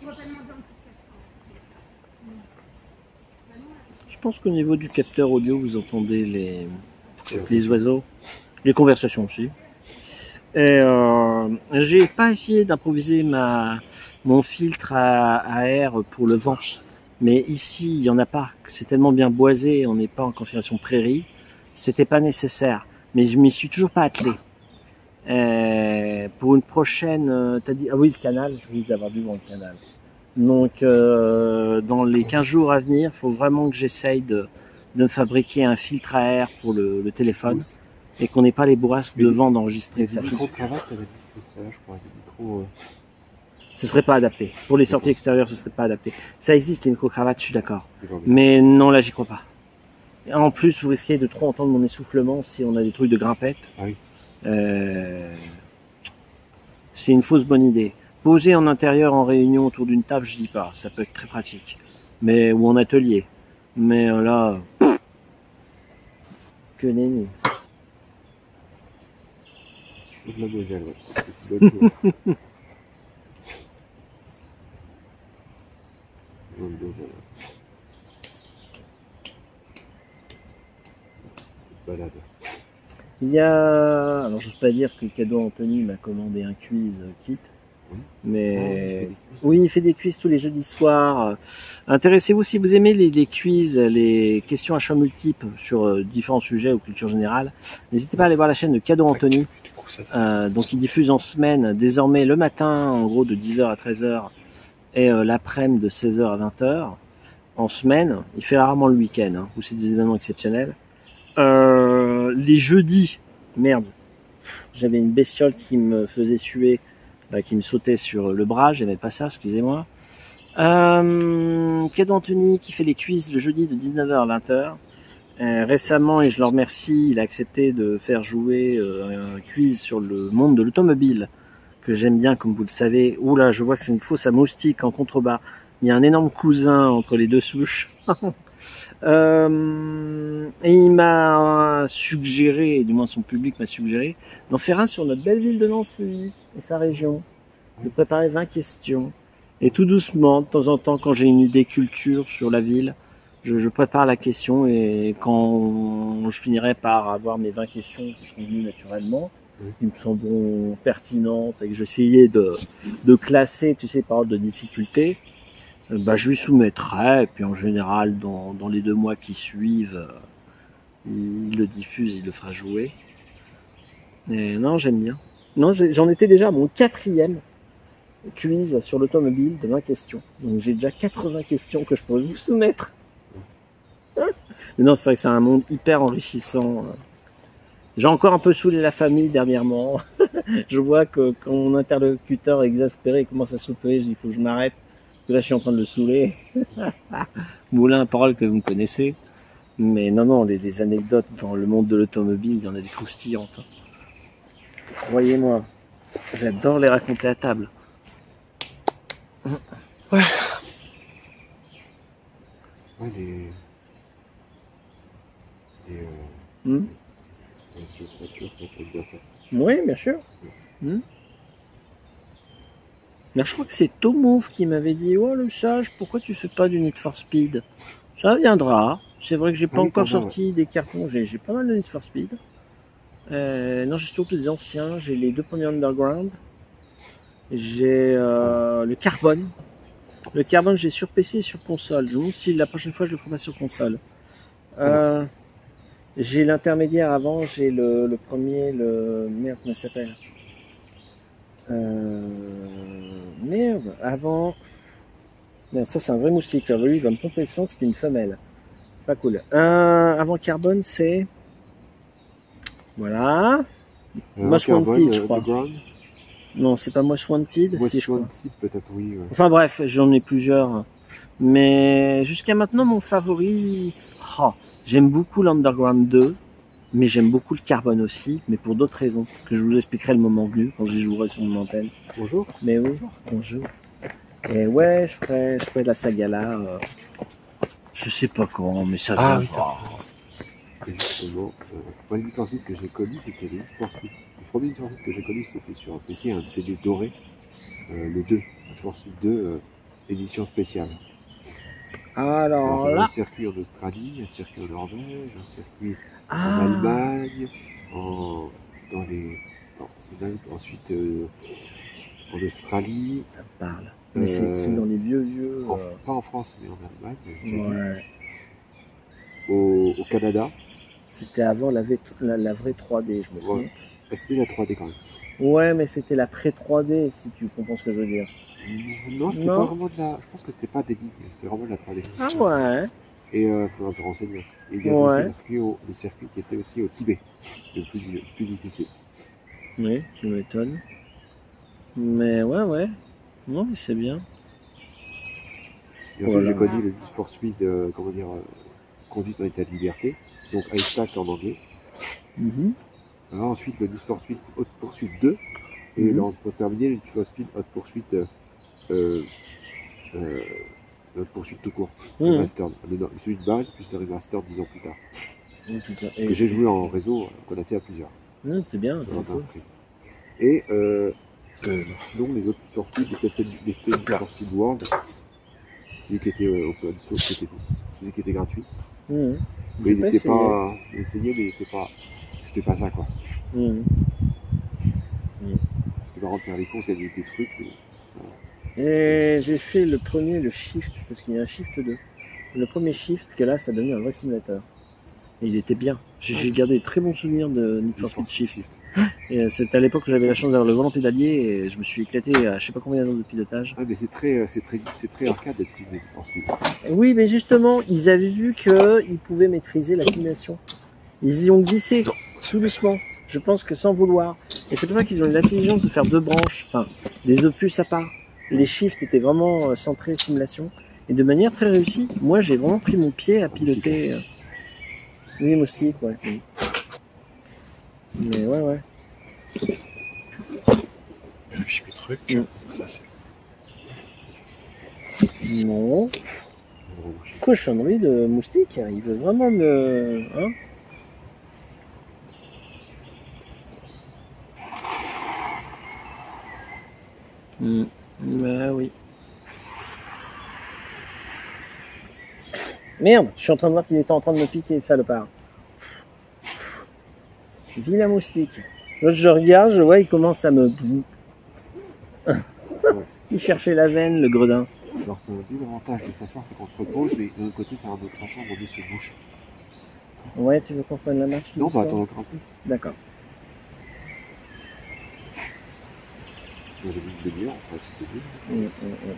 Je pense qu'au niveau du capteur audio, vous entendez les, les oiseaux, les conversations aussi. Et euh, j'ai pas essayé d'improviser mon filtre à, à air pour le vent, mais ici il y en a pas. C'est tellement bien boisé, on n'est pas en configuration prairie, c'était pas nécessaire. Mais je m'y suis toujours pas attelé. Euh, pour une prochaine, euh, t'as dit ah oui le canal, je risque d'avoir du vent le canal. Donc euh, dans les 15 jours à venir, il faut vraiment que j'essaye de, de fabriquer un filtre à air pour le, le téléphone et qu'on n'ait pas les bourrasques de vent d'enregistrer. Ça avec des ça, je crois, euh, ce serait pas adapté. Pour les sorties extérieures, ce serait pas adapté. Ça existe les micro-cravates, je suis d'accord. Mais non, là, j'y crois pas. En plus, vous risquez de trop entendre mon essoufflement si on a des trucs de grimpette. Ah oui. Euh, C'est une fausse bonne idée. Poser en intérieur en réunion autour d'une table, je dis pas. Ça peut être très pratique. Mais ou en atelier. Mais euh, là, que nenni. Balade. Il y a, alors j'ose pas dire que Cadeau Anthony m'a commandé un quiz kit, Oui. mais oui, il fait des quiz tous les jeudis soirs. Intéressez-vous si vous aimez les, les quiz, les questions à choix multiples sur euh, différents sujets ou culture générale. N'hésitez pas à aller voir la chaîne de Cadeau Anthony. Euh, donc il diffuse en semaine, désormais le matin, en gros de 10h à 13h, et euh, l'après-midi de 16h à 20h. En semaine, il fait rarement le week-end, hein, où c'est des événements exceptionnels. Euh, les jeudis, merde, j'avais une bestiole qui me faisait suer, bah, qui me sautait sur le bras, j'aimais pas ça, excusez-moi. Euh, Cadeau Anthony qui fait les quiz le jeudi de 19h à 20h. Euh, récemment, et je le remercie, il a accepté de faire jouer un quiz sur le monde de l'automobile, que j'aime bien, comme vous le savez. Oula, je vois que c'est une fausse moustique en contrebas. Il y a un énorme cousin entre les deux souches. Euh, et il m'a suggéré, du moins son public m'a suggéré, d'en faire un sur notre belle ville de Nancy et sa région. De préparer 20 questions. Et tout doucement, de temps en temps, quand j'ai une idée culture sur la ville, je, je prépare la question et quand je finirai par avoir mes 20 questions qui seront venues naturellement, qui me semblent pertinentes et que j'essayais de, de classer, tu sais, par ordre de difficulté, bah, je lui soumettrai et puis en général, dans, les deux mois qui suivent, euh, il le diffuse, il le fera jouer. Et non, j'aime bien. Non, j'en étais déjà à mon quatrième quiz sur l'automobile de 20 questions. Donc j'ai déjà 80 questions que je pourrais vous soumettre. Mais non, c'est vrai que c'est un monde hyper enrichissant. J'ai encore un peu saoulé la famille dernièrement. je vois que quand mon interlocuteur exaspéré commence à souffler, je dis il faut que je m'arrête. Parce que là, je suis en train de le saouler. Moulin, parole que vous me connaissez. Mais non, non, les, les anecdotes dans le monde de l'automobile, il y en a des croustillantes. Croyez-moi, j'adore les raconter à table. Ouais, les. Les. Euh, Hmm ça. Oui, bien sûr. Hmm. Mais je crois que c'est Tomov qui m'avait dit Oh le sage, pourquoi tu fais pas du Need for Speed? Ça viendra. C'est vrai que j'ai pas oui, encore sorti des cartons, j'ai j'ai pas mal de Need for Speed. Euh, non, j'ai surtout des anciens. J'ai les deux premiers Underground. J'ai euh, le Carbone. Le Carbone, j'ai sur PC et sur console. Je demande si la prochaine fois je le ferai pas sur console. Euh, j'ai l'intermédiaire avant, j'ai le, le premier, le. Merde, comment ça s'appelle? Euh... Merde, avant. Merde, ça c'est un vrai moustique. là. Lui, il va me pomper le sang, c'est une femelle. Pas cool. Euh, avant Carbone, c'est. Voilà. Euh, Most Carbone, Wanted, je euh, crois. Non, c'est pas Most Wanted. Most si, je crois. Wanted, peut-être, oui. ouais. Enfin bref, j'en ai plusieurs. Mais jusqu'à maintenant, mon favori, oh, j'aime beaucoup l'Underground 2, mais j'aime beaucoup le Carbone aussi, mais pour d'autres raisons, que je vous expliquerai le moment venu, quand j'y jouerai sur mon antenne. Bonjour. Mais oui, bonjour. Et ouais, je ferai, je ferai la saga là. euh, je sais pas quand, mais ça Ah viendra. oui, Et justement, euh, moi, le que j'ai connu, c'était le Need for Speed. Le premier Speed que j'ai connu, c'était sur un PC, un CD doré, euh, le 2, Need for Speed 2, euh, édition spéciale. Alors il y a là, un circuit en Australie, un circuit en Norvège, un circuit en ah, Allemagne, en, dans les, en ensuite euh, en Australie, ça me parle. Mais c'est Euh, c'est dans les vieux vieux. en- euh, pas en France mais en Allemagne, ouais. au, au Canada. C'était avant la, V- la, la vraie 3D, je me trompe. Ouais. Ah, C'était la 3D quand même. Ouais, mais c'était la pré 3D, si tu comprends ce que je veux dire. Non, c'était pas vraiment de la. Je pense que c'était pas des lignes, c'était vraiment de la 3D. Ah ouais. Et il faudra se renseigner. Et il y Ouais. aussi le circuit, au- le circuit qui était aussi au Tibet, le plus, le plus difficile. Oui, tu m'étonnes. Mais ouais, ouais. Non, mais c'est bien. Et ensuite, Voilà. j'ai connu le Speed, euh, comment dire, euh, conduite en état de liberté, donc Ice Pack en anglais. Mhm. Alors, ensuite, le Need for Speed Haute Poursuite 2. Et Mhm. là, pour terminer, le Need for Speed Haute Poursuite, euh, euh, euh, Haute Poursuite tout court, remastered. Le- le- celui de base, plus le remastered 10 ans plus tard. Et- Que j'ai joué en réseau, euh, qu'on a fait à plusieurs. Mhm, c'est bien, c'est cool. Et euh, euh, sinon, les autres Speed, j'ai peut-être lesté Need for Speed World, celui qui était euh, open source, qui était, celui qui était gratuit. Mais il pas était essayé. pas. J'ai essayé, mais il était pas. C'était pas ça, quoi. C'était marrant de faire les courses, gagner des trucs. mais- Et j'ai fait le premier, le shift, parce qu'il y a un shift 2. Le premier shift, que là, ça donnait un vrai simulateur. Et il était bien. J'ai gardé très bons souvenirs de Need for Speed Shift. Et euh, c'était à l'époque où j'avais la chance d'avoir le volant pédalier et je me suis éclaté à je sais pas combien d'heures de pilotage. Ah, mais c'est très, euh, c'est très, c'est très arcade d'être Need for Speed. Oui, mais justement, ils avaient vu qu'ils pouvaient maîtriser la simulation. Ils y ont glissé tout doucement. Je pense que sans vouloir. Et c'est pour ça qu'ils ont eu l'intelligence de faire deux branches, enfin, des opus à part. Les shifts étaient vraiment euh, centrés simulation. Et de manière très réussie. Moi, j'ai vraiment pris mon pied à piloter. Oui, moustique, ouais. oui. Mais ouais, ouais. Vérifie mes trucs. Mm. Ça, c'est- Non. Cochonnerie de moustique. Il veut vraiment me. Hein Hmm. Bah oui. Merde, je suis en train de voir qu'il était en train de me piquer, salopard. Vilain moustique. L'autre, je regarde, je vois, il commence à me. il cherchait la veine, le gredin. Alors, c'est un peu l'avantage de s'asseoir, c'est qu'on se repose, mais de l'autre côté, c'est un autre tranchant, nez se bouche. Ouais, tu veux qu'on prenne la marche Non, bah, attends encore un peu. D'accord. Dit une demi-heure, une demi-heure. Mm, mm,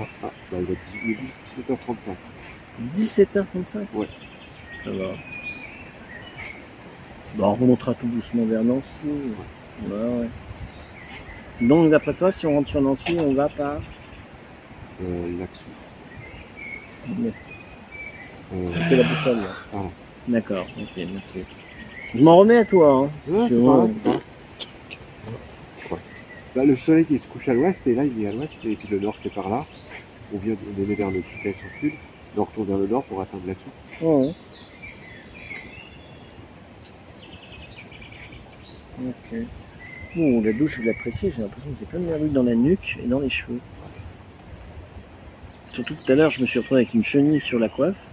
Ah, bah, il va être il est 17h35. mm. 17h35 Ouais. Ça va. Bon, on remontera tout doucement vers Nancy. Ouais, ouais. Donc, d'après toi, si on rentre sur Nancy, on va par. Euh, Laxou. Mais Euh, J'ai la boussole, là. Pardon. D'accord, ok, merci. Je m'en remets à toi, hein. Ouais, C'est c'est bon. pas grave, c'est pas grave. Bah, le soleil qui se couche à l'ouest, et là il est à l'ouest, et puis le nord c'est par là. On vient de vers le sud, direction sud. On retourne vers le nord pour atteindre là-dessous. Ouais. Ok. Ouh, la douche, je l'apprécie, j'ai l'impression que j'ai plein de merludes dans la nuque et dans les cheveux. Surtout tout à l'heure, je me suis retrouvé avec une chenille sur la coiffe.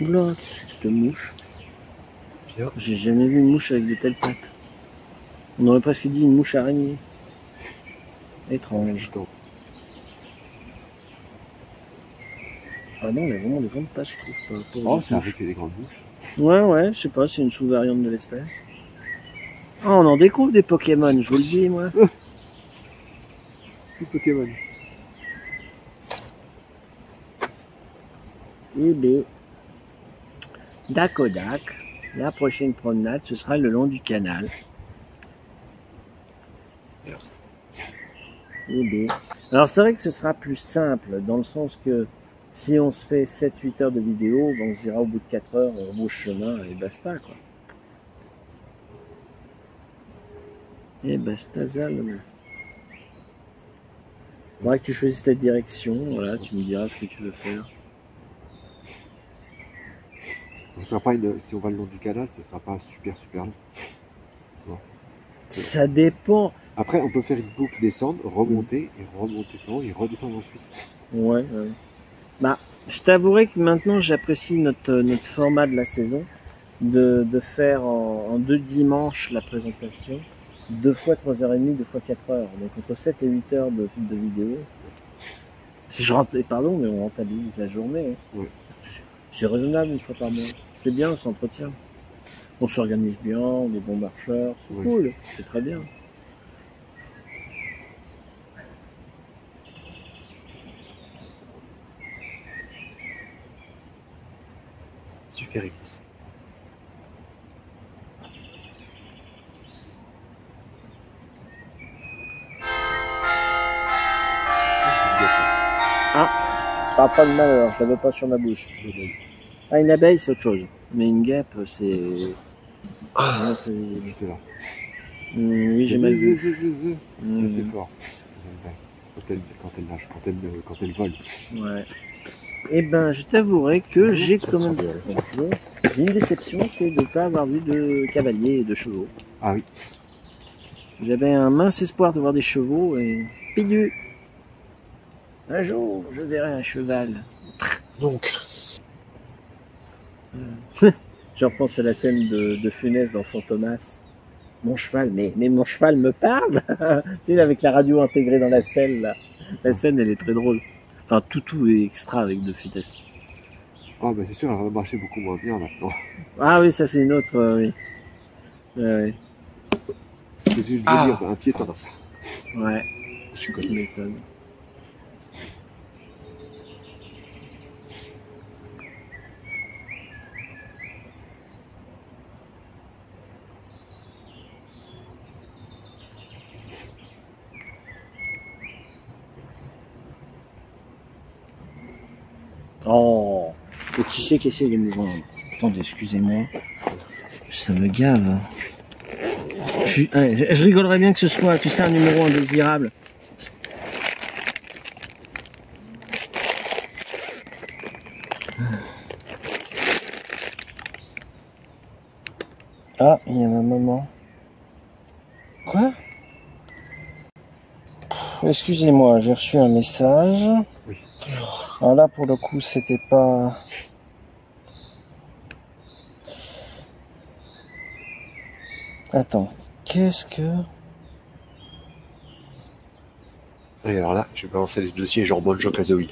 Oula, qu'est-ce que c'est cette mouche Bien. J'ai jamais vu une mouche avec de telles pattes. On aurait presque dit une mouche araignée. Étrange. Ah non, elle a vraiment des grandes pattes, je trouve. aux Oh, mouches. arrive qu'il y ait des grandes bouches. Ouais, ouais, je sais pas, c'est une sous-variante de l'espèce. Ah, on en découvre des Pokémon, je vous le dis, moi. Plus Pokémon. Eh ben, Dakodak, la prochaine promenade, ce sera le long du canal. Eh. Alors c'est vrai que ce sera plus simple, dans le sens que si on se fait 7-8 heures de vidéo, on se dira au bout de 4 heures, on rebrouche chemin et basta quoi. Et basta zal. Faudrait que tu choisisses ta direction, voilà, tu me diras ce que tu veux faire. Ce sera pas une, si on va le long du canal, ce sera pas super super long. Ça dépend. Après, on peut faire une boucle descendre, remonter et remonter haut et redescendre ensuite. Ouais, ouais. Bah, je t'avouerai que maintenant j'apprécie notre, notre format de la saison, de, de faire en, en deux dimanches la présentation, deux fois 3h30, deux fois 4 heures. Donc entre 7 et 8 heures de, de vidéo. Si je rentre, pardon, mais on rentabilise la journée. hein. Ouais. C'est raisonnable une fois par mois. C'est bien, on s'entretient. On s'organise bien, on est bons marcheurs, c'est cool, c'est très bien. Tu fais. Parle pas de malheur, je l'avais pas sur ma bouche. Ah, une abeille, c'est autre chose. Mais une guêpe, c'est. c'est imprévisible. J'étais là. Oui, j'ai mal vu. Zeu, zeu, zeu. Hum, C'est fort. Quand elle, quand elle nage, quand elle, quand elle vole. ouais. Eh ben, je t'avouerai que j'ai quand même. J'ai une déception, c'est de ne pas avoir vu de cavaliers et de chevaux. Ah oui. J'avais un mince espoir de voir des chevaux et. Pidu Un jour, je verrai un cheval. Donc, Je repense à la scène de, de Funès dans Fantomas. Mon cheval, mais, mais mon cheval me parle Tu sais, avec la radio intégrée dans la selle, là. La scène, elle est très drôle. Enfin, tout, tout est extra avec De Funès. Ah bah c'est sûr, elle va marcher beaucoup moins bien maintenant. Ah oui, ça c'est une autre, euh, oui. Je veux Ah. dire Un pied, t'en as pas. ouais. je suis connu. Oh, et qui c'est qui essaie de me joindre Attendez, excusez-moi. Ça me gave. Ouais, je- rigolerais bien que ce soit, tu sais, un numéro indésirable. Ah, il y a ma maman. Quoi? Excusez-moi, j'ai reçu un message. Oui. Alors là, pour le coup, c'était pas... Attends, qu'est-ce que... Et alors là, je vais balancer les dossiers genre Bonjo Kazooie.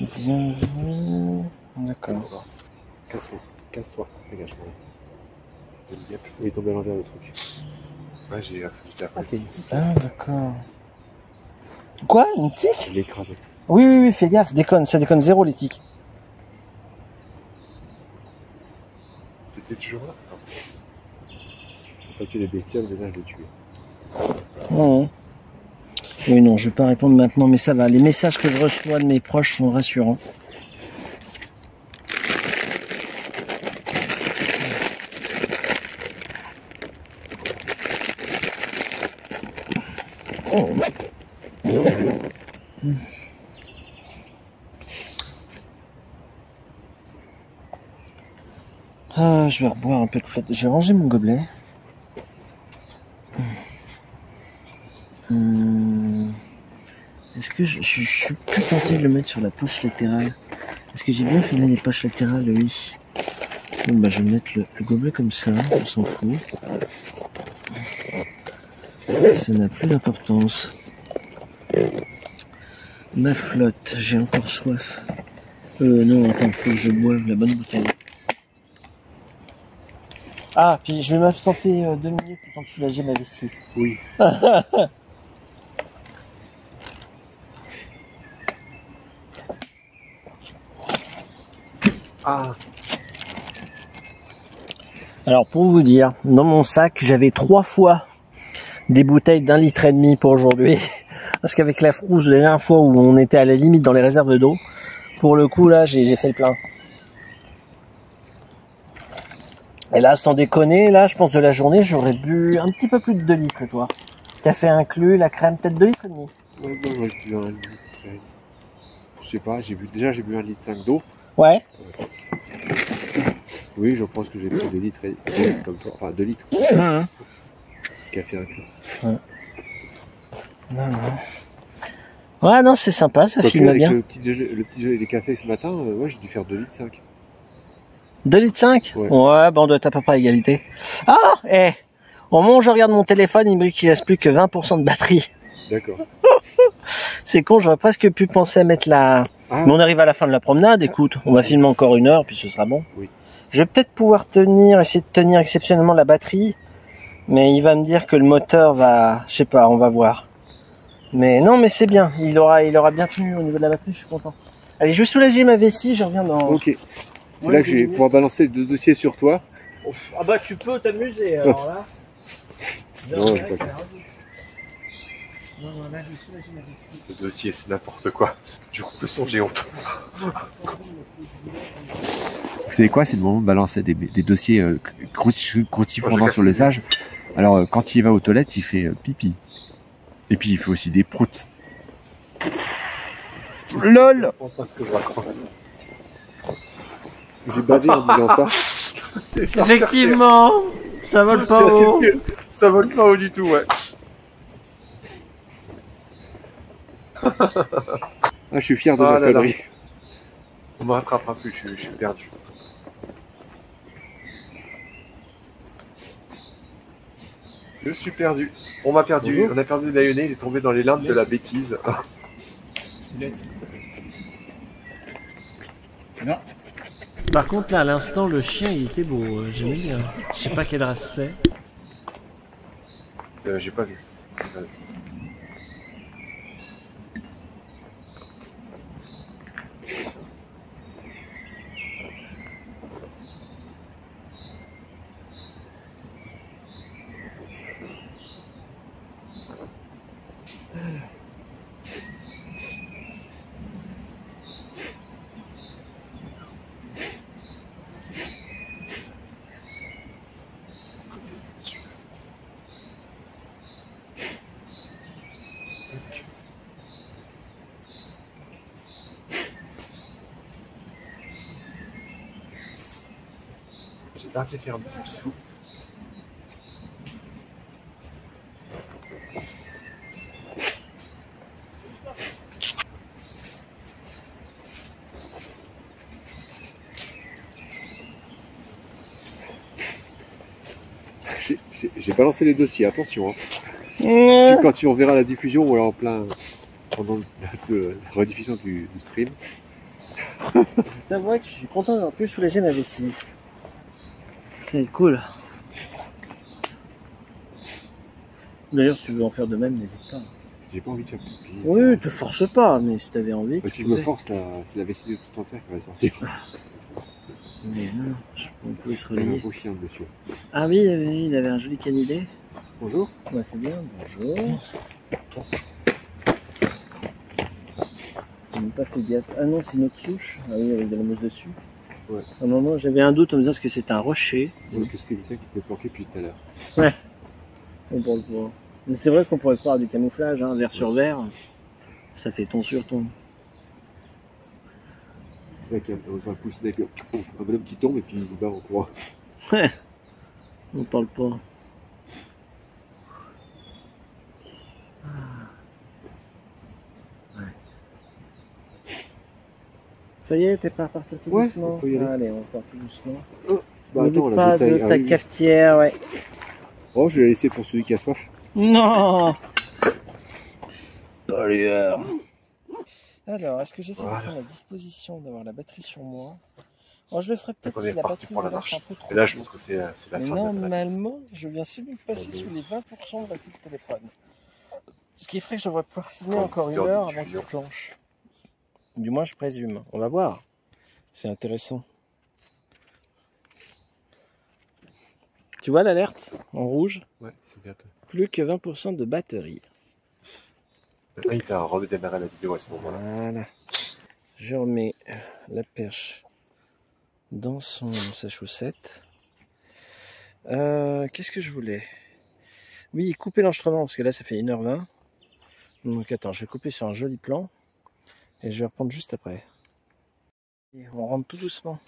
Bienvenue... D'accord. Casse-toi. Casse-toi. Dégage-moi. Yep. Il est tombé à l'envers le truc. Ouais, j'ai j'ai Ah, c'est une tique. Ah, d'accord. Quoi? Une tique? Je l'ai écrasé. Oui, oui, oui, fais gaffe, déconne, ça déconne zéro les tiques. T'étais toujours là? Pas tué les bestioles, là je l'ai tué. Mhm. Oui, non, je vais pas répondre maintenant, mais ça va. Les messages que je reçois de mes proches sont rassurants. Ah, je vais reboire un peu de flotte. J'ai rangé mon gobelet. Hum, Est-ce que je, je- suis plus tenté de le mettre sur la poche latérale? Est-ce que j'ai bien filé les poches latérales Oui. Bah, je vais mettre le, le gobelet comme ça, on s'en fout. Ça n'a plus d'importance. Ma flotte, j'ai encore soif. Euh, non, attends, faut que je boive la bonne bouteille. Ah, puis je vais m'absenter euh, deux minutes pour de soulager ma vessie. Oui. Ah Alors pour vous dire, dans mon sac, j'avais trois fois des bouteilles d'un litre et demi pour aujourd'hui. Parce qu'avec la frousse, la dernière fois où on était à la limite dans les réserves d'eau, pour le coup là, j'ai j'ai fait le plein. Et là, sans déconner, là, je pense de la journée, j'aurais bu un petit peu plus de 2 litres, et toi Café inclus, la crème, peut-être 2 litres et demi. Ouais, non, ouais, j'ai bu un litre. et- Je sais pas, j'ai bu déjà j'ai bu un litre 5 d'eau. Ouais. Oui, je pense que j'ai pris 2 litres, et- deux litres comme toi. Enfin, 2 litres. Hein Café inclus. Non, non. Ouais, non, c'est sympa, ça Quoique, filme avec bien. Le petit, déje- le petit déjeuner- les cafés ce matin, euh, ouais, j'ai dû faire 2 litres 5. 2 litres 5 Ouais. Ouais, bon, on doit être à peu près à égalité. Ah Eh Au moment où je regarde mon téléphone, il me dit qu'il reste plus que 20% de batterie. D'accord. C'est con, j'aurais presque pu penser à mettre la... Ah, Mais on arrive à la fin de la promenade, écoute, on va filmer encore une heure, puis ce sera bon. Oui. Je vais peut-être pouvoir tenir, essayer de tenir exceptionnellement la batterie, mais il va me dire que le moteur va... Je sais pas, on va voir. Mais non, mais c'est bien, il aura, il aura bien tenu au niveau de la batterie, je suis content. Allez, je vais soulager ma vessie, je reviens dans... ok. C'est là que j'ai je vais pouvoir balancer deux dossiers sur toi. Ah bah tu peux t'amuser alors là. Non, je peux pas. Non, non, là je vessie. Le dossier, c'est n'importe quoi. Du coup, le son, j'ai honte. Vous savez quoi C'est le moment de balancer des, des dossiers euh, croustifondants sur les âges. Alors, euh, quand il va aux toilettes, il fait euh, pipi. Et puis, il fait aussi des proutes. LOL Je comprends pas ce que je raconte. J'ai bavé en disant ça. Effectivement, ça vole pas haut. Ça vole pas haut du tout, ouais. Ah, je suis fier de Ah ma là là. connerie. On me rattrapera plus, je, je suis perdu. Je suis perdu. On m'a perdu. Bonjour. On a perdu Lionel, il est tombé dans les limbes de la bêtise. Par contre, là, à l'instant, le chien, il était beau. euh, J'aimais bien. Je sais pas quelle race c'est. Euh, J'ai pas vu. Euh, faire un petit bisou. J'ai- balancé les dossiers, attention. Hein. Mmh. Quand tu reverras la diffusion ou alors en plein pendant le- la rediffusion du, du stream, T'avouerais que je suis content d'avoir pu soulager ma vessie. C'est cool. D'ailleurs, si tu veux en faire de même, n'hésite pas. j'ai pas envie de faire pipi. Oui, te force pas, mais si t'avais envie. Parce que tu si je me force, c'est la vessie de tout entière qui va sortir. Mais non, je- on pouvait se Il a un beau chien, monsieur. Ah oui, oui, il avait un joli canidé. Bonjour. Ouais, c'est bien, bonjour. J'ai même pas fait gaffe. Ah non, c'est une autre souche. Ah oui, avec de la mousse dessus. Ouais. À un moment, j'avais un doute en me disant que c'était un rocher. Parce que c'est quelqu'un qui peut planquer depuis tout à l'heure. On pourrait le voir. Mais c'est vrai qu'on pourrait croire du camouflage, hein, vert sur vert. Ça fait ton sur ton. Avec un, un avec le- un bonhomme qui tombe et puis il vous barre en courant. On parle pas. Ah. Ça y est, t'es pas reparti tout Ouais, doucement on peut y aller. Allez, on part tout doucement. Bah N'oublie attends, là, pas je de ah ta oui. cafetière, ouais. Oh, je l'ai laissé pour celui qui a soif. Non Pollueur Alors, est-ce que j'essaie Voilà. de prendre la disposition d'avoir la batterie sur moi? Oh, je le ferai peut-être si la parti batterie pour la marche. un peu trop. Et là, je pense que c'est euh, la Mais fin de la normalement, je viens celui de passer sous les 20% de batterie de téléphone. Ce qui ferait que je devrais pouvoir filmer encore une heure avant qu'il diffusion. flanche. Du moins, je présume. On va voir. C'est intéressant. Tu vois l'alerte en rouge? Ouais, c'est bientôt. Plus que 20% de batterie. Ah, il t'a redémarré la vidéo à ce moment-là. Voilà. Je remets la perche dans son, sa chaussette. Euh, Qu'est-ce que je voulais? Oui, couper l'enregistrement, parce que là, ça fait 1h20. Donc attends, je vais couper sur un joli plan. Et je vais reprendre juste après. Et on rentre tout doucement.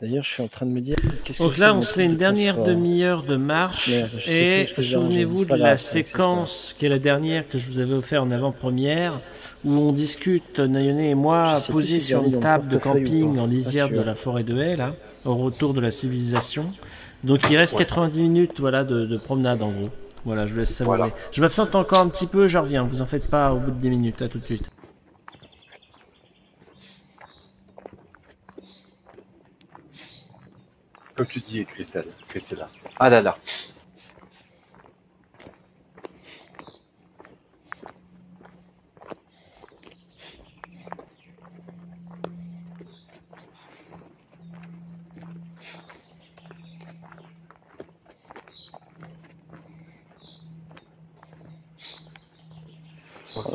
D'ailleurs, je suis en train de me dire. que Donc là, on se fait une dernière demi-heure de marche. Merde, et souvenez-vous de la grave, séquence qui est la dernière que je vous avais offert en avant-première, où on discute, Nayoné et moi, posés sur une table de camping en lisière Pas de la forêt de Haye, là, au retour de la civilisation. Donc il reste 90 minutes voilà, de, de promenade en gros. Voilà, je vous laisse savourer. Voilà. Je m'absente encore un petit peu, je reviens. Vous en faites pas au bout de 10 minutes. À tout de suite. Comme tu dis, Christelle, Christella. Ah là là.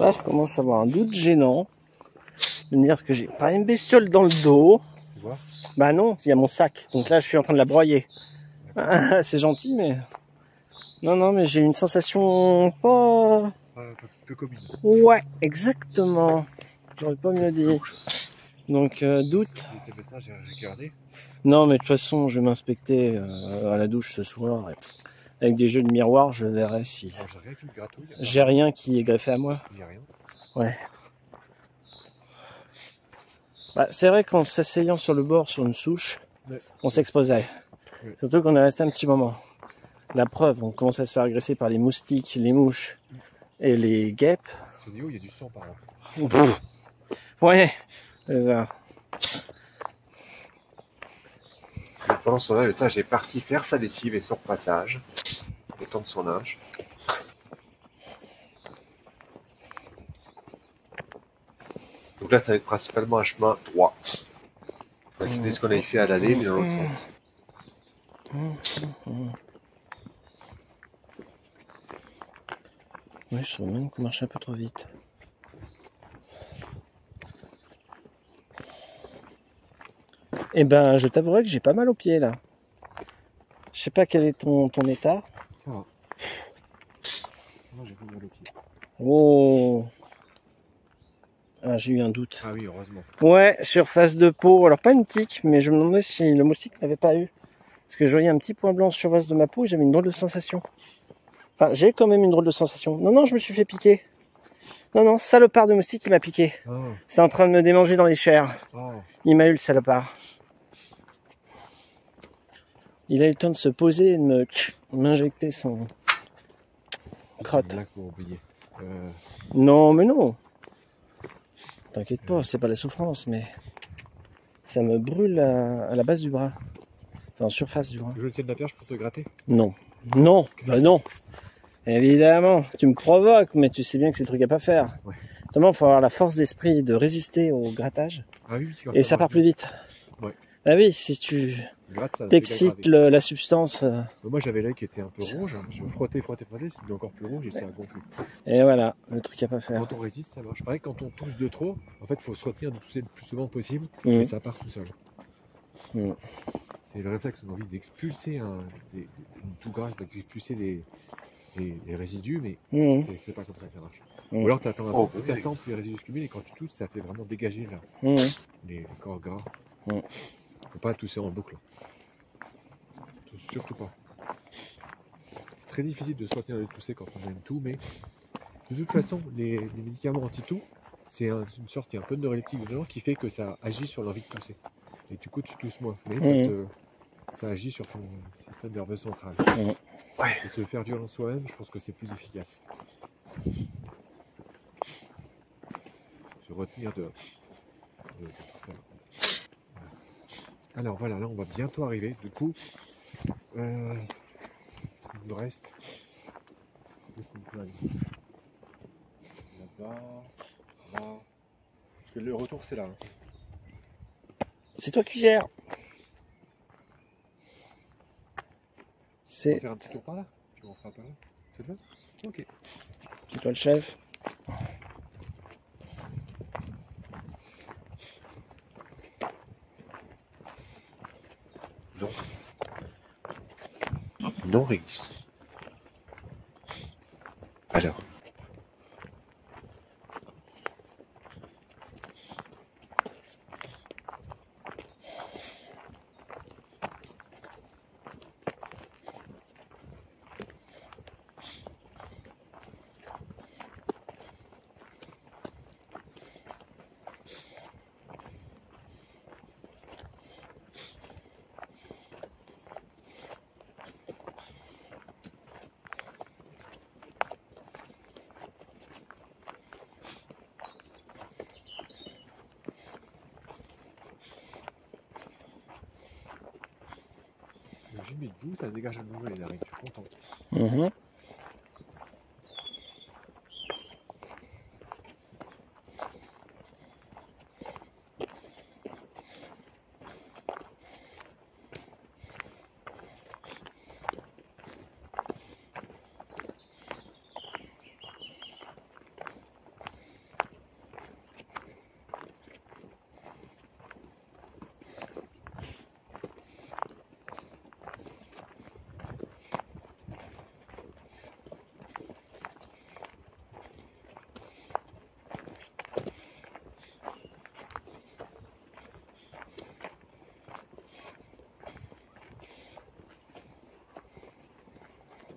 Là, je commence à avoir un doute gênant. De me dire que j'ai pas une bestiole dans le dos. Tu vois? Bah non, il y a mon sac. Donc là, je suis en train de la broyer. c'est gentil, mais. Non, non, mais j'ai une sensation pas. Peu commune. Ouais, exactement. J'aurais pas mieux dit. Donc, euh, doute. Non, mais de toute façon, je vais m'inspecter euh, à la douche ce soir. et avec des jeux de miroir, je verrai si Alors, j'ai rien qui est greffé à moi. Ouais. Bah, c'est vrai qu'en s'asseyant sur le bord, sur une souche, Ouais. on s'exposait. Ouais. Surtout qu'on est resté un petit moment. La preuve, on commence à se faire agresser par les moustiques, les mouches et les guêpes. Il y a du sang par là. Ouais, c'est ça. Pendant ce temps-là, le sage est parti faire sa lessive et son repassage. De son linge. Donc là, ça va être principalement un chemin droit. C'était ce qu'on avait fait à l'aller, mais dans l'autre sens. Oui, je trouve même qu'on marche un peu trop vite. Eh ben, je t'avouerai que j'ai pas mal aux pieds là. Je sais pas quel est ton, ton état. Ça va. Moi, j'ai plus mal au pied. Oh. Ah, j'ai eu un doute. Ah oui, heureusement. Ouais, surface de peau. Alors pas une tique, mais je me demandais si le moustique n'avait pas eu. Parce que je voyais un petit point blanc sur surface de ma peau et j'avais une drôle de sensation. Enfin, j'ai quand même une drôle de sensation. Non, non, je me suis fait piquer. Non, non, salopard de moustique qui m'a piqué. Ah, C'est en train de me démanger dans les chairs. ah. Il m'a eu le salopard. Il a eu le temps de se poser et de me m'injecter son crotte. Pour oublier. Euh, Non, mais non. T'inquiète pas, c'est pas la souffrance, mais ça me brûle à, à la base du bras. Enfin, en surface du bras. je tiens de la perche pour te gratter? Non. Non, bah non. Évidemment, tu me provoques, mais tu sais bien que c'est le truc à pas faire. Ouais. Notamment, il faut avoir la force d'esprit de résister au grattage. Ah oui, Et ça part plus vite. Ouais. Ah oui, si tu t'excites la substance, euh, Moi, j'avais l'œil qui était un peu rouge. hein. Je frottais, frottais, frottais. C'était encore plus rouge et ça a gonflé. et voilà, le truc à pas faire. Quand on résiste, ça marche. Pareil, quand on tousse de trop, en fait, il faut se retenir de tousser le plus souvent possible et ça part tout seul. C'est le réflexe, on a envie d'expulser un, des, une toux grasse, d'expulser les, les, les résidus, mais c'est- c'est pas comme ça que ça marche. Ou alors, tu attends un Oh, peu, tu attends les résidus se cumulent et quand tu tousses, ça fait vraiment dégager là, les, les corps gras. Faut pas tousser en boucle. Surtout pas. Très difficile de se retenir de tousser quand on a une toux, mais de toute façon, les, les médicaments anti-toux, c'est un- une sorte, il y a un peu de neuroleptique dedans qui fait que ça agit sur l'envie de tousser. Et du coup, tu tousses moins. Mais ça, te- ça agit sur ton système nerveux central. Mhm. Ouais. Et se faire violence soi-même, je pense que c'est plus efficace. Se retenir de. de- de- voilà. Alors voilà, là on va bientôt arriver. Du coup, euh, il nous reste. Là-bas, là. Parce que le retour c'est là. hein. C'est toi qui gères. C'est faire un petit tour par là Puis on fera par là C'est bon? Ok. c'est toi le chef. Non. Non, Régis. Alors. Ça dégage à nouveau les araignées. Je suis content. Mhm.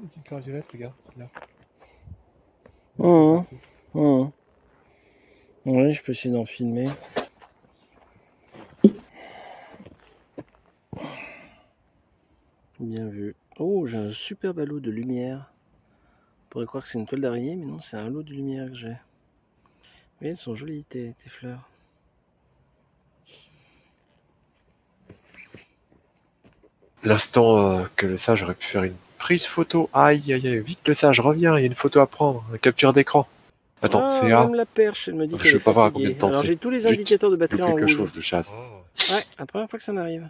Une petite cordiolette, regarde, là. Mhm. Mhm. Oui, je peux essayer d'en filmer. Bien vu. Oh, j'ai un super halo de lumière. On pourrait croire que c'est une toile d'araignée, mais non, c'est un halo de lumière que j'ai. Oui, elles sont jolies tes, tes fleurs. L'instant euh, que le sage aurait pu faire une prise photo. Aïe, aïe, aïe, vite le sage, reviens, il y a une photo à prendre, une capture d'écran. Attends, ah, c'est même la perche, elle me dit Je sais pas voir à combien de temps Alors j'ai tous les indicateurs de batterie en quelque rouge. chose de chasse. Oh, Ouais, la première fois que ça m'arrive.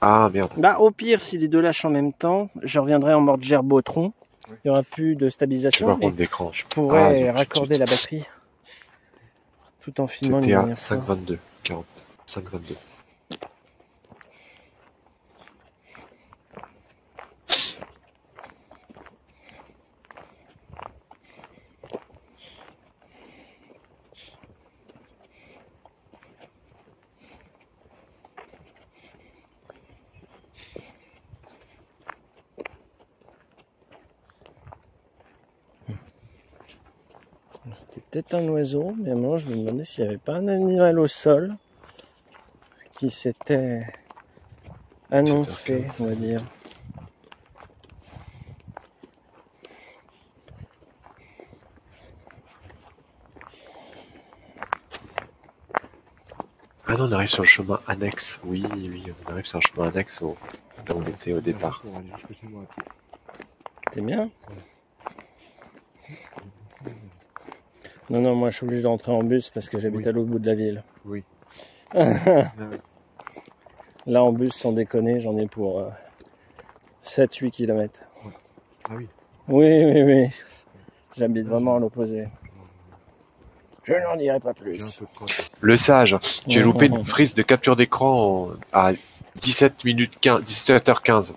Ah merde. Bah au pire, si les deux lâchent en même temps, je reviendrai en mode gerbotron. Il y aura plus de stabilisation, mais d'écran. je pourrais Ah, raccorder la batterie tout en filmant une à dernière fois. 5,22. 40. 5,22. Un oiseau, mais à un moment je me demandais s'il n'y avait pas un animal au sol qui s'était annoncé, 7h15. on va dire. Ah non, on arrive sur le chemin annexe. Oui, oui, on arrive sur un chemin annexe au... là où on était au départ. Aller jusque chez moi à pied. C'est bien Non, non, moi je suis obligé de rentrer en bus parce que j'habite Oui. à l'autre bout de la ville. Oui. Là en bus, sans déconner, j'en ai pour euh, 7-8 km. Ah oui. Oui, oui, oui. J'habite vraiment à l'opposé. Je n'en dirai pas plus. Le sage, tu as Ouais, loupé ouais, une prise de capture d'écran à 17 minutes 15, 17h15.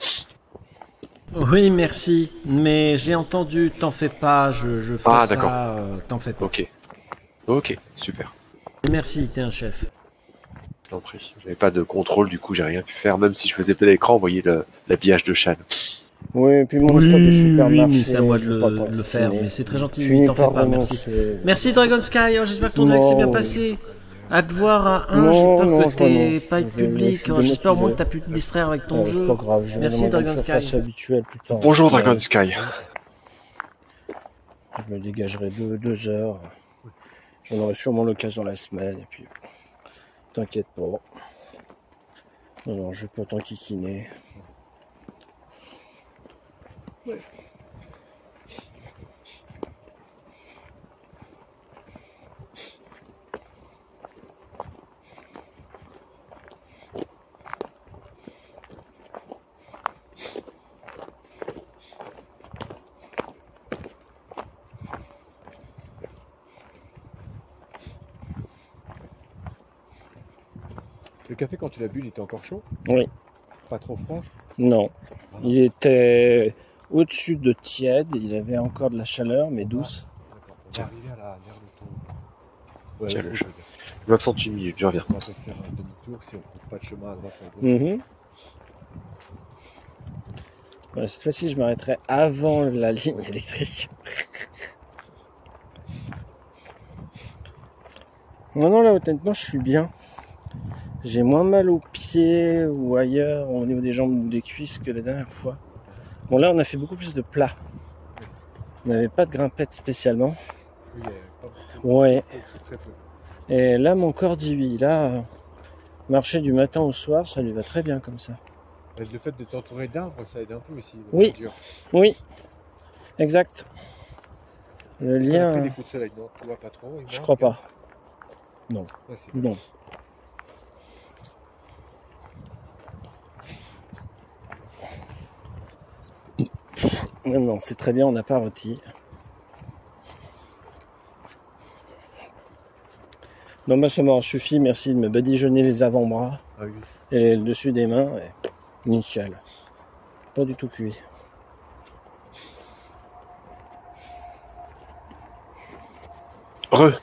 Oui, merci. Mais j'ai entendu, t'en fais pas, je, je ferai Ah, d'accord. euh, t'en fais pas. Ok. Ok, super. Merci, t'es un chef. Je t'en prie. J'avais pas de contrôle, du coup j'ai rien pu faire. Même si je faisais plein l'écran, vous voyez le- l'habillage de Shan. Oui, et puis mon Oui, oui, supermarché. mais c'est à moi de le, de faire, mais c'est très gentil, Je t'en fais pas, merci. Merci Dragon Sky, oh, j'espère que ton direct s'est bien passé. À te voir à 1, Non, j'ai peur non, que je t'aies pas je public, j'espère au moins que t'as pu te distraire avec ton Euh, c'est jeu. pas grave, je vais Merci, Dragon Sky. habituelle. Bonjour Ouais, Dragon Sky. Je me dégagerai deux, deux heures. J'en aurai sûrement l'occasion la semaine. Et puis, t'inquiète pas. Non, non, je vais pas t'en Le café, quand tu l'as bu, il était encore chaud? Oui. Pas trop froid? Non. Il était au-dessus de tiède. Il avait encore de la chaleur, mais douce. On Tiens. va arriver à la gare de ton. Tiens, ouais, le veux dire. Je m'absente une minute, je reviens. On va peut-être faire un demi-tour si on trouve pas de chemin à droite ou à gauche. Mhm. Voilà, cette fois-ci, je m'arrêterai avant la ligne électrique. Non, non, là, honnêtement, je suis bien. J'ai moins mal aux pieds ou ailleurs, au niveau des jambes ou des cuisses que la dernière fois. Bon, là, on a fait beaucoup plus de plats. On n'avait pas de grimpette spécialement. Oui. Ouais. Et là, mon corps dit oui. Là, marcher du matin au soir, ça lui va très bien comme ça. Et Le fait d'être entouré d'arbres, ça aide un peu aussi. Oui. Oui, exact. Le a pris lien, des coups de soleil, non? Tu vois pas trop je crois pas. Ouais, c'est- Non. Non, non, c'est très bien, on n'a pas rôti. Non, moi ça m'en suffit, merci de me badigeonner les avant-bras Ah oui. et le dessus des mains. Et... Nickel. Pas du tout cuit. Re.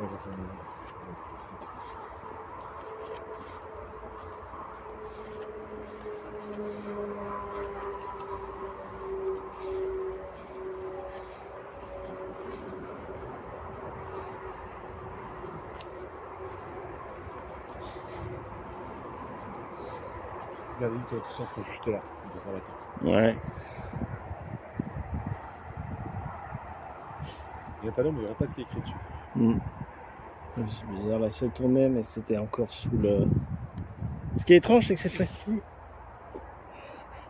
Ouais, je comprends. La ligne qui tout juste là, dans un. Ouais. Il n'y a pas d'homme, mais il n'y aura pas ce qui est écrit dessus. Hmm. C'est bizarre, là ça tournait, mais c'était encore sous le. Ce qui est étrange, c'est que cette fois-ci,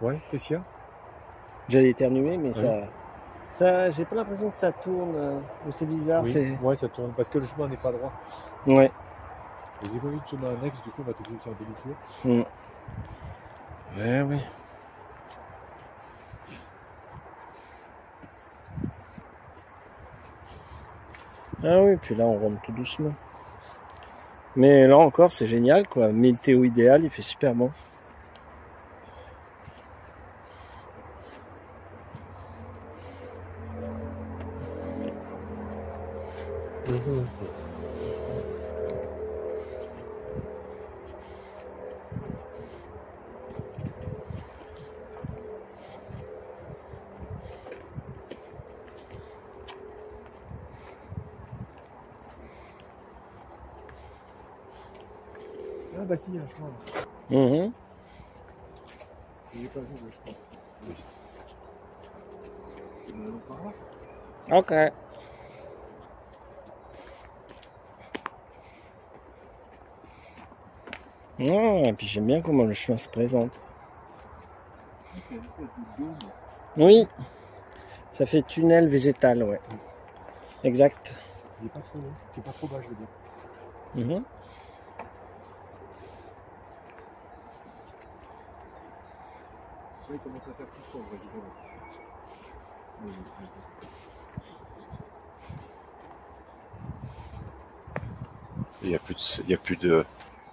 Ouais, qu'est-ce qu'il y a? J'allais éternuer, mais ça. Ouais. Ça, j'ai pas l'impression que ça tourne. euh, ou c'est bizarre, Oui. c'est. Ouais, ça tourne parce que le chemin n'est pas droit. Ouais. Et j'ai pas vu de chemin annexe, du coup, on va tout de suite faire délicat. Hmm. Ouais, ouais. Ah oui, puis là on rentre tout doucement. Mais là encore c'est génial quoi, météo idéal, il fait super bon. J'aime bien comment le chemin se présente. Oui, ça fait tunnel végétal, ouais. Exact. Il est pas trop long, il est pas trop bas, je veux dire. Mhm. Là, il commence à faire plus sombre, Il n'y a plus de, il y a plus de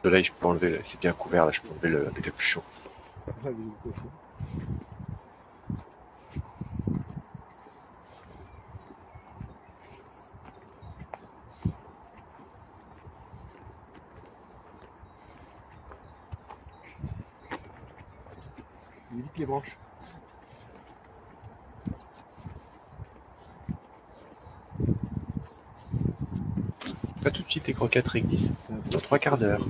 soleil, je peux enlever, le- c'est bien couvert là, je peux enlever le, le capuchon. Là, il évite les branches. Suite les croquettes réglissent. Dans trois quarts d'heure.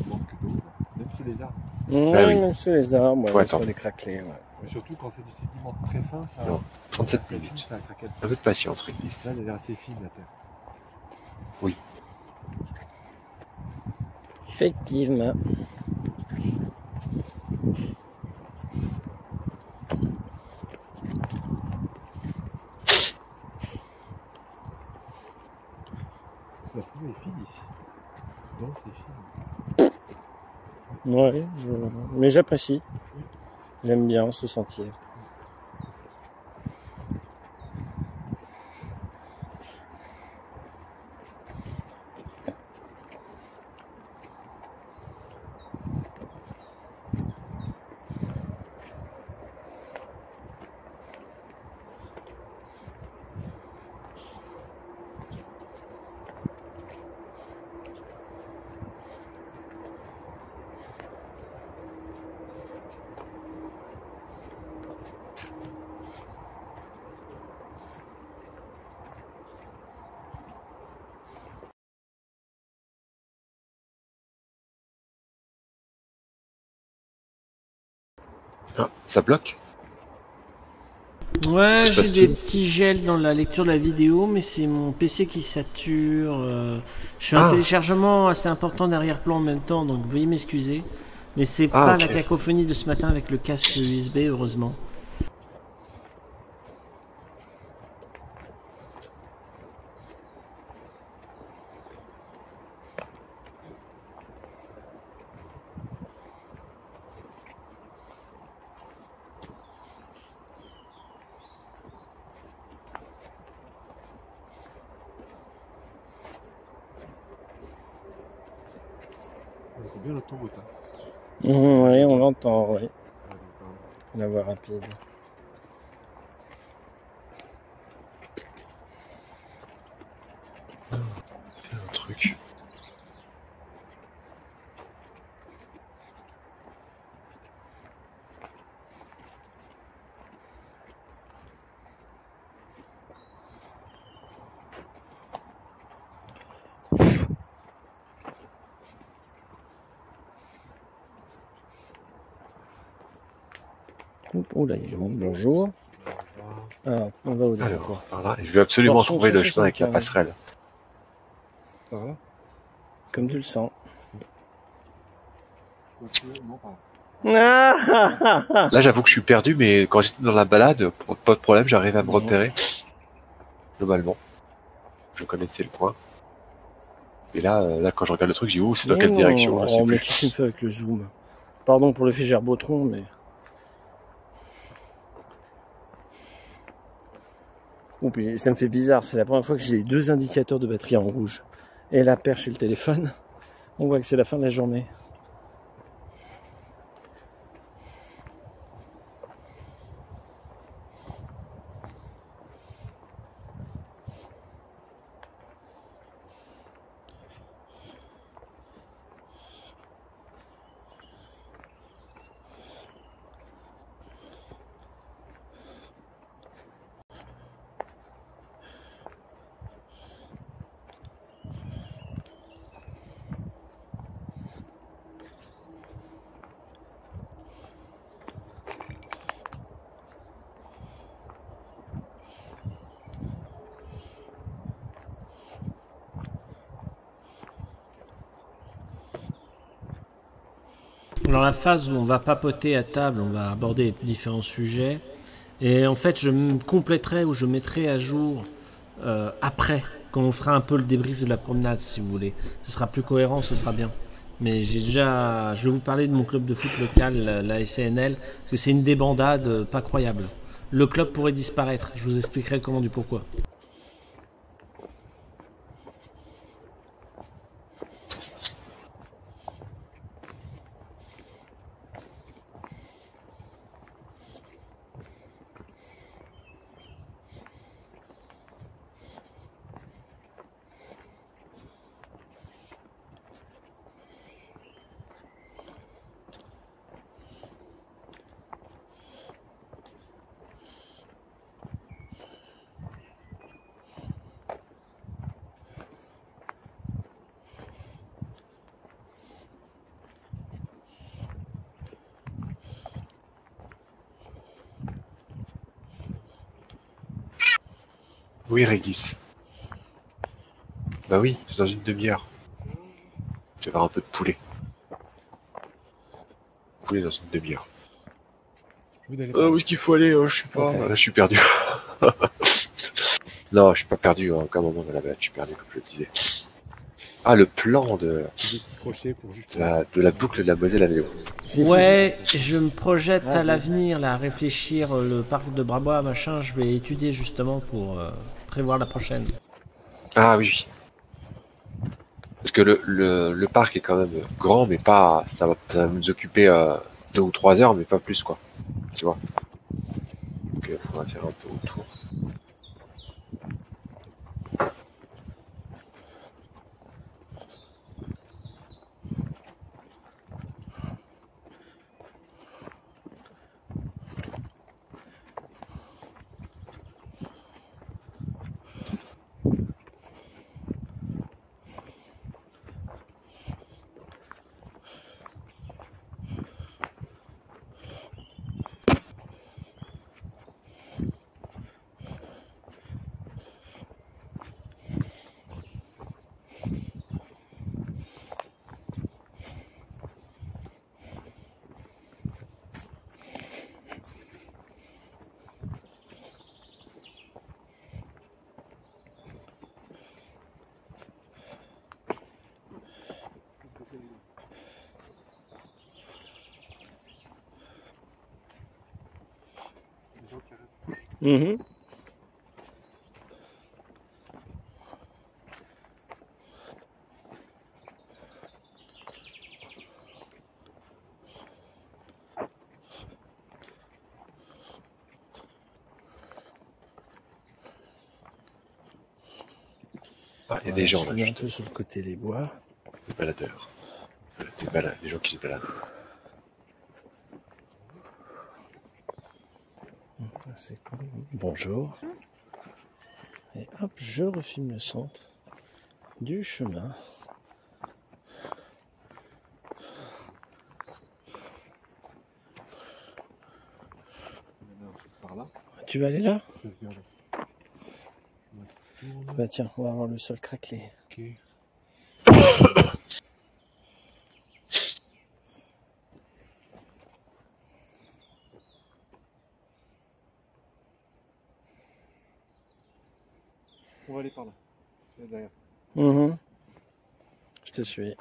Même sous les arbres. Ouais, Ah oui. même sur les arbres, ouais, Faut sur attendre. les craquelets. ouais. Mais surtout quand c'est du sédiment très fin, ça. Non. 37 très fin, minutes. Ça. Un peu de patience, réglisse. Ça, elle est assez fine la terre. Effectivement. La trouve est fine ici. Dense et fine. Ouais, je... mais j'apprécie. J'aime bien ce sentier. Ça bloque Ouais, j'ai des petits gels dans la lecture de la vidéo, mais c'est mon PC qui sature. euh, Je fais un Ah. téléchargement assez important d'arrière-plan en même temps, donc veuillez m'excuser. Mais c'est Ah, pas la cacophonie de ce matin avec le casque USB, heureusement. On entend bien le ton route. Hein. Mhm, oui, on l'entend, oui. Ah, donc, pardon. La voix Bonjour. Ah, on va où là Alors, par là, je vais absolument trouver le 175. chemin avec la passerelle. Par là Comme tu le sens. Là. Ah. Là, j'avoue que je suis perdu, mais quand j'étais dans la balade, pas de problème, j'arrive à me repérer. Globalement. Je connaissais le coin. Et là, euh, là, quand je regarde le truc, j'ai où c'est dans Mais quelle non, direction sais Oh, mais plus. qu'est-ce qu'il fait avec le zoom Pardon pour le fait Gerbotron, mais. Ça me fait bizarre, c'est la première fois que j'ai deux indicateurs de batterie en rouge. Et la perche et le téléphone, on voit que c'est la fin de la journée. Dans la où on va papoter à table, on va aborder différents sujets. Et en fait, je compléterai ou je mettrai à jour euh, après, quand on fera un peu le débrief de la promenade, si vous voulez. Ce sera plus cohérent, ce sera bien. Mais j'ai déjà, je vais vous parler de mon club de foot local, la- SNL, parce que c'est une débandade euh, pas croyable. Le club pourrait disparaître. Je vous expliquerai comment du pourquoi. Oui, Régis. Bah oui, c'est dans une demi-heure. Je vais avoir un peu de poulet. Poulet dans une demi-heure. Euh, où est-ce qu'il faut aller euh, Je sais pas. Là, je suis perdu. non, je suis pas perdu à aucun moment de la balade. Je suis perdu, comme je le disais. Ah, le plan de, pour juste. de, la, de la boucle de la Moselle à vélo. Ouais, je me projette Ah, à oui. l'avenir, là, à réfléchir euh, le parc de Brabois, machin. Je vais étudier justement pour euh, prévoir la prochaine. Ah oui, oui. Parce que le, le, le parc est quand même grand, mais pas. Ça va, ça va nous occuper euh, deux ou trois heures, mais pas plus, quoi. Tu vois. Donc il faudra faire un peu autour. Mhm. Ah, il y a des gens Je là, suis un peu sur le côté des bois. des baladeurs. Des, bala- des gens qui se baladent. C'est cool. Bonjour. Et hop, je refilme le centre du chemin. Tu vas aller là. Bah tiens, on va avoir le sol craquelé. Ok. On va aller par là. Là, derrière. Mhm. Je te suis.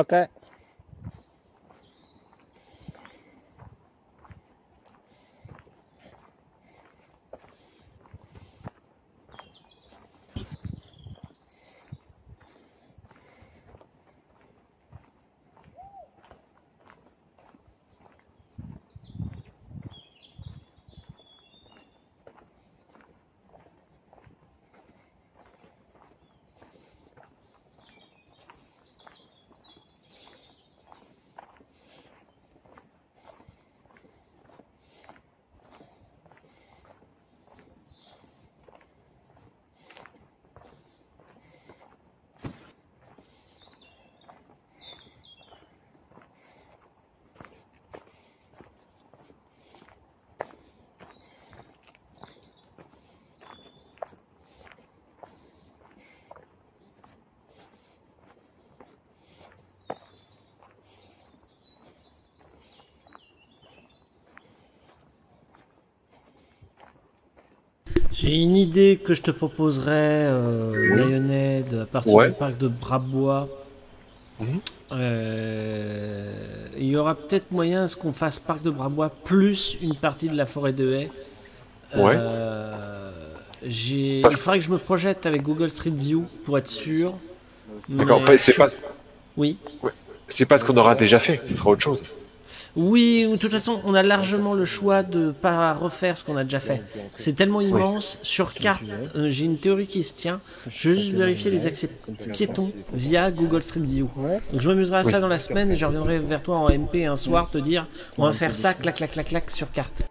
Ok. J'ai une idée que je te proposerais, euh, Lionhead, à partir Ouais. du parc de Brabois. Mhm. Euh, il y aura peut-être moyen à ce qu'on fasse parc de Brabois plus une partie de la forêt de haies. Ouais. Euh, Il faudrait que je me projette avec Google Street View pour être sûr. D'accord, mais c'est je- pas, Oui. c'est pas ce qu'on aura déjà fait, ce sera autre chose. Oui, de toute façon, on a largement le choix de pas refaire ce qu'on a déjà fait. C'est tellement immense. Sur carte, euh, j'ai une théorie qui se tient. Je vais juste vérifier les accès piétons via Google Street View. Donc je m'amuserai à ça Oui. dans la semaine et je reviendrai vers toi en MP un soir te dire on va faire ça, clac, clac, clac, clac, sur carte.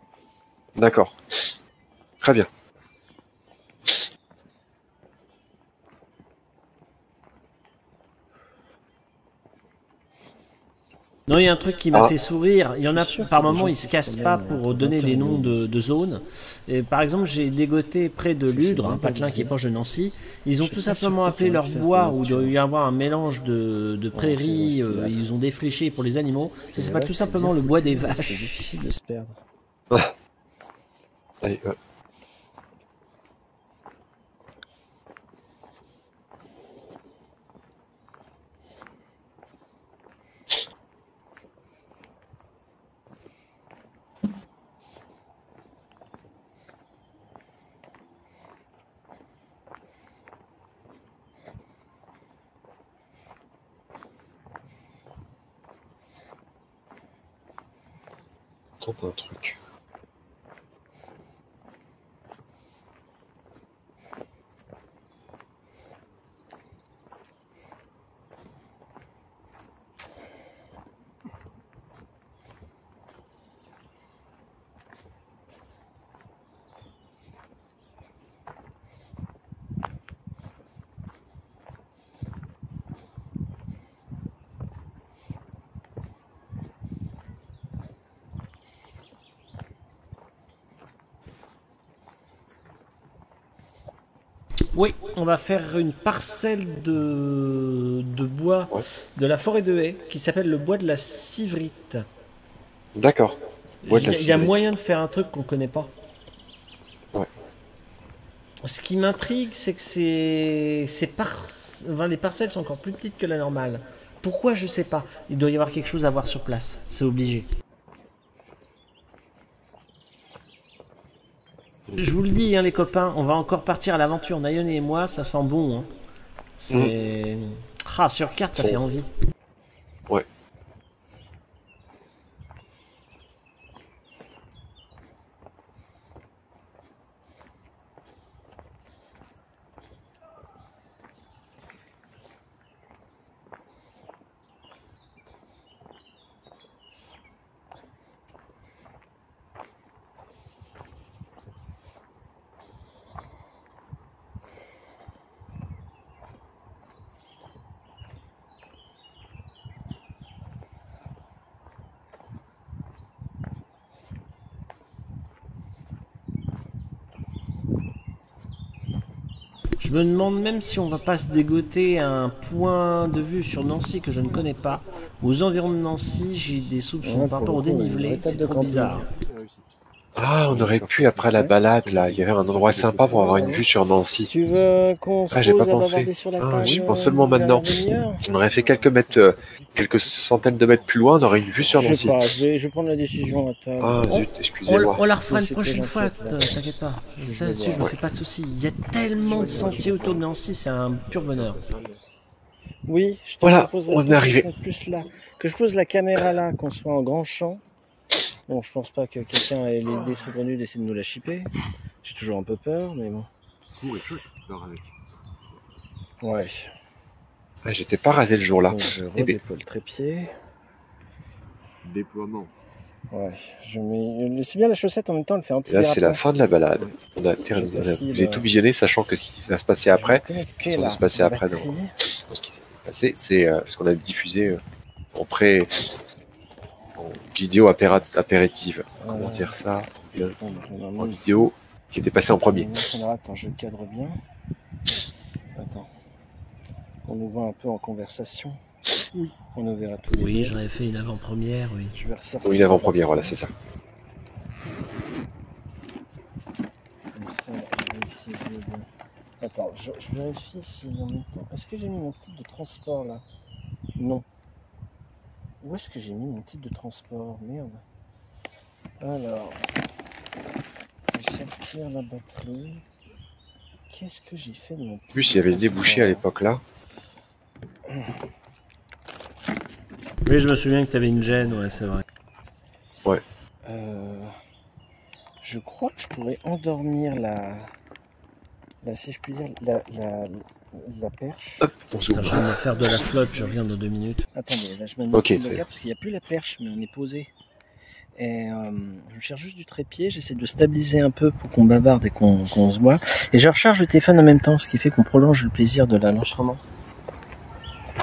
D'accord. Très bien. Non, il y a un truc qui m'a Ah. fait sourire. Il y en a par qu'il y a des moment, gens ils se cassent se pas pour euh, donner des noms de- de, de zones. Et par exemple, j'ai dégoté près de Ludre, un patelin qui est proche de Nancy. Ils ont tout pas simplement appelé leur bois où il doit y avoir un mélange de, de prairies. euh, ils ont défriché pour les animaux. Ça s'appelle vaches, tout simplement le bois des foutu, C'est vaches. difficile de se perdre. Allez, euh, tente un truc. Oui, on va faire une parcelle de, de bois Ouais. de la forêt de haie qui s'appelle le bois de la civrite. D'accord. Il y y a moyen de faire un truc qu'on connaît pas. Ouais. Ce qui m'intrigue, c'est que c'est, c'est par... enfin, les parcelles sont encore plus petites que la normale. Pourquoi je sais pas. Il doit y avoir quelque chose à voir sur place. C'est obligé. Je vous le dis, hein, les copains, on va encore partir à l'aventure. Nayone et moi, ça sent bon. hein. C'est. Ah, sur carte, ça fait envie. Ouais. Je me demande même si on va pas se dégoter un point de vue sur Nancy que je ne connais pas. Aux environs de Nancy, j'ai des soupçons Ouais, par rapport au dénivelé. C'est de trop bizarre. Ah, on aurait pu, après la balade, là, il y avait un endroit sympa pour avoir une vue sur Nancy. Tu veux qu'on se Ah, j'ai pose pas à pensé. bavarder sur la Ah, j'y pense euh, seulement maintenant. aurait fait quelques mètres, euh, quelques centaines de mètres plus loin, on aurait une vue sur Je sais Nancy. pas, je vais, je vais prendre la décision. Ah, On- zut, excusez-moi. on la refera une prochaine fois, t'inquiète pas. Je Ça, dessus, je me fais pas de soucis. Il y a tellement de sentiers autour de Nancy, c'est un pur bonheur. Oui, je te Voilà, proposerais on est qu'on arrivé. Plus là, que je pose la caméra là, qu'on soit en grand champ. Bon, je pense pas que quelqu'un ait l'idée saugrenue d'essayer de nous la chipper. J'ai toujours un peu peur, mais bon. Ouais. Ah, J'étais pas rasé le jour-là. Je Eh ben. redéploie le trépied. Déploiement. Ouais. Je mets... C'est bien la chaussette en même temps, elle fait Et là, c'est la fin de la balade. On a terminé. Le- avez tout visionné, sachant que ce qui va se passer après, Qu'est-ce qui va se passer après, batterie. ce qui s'est passé, c'est euh, ce qu'on a diffusé euh, en pré en vidéo apéra- apéritive. Comment Euh, dire ça? bien, En vidéo qui était passé en premier. Alors, attends, je cadre bien. Attends. On nous voit un peu en conversation. Oui. On nous verra tous Oui, j'en avais fait une avant-première, oui. Je vais ressortir. Oui, une avant-première, voilà, c'est ça. Comme ça, je vais essayer de- Attends, je, je vérifie si en même temps. Est-ce que j'ai mis mon titre de transport là? Non. Où est-ce que j'ai mis mon titre de transport? Merde. Alors. Je vais sortir la batterie. Qu'est-ce que j'ai fait de mon En plus, il y avait le débouché à l'époque là. Oui, je me souviens que tu avais une gêne, ouais, c'est vrai. Euh, je crois que je pourrais endormir la, la si je puis dire, la, la, la perche. Hop. Attends, je vais me faire de la flotte, je reviens dans deux minutes. Attendez, là je manipule Ok, le gars parce qu'il n'y a plus la perche, mais on est posé. Et euh, je cherche juste du trépied, j'essaie de stabiliser un peu pour qu'on bavarde et qu'on se voit. Et je recharge le téléphone en même temps, ce qui fait qu'on prolonge le plaisir de la- l'enregistrement.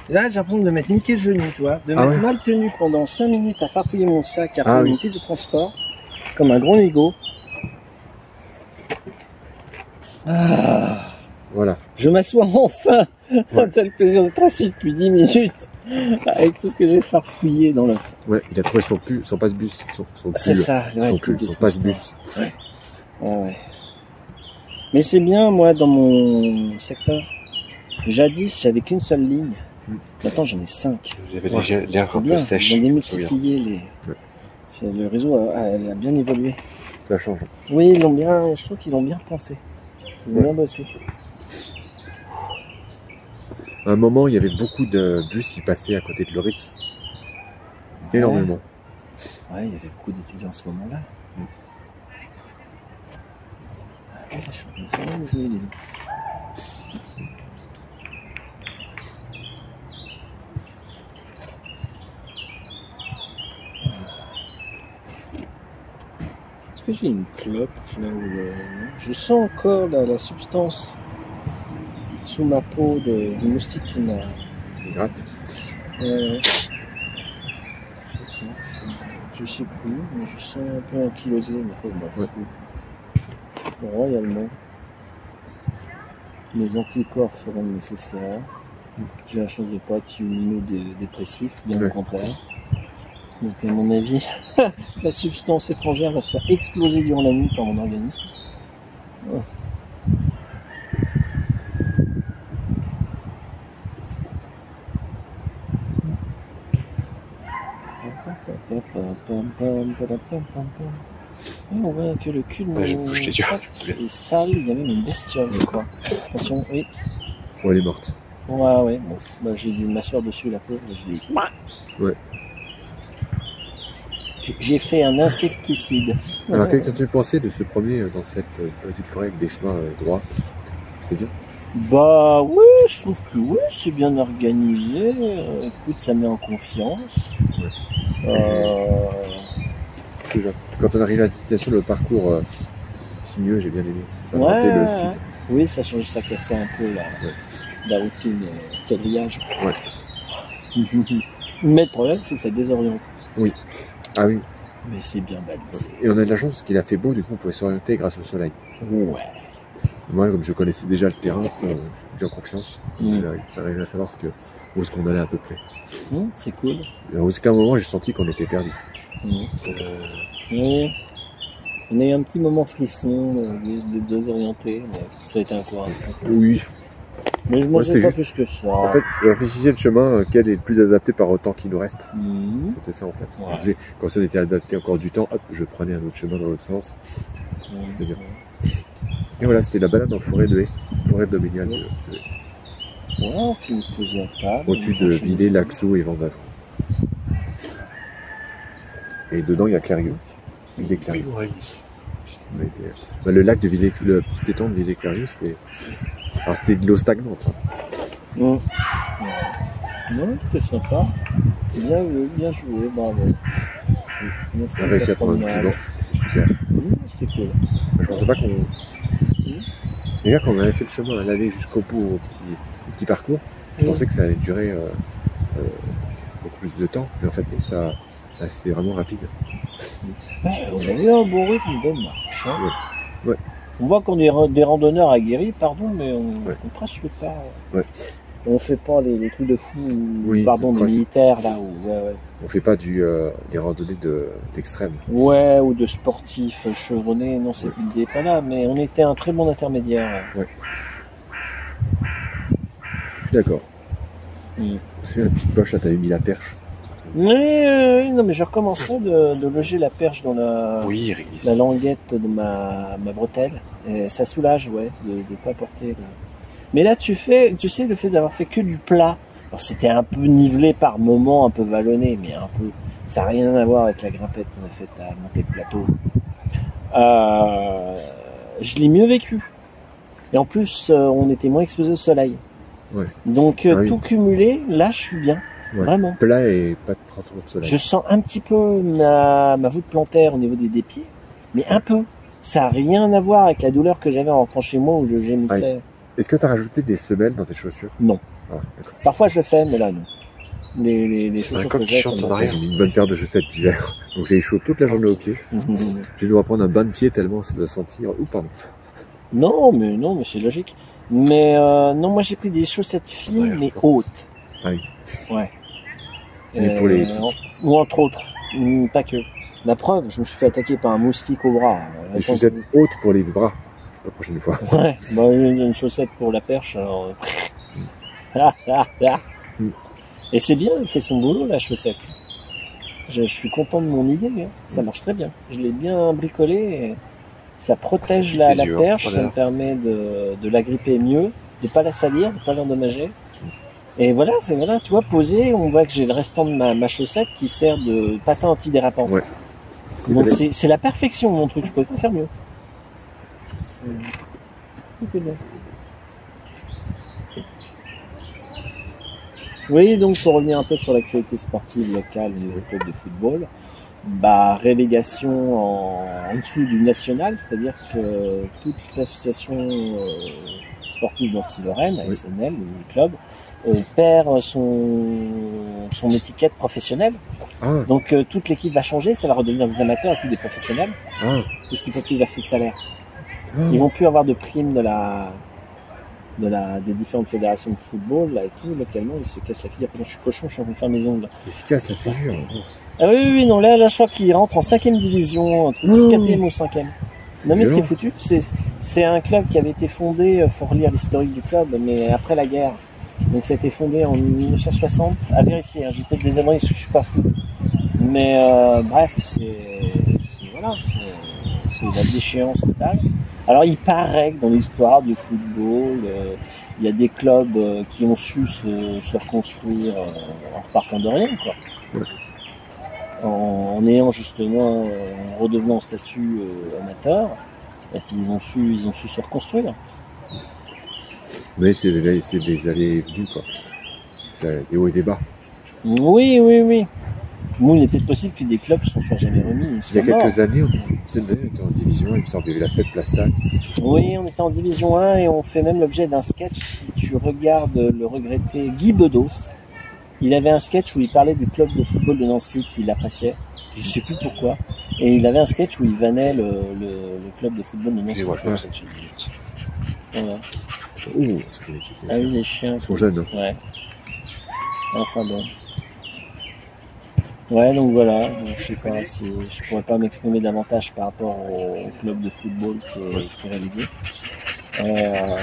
Là, j'ai l'impression de mettre niqué le genou, tu vois, de Ah m'être ouais mal tenu pendant 5 minutes à farfouiller mon sac, à Ah oui. de transport, comme un gros négo. Ah, Voilà. je m'assois enfin T'as le plaisir d'être assis depuis 10 minutes avec tout ce que j'ai farfouillé dans le... Ouais, il a trouvé son, pu, son passe-bus. Son, son C'est ça, ouais, Son son passe-bus. Ouais, ouais. Mais c'est bien, moi, dans mon secteur. Jadis, j'avais qu'une seule ligne. Maintenant, j'en ai cinq. J'avais Ouais. déjà l'air un bien, peu sèche. souviens. démultiplié les... Ouais. Le réseau a, a- bien évolué. Ça change. Oui, ils l'ont bien, je trouve qu'ils l'ont bien pensé. Ils ont Ouais. bien bossé. À un moment, il y avait beaucoup de bus qui passaient à côté de Loris. Énormément. Ouais, il y avait beaucoup d'étudiants à ce moment-là. Mm. Ah, je suis en train de faire où je mets les- que j'ai une clope là où le- Je sens encore la, la substance sous ma peau de, de moustique qui m'a gratte. euh, je sais pas, je sais plus, mais je sens un peu ankylosé, mais faut que je. Ouais. Royalement. mes anticorps feront le nécessaire. J'ai la chance de pas être immunodépressif, bien Ouais. au contraire. Donc à mon avis, la substance étrangère va se faire exploser durant la nuit par mon organisme. Ouais. On voit que le cul de Ouais, sac est sale, il y a même une bestiole, je crois. Attention, oui. Oh, elle est morte. Ouais, ouais, bon. Bah, j'ai dû m'asseoir dessus, la pauvre, je l'ai... Ouais. J'ai- fait un insecticide. Alors, qu'est-ce que tu pensais de se promener euh, dans cette euh, petite forêt avec des chemins euh, droits? C'était bien? Bah oui, je trouve que oui, c'est bien organisé. Écoute, ça met en confiance. Euh, quand on arrive à la destination, le parcours sinueux, j'ai bien aimé. Ça ouais, le ouais. oui, ça change, ça cassait un peu la, la routine quadrillage. Ouais. Mais le problème, c'est que ça désoriente. Ah oui. Mais c'est bien balisé. Et on a de la chance parce qu'il a fait beau, du coup on pouvait s'orienter grâce au soleil. Ouais. Moi, comme je connaissais déjà le terrain, euh, j'ai bien confiance. Mm. Ça arrivait à savoir ce que, où est-ce qu'on allait à peu près. Hum, c'est cool. Et moment, j'ai senti qu'on était perdu. Hum. Oui. On a eu un petit moment frisson euh, de, de désorienté, mais ça a été un coup instant. Oui. Mais je mangeais c'était pas juste- plus que ça. En fait, je réfléchissais le chemin, euh, quel est le plus adapté par le temps qui nous reste. Hum, C'était ça en fait. Ouais. Je quand ça était adapté encore du temps, hop, je prenais un autre chemin dans l'autre sens. bien. Et voilà, c'était la balade en forêt de haie, forêt domaniale de, de haie. Ouais, on finit de poser à table. au-dessus de Villers, Laxou et Vendavre. Et dedans, il y a Clairieux. Villers Clairieux. On a été- bah, le lac de Villers, le petit étang de Villers Clairieux, c'était, alors c'était de l'eau stagnante. hein. Non, c'était sympa. Bien, joué, bien joué, bravo. Merci On a réussi de à prendre un banc. Super. C'était cool. Je pensais pas qu'on. D'ailleurs, quand on avait fait le chemin à l'aller jusqu'au bout, au petit, au petit parcours, je pensais que ça allait durer euh, euh, beaucoup plus de temps. Mais en fait, bon, ça, ça c'était vraiment rapide. Ouais, on a eu un bon rythme, bonne marche. hein. Ouais. Ouais. On voit qu'on est des randonneurs aguerris, pardon, mais on, Ouais. on presse le pas. Ouais. On fait pas les, les trucs de fou, Oui, pardon, on des militaires là, ouais, ouais. On fait pas du, euh, des randonnées de, d'extrême. Ouais, ou de sportifs chevronnés, non, c'est l'idée pas là, mais on était un très bon intermédiaire. Je suis d'accord. Mm. C'est la petite poche, là, t'avais mis la perche. Non, mais je recommencerai de, de loger la perche dans la, Oui, la languette de ma, ma bretelle. Et ça soulage, ouais, de ne pas porter. le- Mais là, tu fais, tu sais, le fait d'avoir fait que du plat. Alors, c'était un peu nivelé par moments, un peu vallonné, mais un peu. Ça n'a rien à voir avec la grimpette qu'on a faite à monter le plateau. Euh, je l'ai mieux vécu. Et en plus, euh, on était moins exposé au soleil. Ouais. Donc, euh, Ah oui. tout cumulé, là, je suis bien. Ouais. Vraiment. Plat et pas de prendre trop de soleil. Je sens un petit peu ma, ma voûte plantaire au niveau des, des pieds, mais un peu. Ça n'a rien à voir avec la douleur que j'avais en rentrant chez moi où je gémissais. Est-ce que t'as rajouté des semelles dans tes chaussures? Non. Ah. Parfois je le fais, mais là non. Les, les, les chaussures que j'ai. J'ai mis une bonne paire de chaussettes d'hiver. Donc j'ai eu chaud toute la journée aux pieds. pas. J'ai dû reprendre un bain de pied tellement ça doit sentir. Ouh, pardon. non, mais non, mais c'est logique. Mais euh, non, moi j'ai pris des chaussettes fines Ouais, mais hautes. Ah oui. Ouais. Mais pour les tiques. en- Ou entre autres, pas que. La preuve, je me suis fait attaquer par un moustique au bras. Des chaussettes hautes pour les bras. La prochaine fois. Ouais, bah, j'ai une chaussette pour la perche, alors. euh, Mm. Et c'est bien, il fait son boulot, la chaussette. Je, je suis content de mon idée, hein. ça marche très bien. Je l'ai bien bricolé, et ça protège la, la les hein. perche, ça me permet de, de la gripper mieux, de pas la salir, de pas l'endommager. Et voilà, c'est voilà, tu vois, posé, on voit que j'ai le restant de ma, ma chaussette qui sert de patin antidérapant. Ouais. C'est Donc vrai. c'est c'est la perfection mon truc, je pouvais pas faire mieux. C'est- Tout est bien. Oui, donc pour revenir un peu sur l'actualité sportive locale au niveau du club de football, bah relégation en, en dessous du national, c'est-à-dire que toute l'association euh, sportive d'Ancy-Lorraine, Oui. SNL, le club, euh, perd son, son étiquette professionnelle. Ah, Donc euh, toute l'équipe va changer, ça va redevenir des amateurs et puis des professionnels, ah, puisqu'ils ne peuvent plus verser de salaire. ah. Ils vont plus avoir de primes de la de la, des différentes fédérations de football, là et tout, localement, il se casse la figure. Pendant je suis cochon, je suis en train de faire mes ongles. Il se casse la figure. Ah oui, oui, oui, non, là, là, je crois qu'il rentre en cinquième division, entre Ouh. quatrième ou cinquième. Non, mais c'est foutu. C'est, un club qui avait été fondé, euh, faut relire l'historique du club, mais après la guerre. Donc ça a été fondé en 1960, à vérifier, hein, j'ai peut-être des années parce que je suis pas fou. Mais euh, bref, c'est, voilà, c'est, la déchéance totale. Alors il paraît que dans l'histoire du football, euh, il y a des clubs euh, qui ont su se, se reconstruire en repartant de rien, quoi. En, en ayant justement, en redevenant en statut amateur, et puis ils ont su, ils ont su se reconstruire. Mais c'est des, allées et venues, quoi. C'est des hauts et des bas. Oui, oui, oui. Bon, il est peut-être possible que des clubs ne soient jamais remis. Il y a quelques années, on était en division, il me semble, il y avait la fête Plastac. c'était tout. Oui, on était en division 1 et on fait même l'objet d'un sketch. Si tu regardes le regretté Guy Bedos, il avait un sketch où il parlait du club de football de Nancy qu'il appréciait. Je sais plus pourquoi. Et il avait un sketch où il vannait le, le- le club de football de Nancy. Minute. Voilà. Ouh, Ah oui, les chiens. Ils sont jeunes. hein. Ouais. Enfin bon. Ouais, donc voilà. Donc, je sais pas si je pourrais pas m'exprimer davantage par rapport au club de football qui est, qui est relégué. Euh,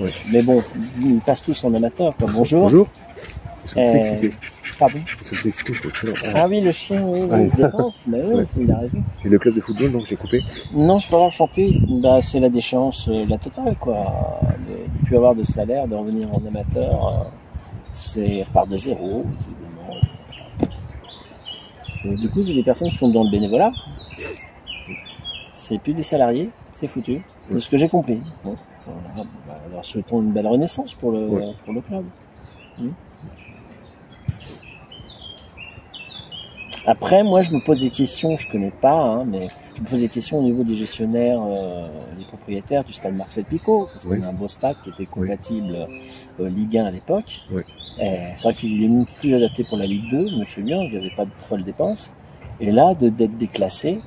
Ouais. Mais bon, ils passent tous en amateur. Quoi. Bonjour. Bonjour. Ils sont Euh, excités. Pardon. Excellent. Ah. Ah oui, le chien, oui, il se dépense. Mais oui, Ouais. il a raison. Et le club de football, donc j'ai coupé. Non, je peux avoir chanté. Bah, c'est la déchéance, euh, la totale, quoi. De ne plus avoir de salaire, de revenir en amateur, euh, c'est repart de zéro, Du coup, c'est des personnes qui font dans le bénévolat. C'est plus des salariés, c'est foutu. De ce que j'ai compris. Bon, voilà. Bah, alors, souhaitons une belle renaissance pour le, Ouais. pour le club. Hmm. Après, moi, je me pose des questions, je connais pas, hein, mais je me pose des questions au niveau des gestionnaires, euh, des propriétaires du stade Marcel Picot, parce qu'on Oui. a un beau stade qui était compatible euh, Ligue 1 à l'époque. Oui. C'est vrai qu'il est plus adapté pour la Ligue 2, je me souviens, il n'y avait pas de folles dépenses. Et là, d'être déclassé,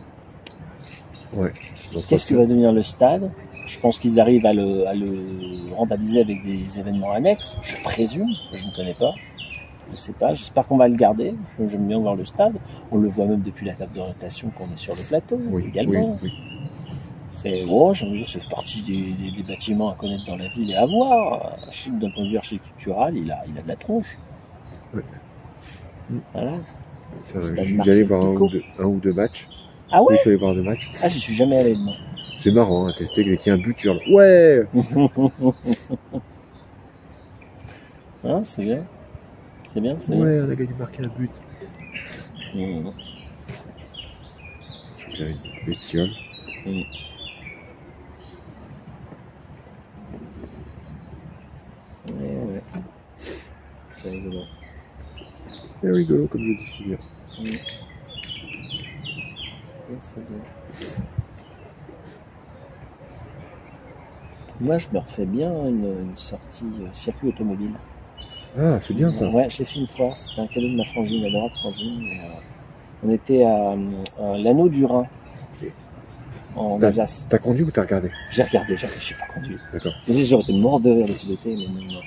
qu'est-ce que va devenir le stade? Je pense qu'ils arrivent à le, à le rentabiliser avec des événements annexes, je présume, je ne connais pas. Je sais pas, j'espère qu'on va le garder, j'aime bien voir le stade. On le voit même depuis la table d'orientation qu'on est sur le plateau, Oui, oui, également. oui. C'est, oh, c'est partie des, des, des bâtiments à connaître dans la ville et à voir. Je d'un point de vue architectural, il a, il a de la tronche. Ouais. Voilà. Ça, je suis allé voir un ou, deux, un ou deux matchs. Ah Oui, ouais je suis allé voir deux matchs. Ah, j'y suis jamais allé, moi. C'est marrant à tester. Qu'il y a un but, tu Ouais Hein, c'est bien. C'est bien, c'est. Ouais, on a gagné marqué un but. Mmh. J'avais une bestiole. Ouais. C'est rigolo. C'est rigolo, comme je dis si bien. Ouais, c'est bien. Moi, je me refais bien une, une sortie euh, circuit automobile. Ah, c'est bien ça. Ouais, je l'ai fait une fois. C'était un cadeau de ma frangine, adorable frangine. et, euh, on était à, à l'anneau du Rhin, en Alsace. T'as conduit ou t'as regardé? J'ai regardé, j'ai je sais pas conduit. D'accord. J'aurais été mort de rire de piloter, mais non, non.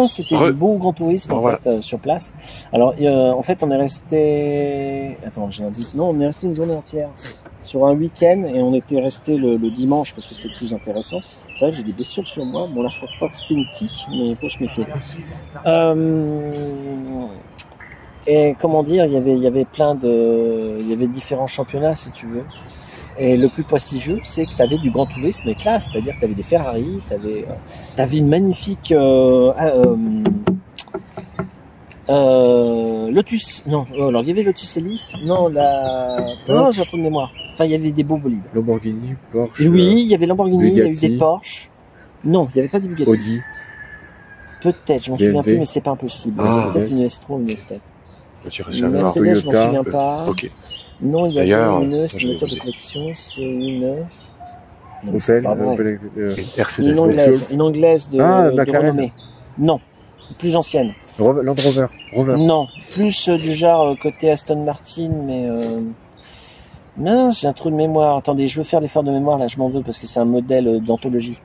Non, c'était Re- du bon grand tourisme, en voilà. fait, euh, sur place. Alors, euh, en fait, on est resté... Attends, j'ai un doute. Non, on est resté une journée entière. Sur un week-end, et on était resté le, le dimanche, parce que c'était plus intéressant. C'est vrai que j'ai des bestioles sur moi. Bon, là, je crois pas que c'était une tique, mais il faut se méfier. Euh... Et comment dire, il y avait, il y avait plein de... Il y avait différents championnats, si tu veux. Et le plus prestigieux, c'est que tu avais du grand tourisme classe, c'est-à-dire que tu avais des Ferrari, tu avais, une magnifique euh, ah, euh, euh, Lotus. Non, oh, alors il y avait Lotus Elise. Non, la. Non, j'ai un trou de mémoire. Enfin, il y avait des beaux bolides. Lamborghini, Porsche, Oui, il y avait Lamborghini, il y a eu des Porsche. Non, il n'y avait pas des euh, Bugatti. Audi. Peut-être, je m'en souviens plus, mais c'est pas impossible. Ah, c'est peut-être yes. une S3 ou une S7. Voiture. Mercedes, je m'en souviens euh, pas. Ok. Non, il y avait une, c'est une voiture de collection, c'est une. Non, mais c'est Opel, pas vrai. Opel, euh, Mercedes. Une anglaise, une anglaise de, Ah, de renommée. Non, plus ancienne. Land Rover. Rover. Non, plus euh, du genre euh, côté Aston Martin, mais euh... mince, j'ai un trou de mémoire. Attendez, je veux faire l'effort de mémoire là, je m'en veux parce que c'est un modèle euh, d'anthologie.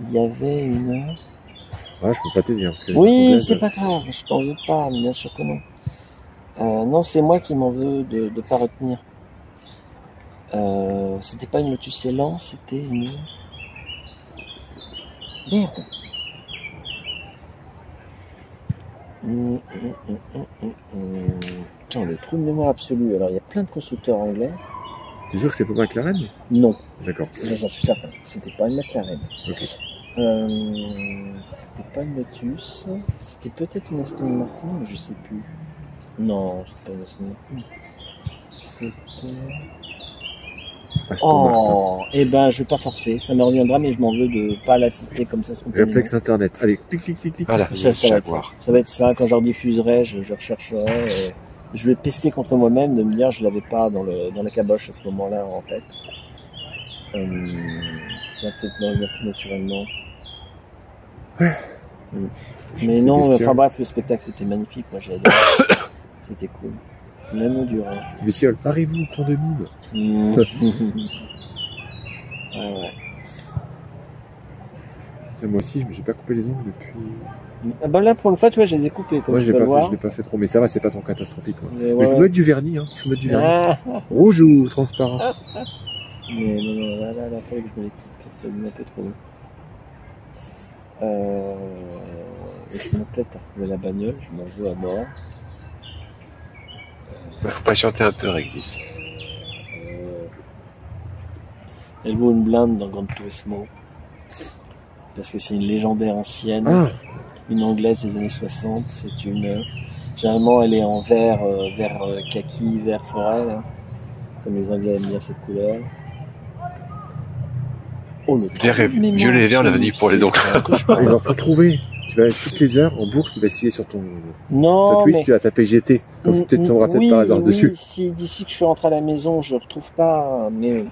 il y avait une. Ah, je peux pas te dire. Parce que Oui, c'est pas grave, je t'en veux pas, bien sûr que non. Euh, non, c'est moi qui m'en veux de ne pas retenir. Euh, c'était pas une Lotus Elan, c'était une. Merde. Hum, hum, hum. Putain, le trou de mémoire absolu. Alors, il y a plein de constructeurs anglais. T'es sûr que c'est pas McLaren? Non, D'accord. Là, j'en suis certain. C'était pas une McLaren. Ok. Euh, c'était pas une Lotus. C'était peut-être une Aston Martin, mais je sais plus. Non, c'était pas une Aston Martin. C'était. Aston Martin. Oh, eh ben, je vais pas forcer. Ça me reviendra, mais je m'en veux de pas la citer comme ça spontanément. Réflexe internet. Allez, clic, clic, clic, clic. Voilà, Ça, ça va être ça. Ça va être ça. Quand je rediffuserai, je, je rechercherai. et je vais pester contre moi-même de me dire je l'avais pas dans, le, dans la caboche à ce moment-là en tête. Euh, ça va peut-être me revenir tout naturellement. Mm. Mais non, question. enfin bref, le spectacle c'était magnifique. Moi j'ai adoré. c'était cool. Même au durant. Bestiole, parez-vous, con de mine. Mm. ouais, ouais. Tiens, moi aussi, je me suis pas coupé les ongles depuis. Ah ben là, pour une fois, tu vois, je les ai coupés, comme Moi, tu je peux l'ai le pas, fait, je l'ai pas fait trop, mais ça va, c'est pas trop catastrophique. Mais Mais ouais, je ouais. mettre du vernis, hein. Je peux mettre du vernis. Ah. Rouge ou transparent Mais non, non, là, là, là, fallait que je me les coupe, ça devient un peu trop. Euh, je m'en tête à retrouver la bagnole, je m'en veux à mort. Il faut patienter un peu, Réglisse. Euh, elle vaut une blinde dans Gran Turismo. Parce que c'est une légendaire ancienne, Ah, une anglaise des années 60. C'est une. euh, Généralement, elle est en vert, euh, vert euh, kaki, vert forêt, là. comme les Anglais aiment bien cette couleur. Oh, le Vert et- violet et vert, on avait dit pour les un cauchemar. il va pas trouver. Tu vas toutes les heures en boucle, tu vas essayer sur ton Non, mais tu vas taper GT. Comme Mm, peut-être tu tomberas peut-être oui, par hasard oui, dessus. Si d'ici que je suis rentré à la maison, je retrouve pas, mais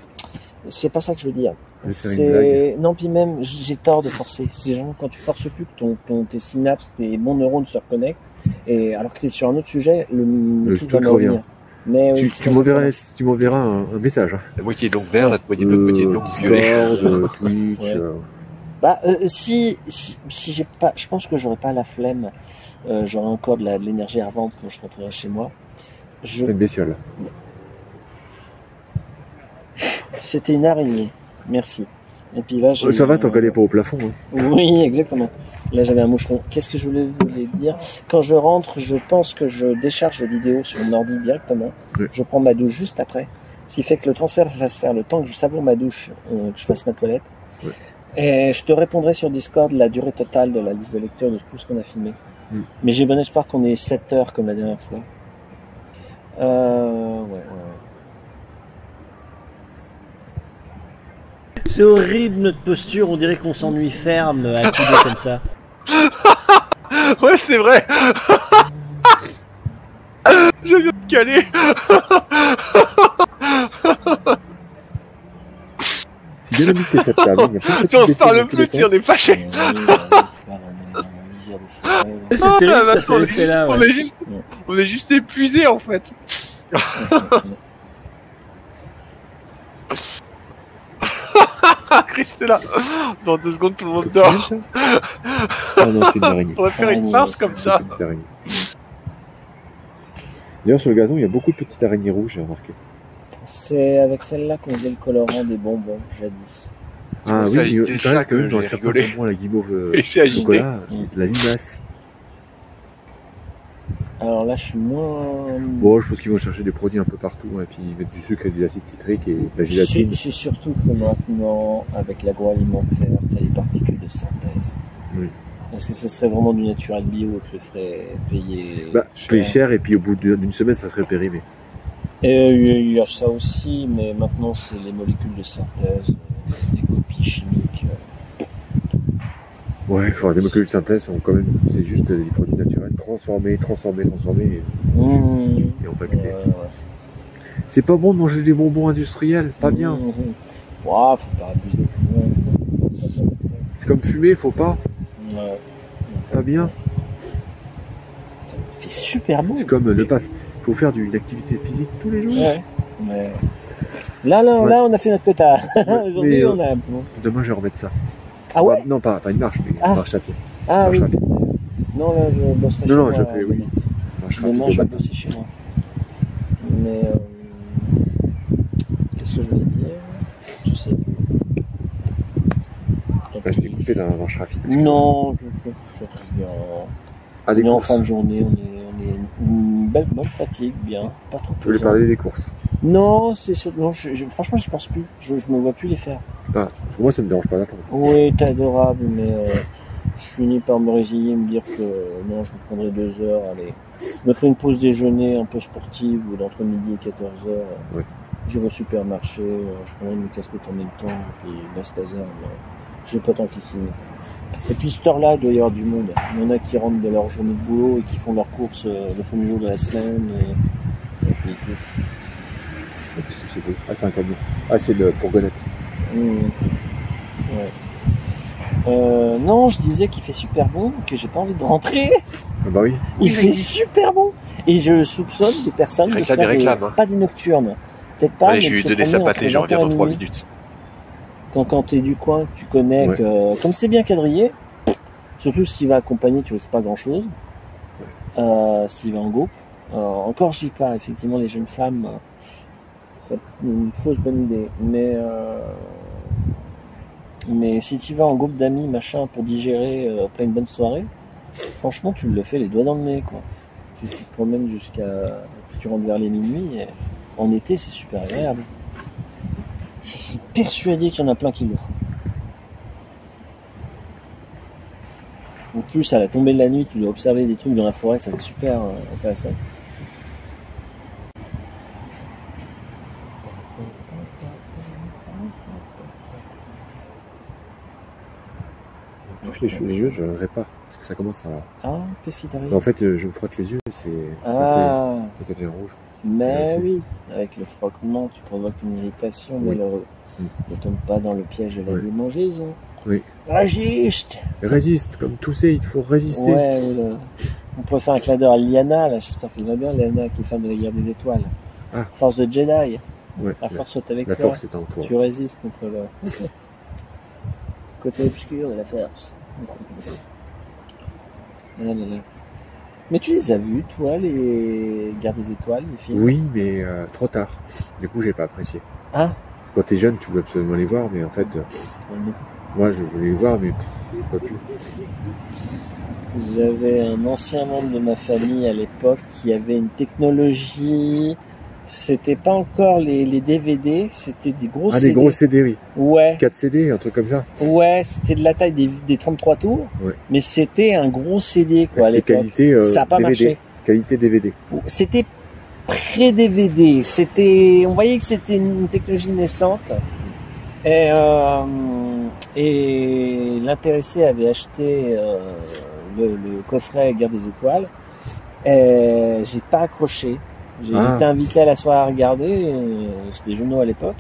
c'est pas ça que je veux dire. C'est non, puis même j'ai tort de forcer. Ces gens, quand tu forces plus, que ton, ton tes synapses, tes bons neurones se reconnectent, et alors que tu es sur un autre sujet, le, Le va truc me revient. revenir. Mais oui, Tu, c'est m'enverras tu m'enverras un, un message. Hein. La moitié est donc vert, la moitié de l'autre moitié est Euh, donc violet. Discord, euh, Twitch. Ouais. euh, Bah, euh, si, si, si j'ai pas, je pense que j'aurais pas la flemme, euh, j'aurai encore de la- de l'énergie à revendre quand je rentrerai chez moi. Je, une bestiole. c'était une araignée. Merci. Et puis là, ça va, tant qu'elle est pas au plafond. Hein. Oui, exactement. Là, j'avais un moucheron. Qu'est-ce que je voulais vous dire? Quand je rentre, je pense que je décharge la vidéo sur mon ordi directement. Oui. Je prends ma douche juste après. Ce qui fait que le transfert va se faire le temps que je savoure ma douche, euh, que je fasse ma toilette. Oui. Et je te répondrai sur Discord la durée totale de la liste de lecture de tout ce qu'on a filmé. Mm. Mais j'ai bon espoir qu'on ait 7 heures comme la dernière fois. Euh, ouais, ouais, C'est horrible notre posture, on dirait qu'on s'ennuie ferme à couder comme ça. Ouais, c'est vrai. Je viens de caler. C'est bien amusé cette table. Il y a plein de Si on se parle les plus, si on est fâché. C'est Ah, terrible, bah, ça fait on, est juste, là. on est juste, on est juste épuisé en fait. Ah, Chris, c'est là. Dans deux secondes, tout le monde dort. Ah non, c'est une araignée. On pourrait faire une Araignée, farce comme ça. D'ailleurs, sur le gazon, il y a beaucoup de petites araignées rouges, j'ai remarqué. C'est avec celle-là qu'on faisait le colorant des bonbons, jadis. Ah oui, il paraît chat que même que dans certains moments, la guimauve euh, Et c'est agité. la limace. Alors là, je suis moins. Bon, je pense qu'ils vont chercher des produits un peu partout, hein, et puis ils mettent du sucre et de l'acide citrique et de la gélatine. c'est surtout que maintenant, avec l'agroalimentaire, tu as les particules de synthèse. Oui. Est-ce que ce serait vraiment du naturel bio que le ferait payer Bah, paye cher, et puis au bout d'une semaine, ça serait périmé. Et euh, il y a ça aussi, mais maintenant, c'est les molécules de synthèse, euh, les copies chimiques. Euh. Ouais, enfin, les molécules synthèse sont quand même, c'est juste des produits naturels transformés, transformés, transformés et, Mmh. et empaquetés. Ouais, ouais. C'est pas bon de manger des bonbons industriels, pas bien. Mmh. Ouah, faut pas abuser. C'est comme fumer, faut pas, Ouais. pas bien. Fait super beau. C'est comme le pass. Faut faire une activité physique tous les jours. Ouais. Mais... Là, là, Ouais. là, on a fait notre quota. Aujourd'hui, euh, on a. Demain, je vais remettre ça. Ah ouais Non, pas, pas une marche, mais Ah. une marche à pied. Ah marche oui. rapide. Non, là, je bosserai chez Non, non, moi. je fais, oui. Marche Demain, rapide je vais bosser chez moi. Mais. euh, Qu'est-ce que je voulais dire? Je sais plus. Bah, je t'ai coupé dans la marche rapide. Non, je sais c'est rien. Ah, On est en fin de journée, on est, on est une belle, bonne fatigue, bien. Pas trop Tu voulais parler des courses Non, c'est sûr. Non, je, je- franchement, je pense plus. Je, je me vois plus les faire. Ah, parce que moi, ça me dérange pas d'attendre. Oui, t'es adorable, mais euh, je finis par me résigner, me dire que non, je me prendrai deux heures. Allez, je me ferai une pause déjeuner un peu sportive ou d'entre midi et 14 heures. Oui. J'irai au supermarché, euh, je prendrai mes casquettes en même temps, et puis je vais pas tant kikiner. Et puis cette heure-là, il doit y avoir du monde. Il y en a qui rentrent de leur journée de boulot et qui font leurs courses euh, le premier jour de la semaine. euh, et Et puis. Ah, c'est un camion. Ah, c'est le fourgonnette. Mmh. Ouais. Euh, non, je disais qu'il fait super bon, que j'ai pas envie de rentrer. Ah, bah oui. Il Oui, fait oui. super bon. Et je soupçonne des personnes des- réclame, hein. pas des nocturnes. Peut-être pas, Allez, mais promener dessapatés, entre j'en reviens dans 20h et 3 minuit. minutes. Quand, quand t'es du coin, tu connais, Ouais. que, comme c'est bien quadrillé, surtout s'il va accompagné, tu risques pas grand chose. Euh, s'il va en groupe. Euh, encore, je dis pas, effectivement, les jeunes femmes, euh, c'est une fausse bonne idée. Mais, euh, mais si tu vas en groupe d'amis, machin, pour digérer euh, après une bonne soirée, franchement, tu le fais les doigts dans le nez, quoi. Tu, tu te promènes jusqu'à, tu rentres vers les minuit, et en été, c'est super agréable. Je suis persuadé qu'il y en a plein qui le font. En plus, à la tombée de la nuit, tu dois observer des trucs dans la forêt, ça va être super euh, intéressant. Je les, les yeux, je répare. Parce que ça commence à. Ah, qu'est-ce qui t'arrive? En fait, euh, je me frotte les yeux et c'est. Ah, fait rouge. Mais oui, avec le frottement, tu provoques une irritation, malheureux. Mm. Ne tombe pas dans le piège de la Oui. démangeaison. Oui. Résiste Résiste, comme tousser, il faut résister. Ouais, oui, on pourrait faire un clin d'œil à Liana, là, j'espère qu'elle va bien, Liana qui est fan de la guerre des étoiles. Ah. Force de Jedi, Ouais, la force est avec la toi. force est en toi. Tu résistes contre le côté obscur de la force. Ah là là. Mais tu les as vus, toi, les Guerres des Étoiles, les films? Oui, mais euh, trop tard. Du coup, j'ai pas apprécié. Ah Quand t'es jeune, tu veux absolument les voir, mais en fait, euh, moi, je voulais les voir, mais pas pu. J'avais un ancien membre de ma famille à l'époque qui avait une technologie. C'était pas encore les, les DVD, c'était des gros Ah, CD. des gros CD, oui. Ouais, 4 CD, un truc comme ça. ouais, c'était de la taille des, des 33 tours, Ouais. mais c'était un gros CD quoi à C'était l'époque. qualité euh, Ça pas DVD. marché. Qualité DVD. C'était pré-DVD. C'était, on voyait que c'était une technologie naissante. Et, euh, et l'intéressé avait acheté euh, le, le coffret Guerre des Étoiles. Et j'ai pas accroché. J'ai Ah. été invité à la soirée à regarder. C'était Juno à l'époque.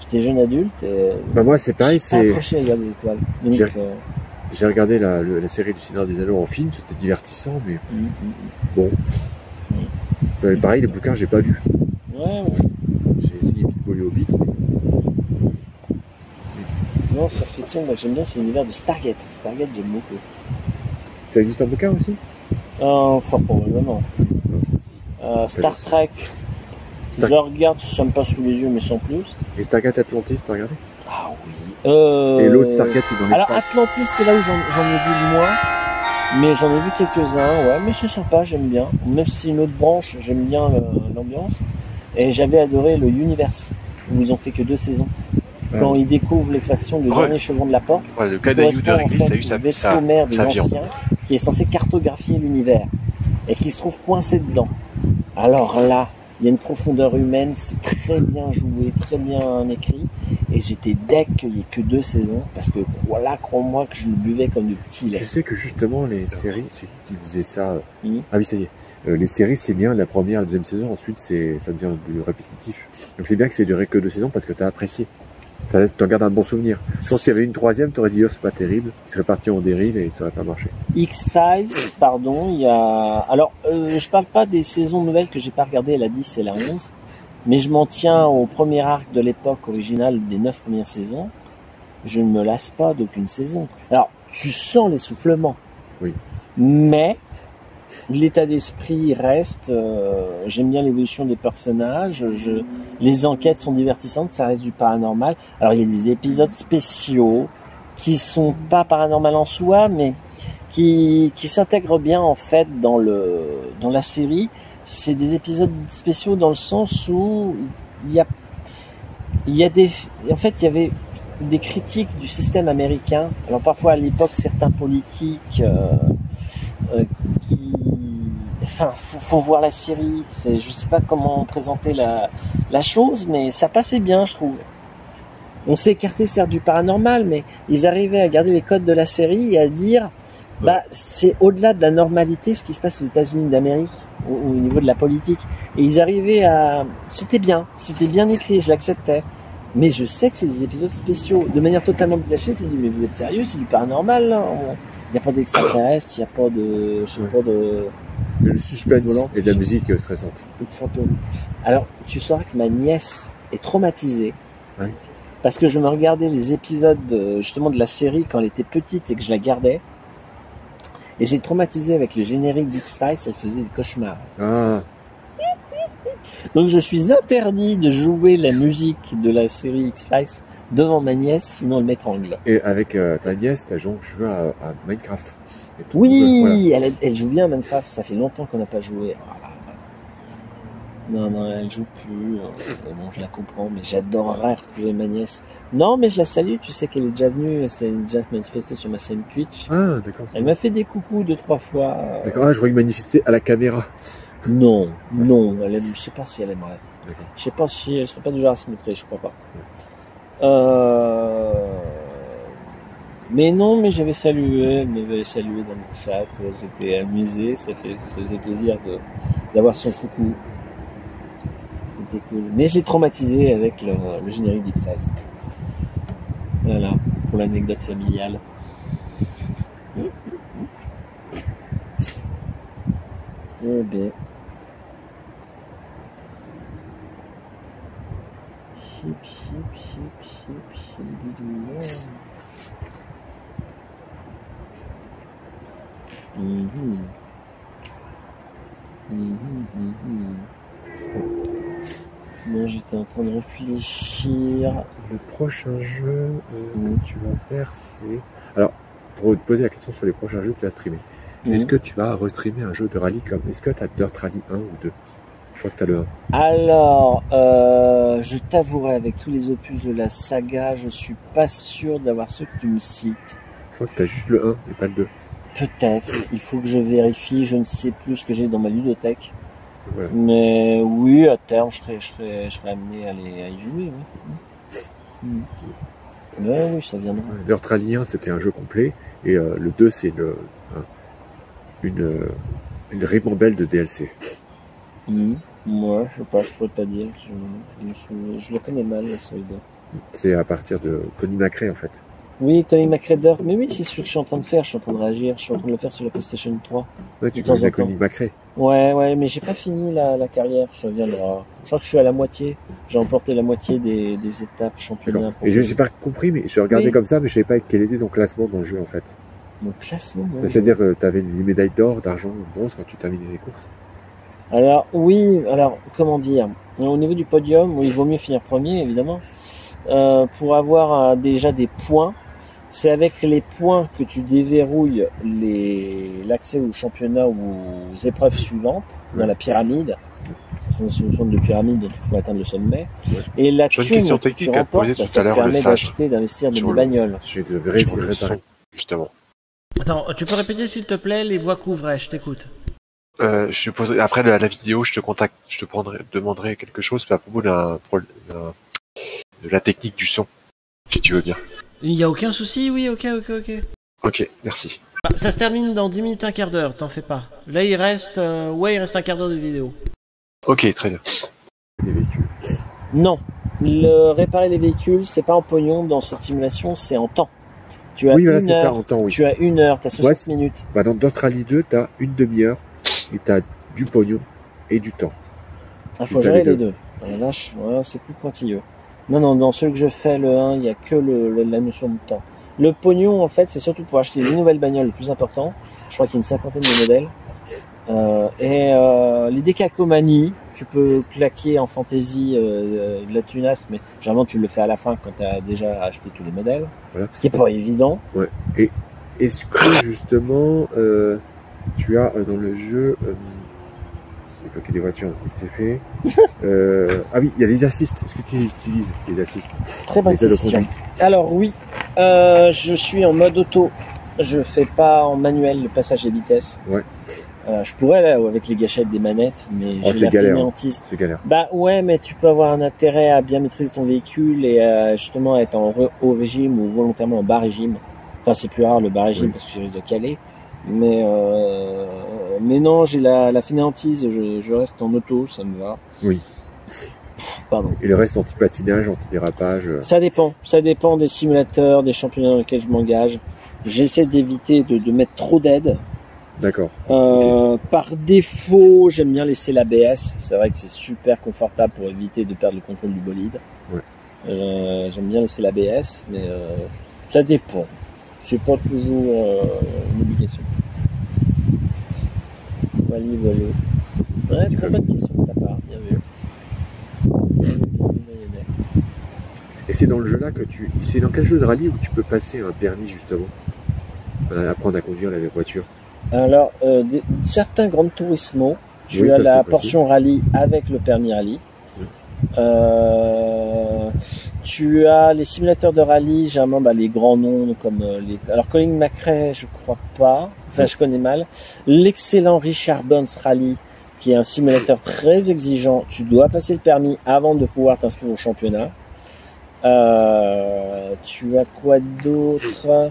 J'étais jeune adulte. Et Bah, moi, c'est pareil, c'est. accroché à des Étoiles. J'ai- euh, J'ai regardé la, le- la série du Seigneur des Anneaux en film, c'était divertissant, mais mm, mm, euh, pareil, les bouquins, j'ai pas lu. mm. ouais, ouais. J'ai essayé Pitbull et Hobbit, mais Non, science-fiction, moi j'aime bien, c'est l'univers de Stargate. Stargate, j'aime beaucoup. ça existe en bouquin aussi? Fort probablement. Euh, Star. Trek, Star- je regarde, ça me passe sous les yeux, mais sans plus. Et Stargate Atlantis, t'as regardé? Ah oui. Euh... Et l'autre Stargate, il est dans Alors. Atlantis, c'est là où j'en ai vu le moins. Mais j'en ai vu quelques-uns, ouais, mais c'est sympa, j'aime bien. Même si c'est une autre branche, j'aime bien l'ambiance. Et j'avais adoré le Universe, où ils ont fait que deux saisons. Quand ils découvrent l'extraction du Ouais. dernier chevron de la porte, Ouais, le canaillou de en fait ça a eu au sa, vaisseau mère des anciens, qui est censé cartographier l'univers, et qui se trouve coincé dedans. Alors là, il y a une profondeur humaine, c'est très bien joué, très bien écrit, et j'étais deck qu'il n'y ait que deux saisons, parce que voilà, crois-moi que je le buvais comme du petit lait. Tu sais que justement, les séries, c'est qui qui disait ça euh, Mhm. Ah oui, ça y est. Euh, les séries, c'est bien la première, la deuxième saison, ensuite c'est ça devient plus répétitif. Donc c'est bien que c'est duré que deux saisons parce que t'as apprécié. Ça tu gardes un bon souvenir. Je pense qu'il y avait une troisième, t'aurais dit oh c'est pas terrible, tu serais parti en dérive et ça aurait pas marché. X-Files, pardon, il y a... Alors, euh, je parle pas des saisons nouvelles que j'ai pas regardées, la 10 et la 11, mais je m'en tiens au premier arc de l'époque originale des neuf premières saisons. je ne me lasse pas d'aucune saison. Alors, tu sens l'essoufflement. Oui. Mais l'état d'esprit reste. euh, J'aime bien l'évolution des personnages. Je, les enquêtes sont divertissantes. Ça reste du paranormal. Alors, il y a des épisodes spéciaux qui sont pas paranormal en soi, mais qui, qui s'intègrent bien en fait dans le dans la série. C'est des épisodes spéciaux dans le sens où il y a il y a des en fait il y avait des critiques du système américain. Alors parfois à l'époque certains politiques euh, euh, enfin faut, faut voir la série. C'est je sais pas comment présenter la la chose, mais ça passait bien je trouve. On s'est écarté certes du paranormal, mais ils arrivaient à garder les codes de la série et à dire bah c'est au-delà de la normalité ce qui se passe aux États-Unis d'Amérique au, au niveau de la politique et ils arrivaient à c'était bien c'était bien écrit je l'acceptais mais je sais que c'est des épisodes spéciaux de manière totalement détachée tu dis mais vous êtes sérieux c'est du paranormal là il n'y a pas d'extraterrestre il n'y a pas de je sais pas de, Le suspense Volante. et de la musique stressante. fantômes alors tu sauras que ma nièce est traumatisée Oui. parce que je me regardais les épisodes justement de la série quand elle était petite et que je la gardais et j'ai traumatisé avec le générique d'X-Files, elle faisait des cauchemars. Ah, Donc je suis interdit de jouer la musique de la série X-Files devant ma nièce, sinon elle m'étrangle. et avec euh, ta nièce, t'as joué à, à Minecraft. Et tout, Oui, elle, elle joue bien Minecraft, ça fait longtemps qu'on n'a pas joué. Voilà. Non, non, elle joue plus. euh, Bon, je la comprends, mais j'adorerais retrouver ma nièce. Non, mais je la salue, tu sais qu'elle est déjà venue, elle s'est déjà manifestée sur ma chaîne Twitch. Ah, d'accord. Elle m'a fait des coucous deux, trois fois. D'accord, ah, je voyais manifester à la caméra. Non, non, elle aime, je sais pas si elle aimerait. Je sais pas si elle serait pas du genre à se montrer, je crois pas. Euh... Mais non, mais j'avais salué, m'avait salué dans le chat, j'étais amusé, ça, fait, ça faisait plaisir d'avoir son coucou. C'était cool. Mais je l'ai traumatisé avec le, générique d'X-Files. Voilà, pour l'anecdote familiale. Eh chip, Mhm. Mhm, mhm. Bon, j'étais en train de réfléchir. Le prochain jeu euh, que tu vas faire, c'est. Alors, pour te poser la question sur les prochains jeux que tu vas streamer, est-ce que tu vas restreamer un jeu de rallye comme. Est-ce que tu as Dirt Rally 1 ou 2 Je crois que tu as le 1. Alors, euh, je t'avouerai, avec tous les opus de la saga, je suis pas sûr d'avoir ceux que tu me cites. Je crois que tu as juste le 1 et pas le 2. Peut-être, il faut que je vérifie, je ne sais plus ce que j'ai dans ma ludothèque. Mais oui, à terme, je serais, je serais, je serais amené à, les, à y jouer. Oui. Mm. Mais oui, ça viendra. 1, c'était un jeu complet. Et euh, le 2, c'est le, un- une, euh, une ribambelle de DLC. Moi, je sais pas, je pourrais pas dire. Je, je, le connais mal, d'or. C'est à partir de Connie en fait. Oui, Tony McRader. Mais oui, c'est ce que je suis en train de faire. Je suis en train de réagir. Je suis en train de le faire sur la PlayStation 3. Ouais, tu connais. Connie McRae. Ouais, ouais, mais j'ai pas fini la, la carrière. Ça viendra. Je crois que je suis à la moitié. J'ai emporté la moitié des, des étapes championnat. Et je n'ai pas compris, mais je regardais Oui. comme ça, mais je savais pas quel était ton classement dans le jeu, en fait. Mon classement, C'est-à-dire que tu avais des médailles d'or, d'argent, de bronze quand tu terminais les courses. Alors oui, alors comment dire? Au niveau du podium, oui, il vaut mieux finir premier évidemment. Euh, pour avoir euh, déjà des points, c'est avec les points que tu déverrouilles les l'accès au championnat ou aux épreuves suivantes dans la pyramide. C'est une forme de pyramide dont il faut atteindre le sommet. Ouais. Et la thune question que tu remportes, bah, ça te permet d'acheter, d'investir dans des le- bagnoles. Je devrais justement. Attends, tu peux répéter s'il te plaît les voix couvraient, je t'écoute. Euh, je après la, la vidéo, je te contacte, je te prendrai, demanderai quelque chose à propos d'un, pro- d'un- de la technique du son, si tu veux bien. Il y a aucun souci, oui, ok, ok, ok. Ok, merci. Bah, ça se termine dans 10 minutes, un quart d'heure, t'en fais pas. Là, il reste, euh, ouais, il reste un quart d'heure de vidéo. Ok, très bien. Les véhicules. Non, le réparer les véhicules, c'est pas en pognon dans cette simulation, c'est en temps. Tu as Oui, voilà, une c'est ça, heure, en temps, oui. tu as une heure, tu as 60 Ouais, minutes. Bah, dans Dirt Rally 2, tu as une demi-heure et tu as du pognon et du temps. Il faut Tu as gérer les deux. Dans la vache, voilà, c'est plus pointilleux. Non, non, dans ceux que je fais, le 1, il n'y a que le, le- la notion de temps. Le pognon, en fait, c'est surtout pour acheter les nouvelles bagnoles le plus important. Je crois qu'il y a une cinquantaine de modèles. Euh, et euh, les décacomanies, tu peux claquer en fantaisie euh, de la tunasse, mais généralement tu le fais à la fin quand tu as déjà acheté tous les modèles. Voilà. Ce qui est pas évident. Est-ce que justement, tu as dans le jeu, bloqué des voitures, c'est fait. Euh, ah oui, il y a les assists. Est-ce que tu utilises les assists? Très bonne Les question. Alors oui, euh, je suis en mode auto. Je fais pas en manuel le passage des vitesses. Ouais. Euh, je pourrais là avec les gâchettes des manettes, mais Oh, j'ai la galère, fainéantise. C'est galère. Bah ouais, mais tu peux avoir un intérêt à bien maîtriser ton véhicule et à justement être en haut régime ou volontairement en bas régime. Enfin, c'est plus rare le bas régime Oui. parce que tu risques de caler. Mais euh, mais non, j'ai la, la fainéantise. Je, je reste en auto, ça me va. Oui. Pardon. Et le reste anti-patinage, anti-dérapage. euh, Ça dépend. Ça dépend des simulateurs, des championnats dans lesquels je m'engage. J'essaie d'éviter de, de mettre trop d'aide. D'accord. Euh, Par défaut, j'aime bien laisser l'ABS. C'est vrai que c'est super confortable pour éviter de perdre le contrôle du bolide. Ouais. J'aime bien laisser l'ABS, mais ça dépend. C'est pas toujours euh, une obligation. Voilà, voilà. Ouais, très bonne question de ta part. Bien vu. Et c'est dans le jeu là que tu. C'est dans quel jeu de rallye où tu peux passer un permis justement? Apprendre à conduire la voiture. Alors, euh, des- certains Grand Turismo, tu Oui, as la possible. portion rallye avec le permis rallye. Oui. Euh, tu as les simulateurs de rallye, généralement bah, les grands noms comme euh, les. Alors Colin McRae, je crois pas. Enfin, je connais mal. L'excellent Richard Burns Rally, qui est un simulateur très exigeant. Tu dois passer le permis avant de pouvoir t'inscrire au championnat. Euh, tu as quoi d'autre?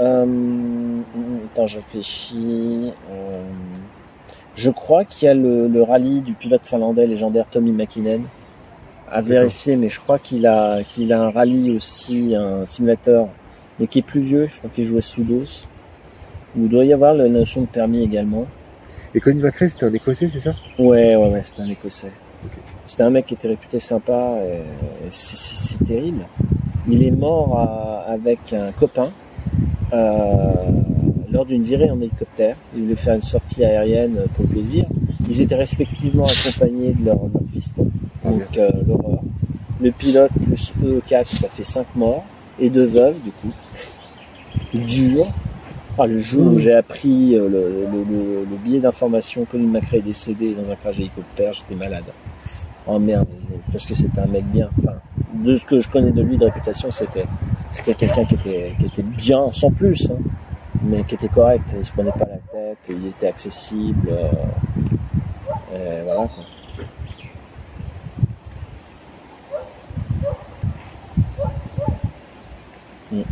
Euh, Attends, je réfléchis. Je crois qu'il y a le, le rallye du pilote finlandais légendaire Tommy Mäkinen. À vérifier, mais je crois qu'il a, qu'il a un rallye aussi, un simulateur, mais qui est plus vieux. Je crois qu'il joue à Sudos. Où il doit y avoir la notion de permis également. Et Colin McRae, c'était un écossais, c'est ça? Ouais, ouais, ouais, c'était un écossais. C'était un mec qui était réputé sympa et, et c'est- terrible. Il est mort à- avec un copain euh, lors d'une virée en hélicoptère. Il voulait faire une sortie aérienne pour le plaisir. Ils étaient respectivement accompagnés de leur, leur fiston, Ah, donc euh, l'horreur. Le pilote plus eux quatre, ça fait cinq morts et deux veuves du coup. Dur. Ah, le jour où j'ai appris euh, le, le, le, le billet d'information Colin McRae est décédé dans un crash d'hélicoptère, j'étais malade. Oh merde, parce que c'était un mec bien. Enfin, de ce que je connais de lui de réputation, c'était c'était quelqu'un qui était, qui était bien, sans plus, hein, mais qui était correct. Il se prenait pas la tête, il était accessible. euh, et voilà quoi. Mm.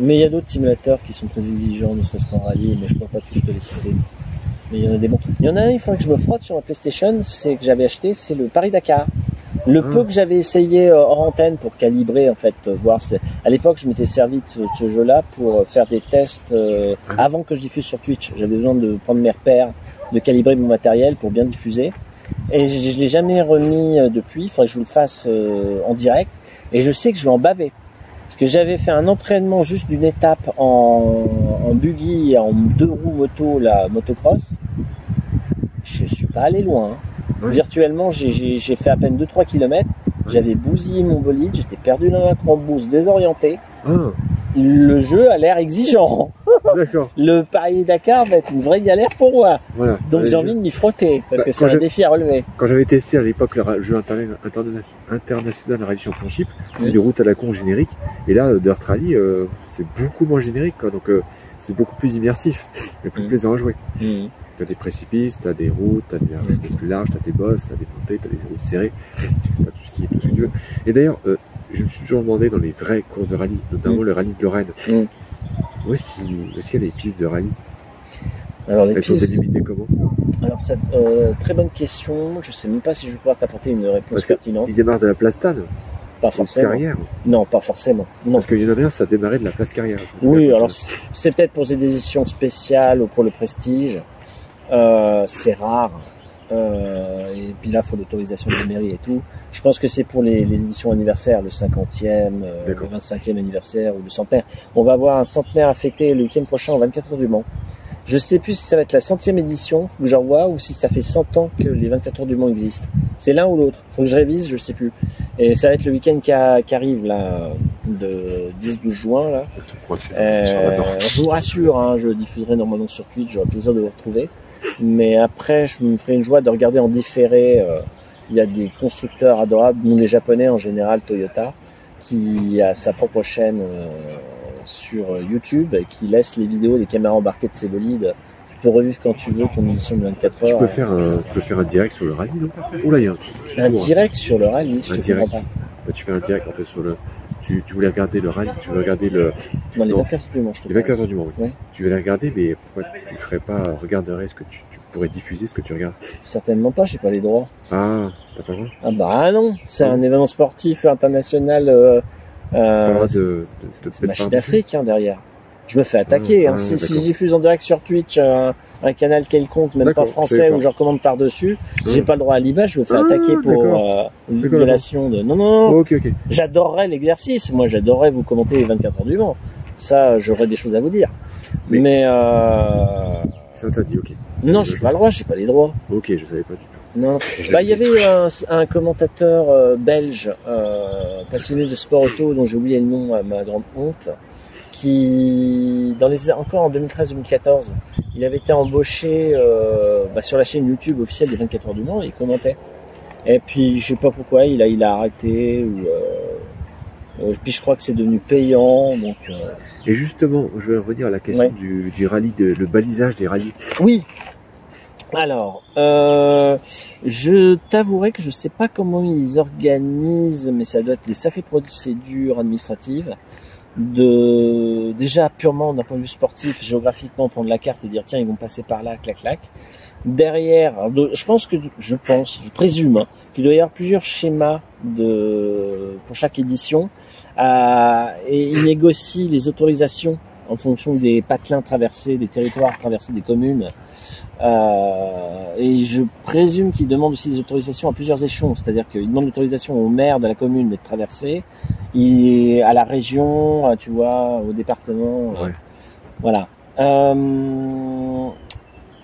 Mais il y a d'autres simulateurs qui sont très exigeants, ne serait-ce qu'en rallye, mais je peux pas tous te les citer. Mais il y en a des bons. Il y en a un, il faudrait que je me frotte sur ma PlayStation, c'est que j'avais acheté, c'est le Paris-Dakar. Le Ah. peu que j'avais essayé euh, hors antenne pour calibrer, en fait, euh, voir. À l'époque, je m'étais servi de ce, de ce jeu-là pour euh, faire des tests euh, Ah. avant que je diffuse sur Twitch. J'avais besoin de prendre mes repères, de calibrer mon matériel pour bien diffuser. Et je, je l'ai jamais remis depuis. Il faudrait que je le fasse euh, en direct. Et je sais que je vais en baver. Parce que j'avais fait un entraînement juste d'une étape en, en buggy, en deux roues moto, la motocross. Je suis pas allé loin. hein. Virtuellement, j'ai- fait à peine 2-3 km. J'avais bousillé mon bolide, j'étais perdu dans la cambrousse, désorienté. Ah, Le jeu a l'air exigeant. Le Paris-Dakar va être une vraie galère pour moi. Voilà. Donc j'ai envie de m'y frotter, parce Bah, que c'est un défi à relever. Quand j'avais testé à l'époque le jeu interna- interna- international Rally Championship, c'était Oui. des routes à la con générique. Et là, euh, Dirt Rally, euh, c'est beaucoup moins générique, quoi. Donc, euh, c'est beaucoup plus immersif et plus Mm. plaisant à jouer. Mhm. T'as des précipices, t'as des routes, t'as des routes plus larges, t'as des bosses, t'as des montées, t'as des routes serrées, t'as tout ce qui est tout ce que tu veux. Et d'ailleurs, euh, je me suis toujours demandé dans les vraies courses de rallye, notamment le rallye de Lorraine, Mm. où est-ce qu'il y a des pistes de rallye? Alors les Elles sont pistes, délimitées comment? Alors ça, euh, très bonne question. Je sais même pas si je vais pouvoir t'apporter une réponse Parce pertinente. Ils démarrent de la place Stade, Pas forcément. carrière. Non, pas forcément. Non. Parce que un, ça démarrait de la place carrière. Oui, alors c'est peut-être pour des éditions spéciales ou pour le prestige. Euh, c'est rare. Euh, et puis là, il faut l'autorisation de la mairie et tout. Je pense que c'est pour les, les éditions anniversaires, le 50e, euh, le D'accord. 25e anniversaire ou le centenaire. On va avoir un centenaire fêter le week-end prochain au 24 heures du Mans. Je sais plus si ça va être la centième édition que j'en vois ou si ça fait 100 ans que les 24 heures du Mans existent. C'est l'un ou l'autre. Faut que je révise, je sais plus. Et ça va être le week-end qui, arrive là, de 10-12 juin là. Je vous rassure, hein, je diffuserai normalement sur Twitch, j'aurai plaisir de vous retrouver. Mais après, je me ferai une joie de regarder en différé. euh, Il y a des constructeurs adorables, nous les Japonais en général, Toyota, qui a sa propre chaîne euh, sur YouTube, et qui laisse les vidéos des caméras embarquées de ses bolides. Tu peux revivre quand tu veux ton édition de 24 Tu heures. peux faire un, tu peux faire un direct sur le rallye, non? Oula, il y a un truc. Un direct sur le rallye, je Un te direct. comprends pas. Bah, tu fais un direct en fait sur le. Tu, tu voulais regarder le rallye, tu veux regarder le, Dans les Non. 24 heures du Mans, je te les parle. 24 heures du Mans. oui. Ouais. Tu veux les regarder, mais pourquoi tu ferais pas, regarderais ce que tu, tu pourrais diffuser ce que tu regardes? Certainement pas, j'ai pas les droits. Ah, t'as pas le droit? Ah bah non, c'est Non. un événement sportif international. Euh, euh, de, de, de Machine d'Afrique hein, derrière. Je me fais attaquer. Ah, hein. ah, si, je diffuse en direct sur Twitch euh, un canal quelconque, même pas français, où je recommande par-dessus, j'ai Ah. pas le droit à l'image, je me fais Ah, attaquer pour euh, violation de... Non, non, non, Ok, ok. j'adorerais l'exercice. Moi, j'adorerais vous commenter les 24 heures du Mans. Ça, j'aurais des choses à vous dire. Mais- Mais, euh... C'est interdit, ok. non, j'ai pas le droit, j'ai pas les droits. Ok, je savais pas du tout. Non. Bah, il y avait un, un commentateur euh, belge euh, passionné de sport auto dont j'ai oublié le nom à ma grande honte, qui dans les encore en 2013-2014, il avait été embauché euh, bah, sur la chaîne YouTube officielle des 24 heures du Mans et il commentait. Et puis je sais pas pourquoi il a il a arrêté ou euh, euh, puis je crois que c'est devenu payant donc euh, Et justement, je vais revenir à la question Ouais. du, du rallye, de, le balisage des rallyes. Oui. Alors, euh, je t'avouerai que je sais pas comment ils organisent, mais ça doit être des sacrées procédures administratives. De déjà purement d'un point de vue sportif, géographiquement prendre la carte et dire tiens ils vont passer par là, clac clac. Derrière, je pense que je pense, je présume hein, qu'il doit y avoir plusieurs schémas de pour chaque édition et ils négocient les autorisations en fonction des patelins traversés, des territoires traversés, des communes. Euh, et je présume qu'ils demandent aussi des autorisations à plusieurs échelons, c'est-à-dire qu'ils demandent l'autorisation au maire de la commune de traverser, et à la région, à, tu vois, au département, euh, Ouais. voilà. Euh,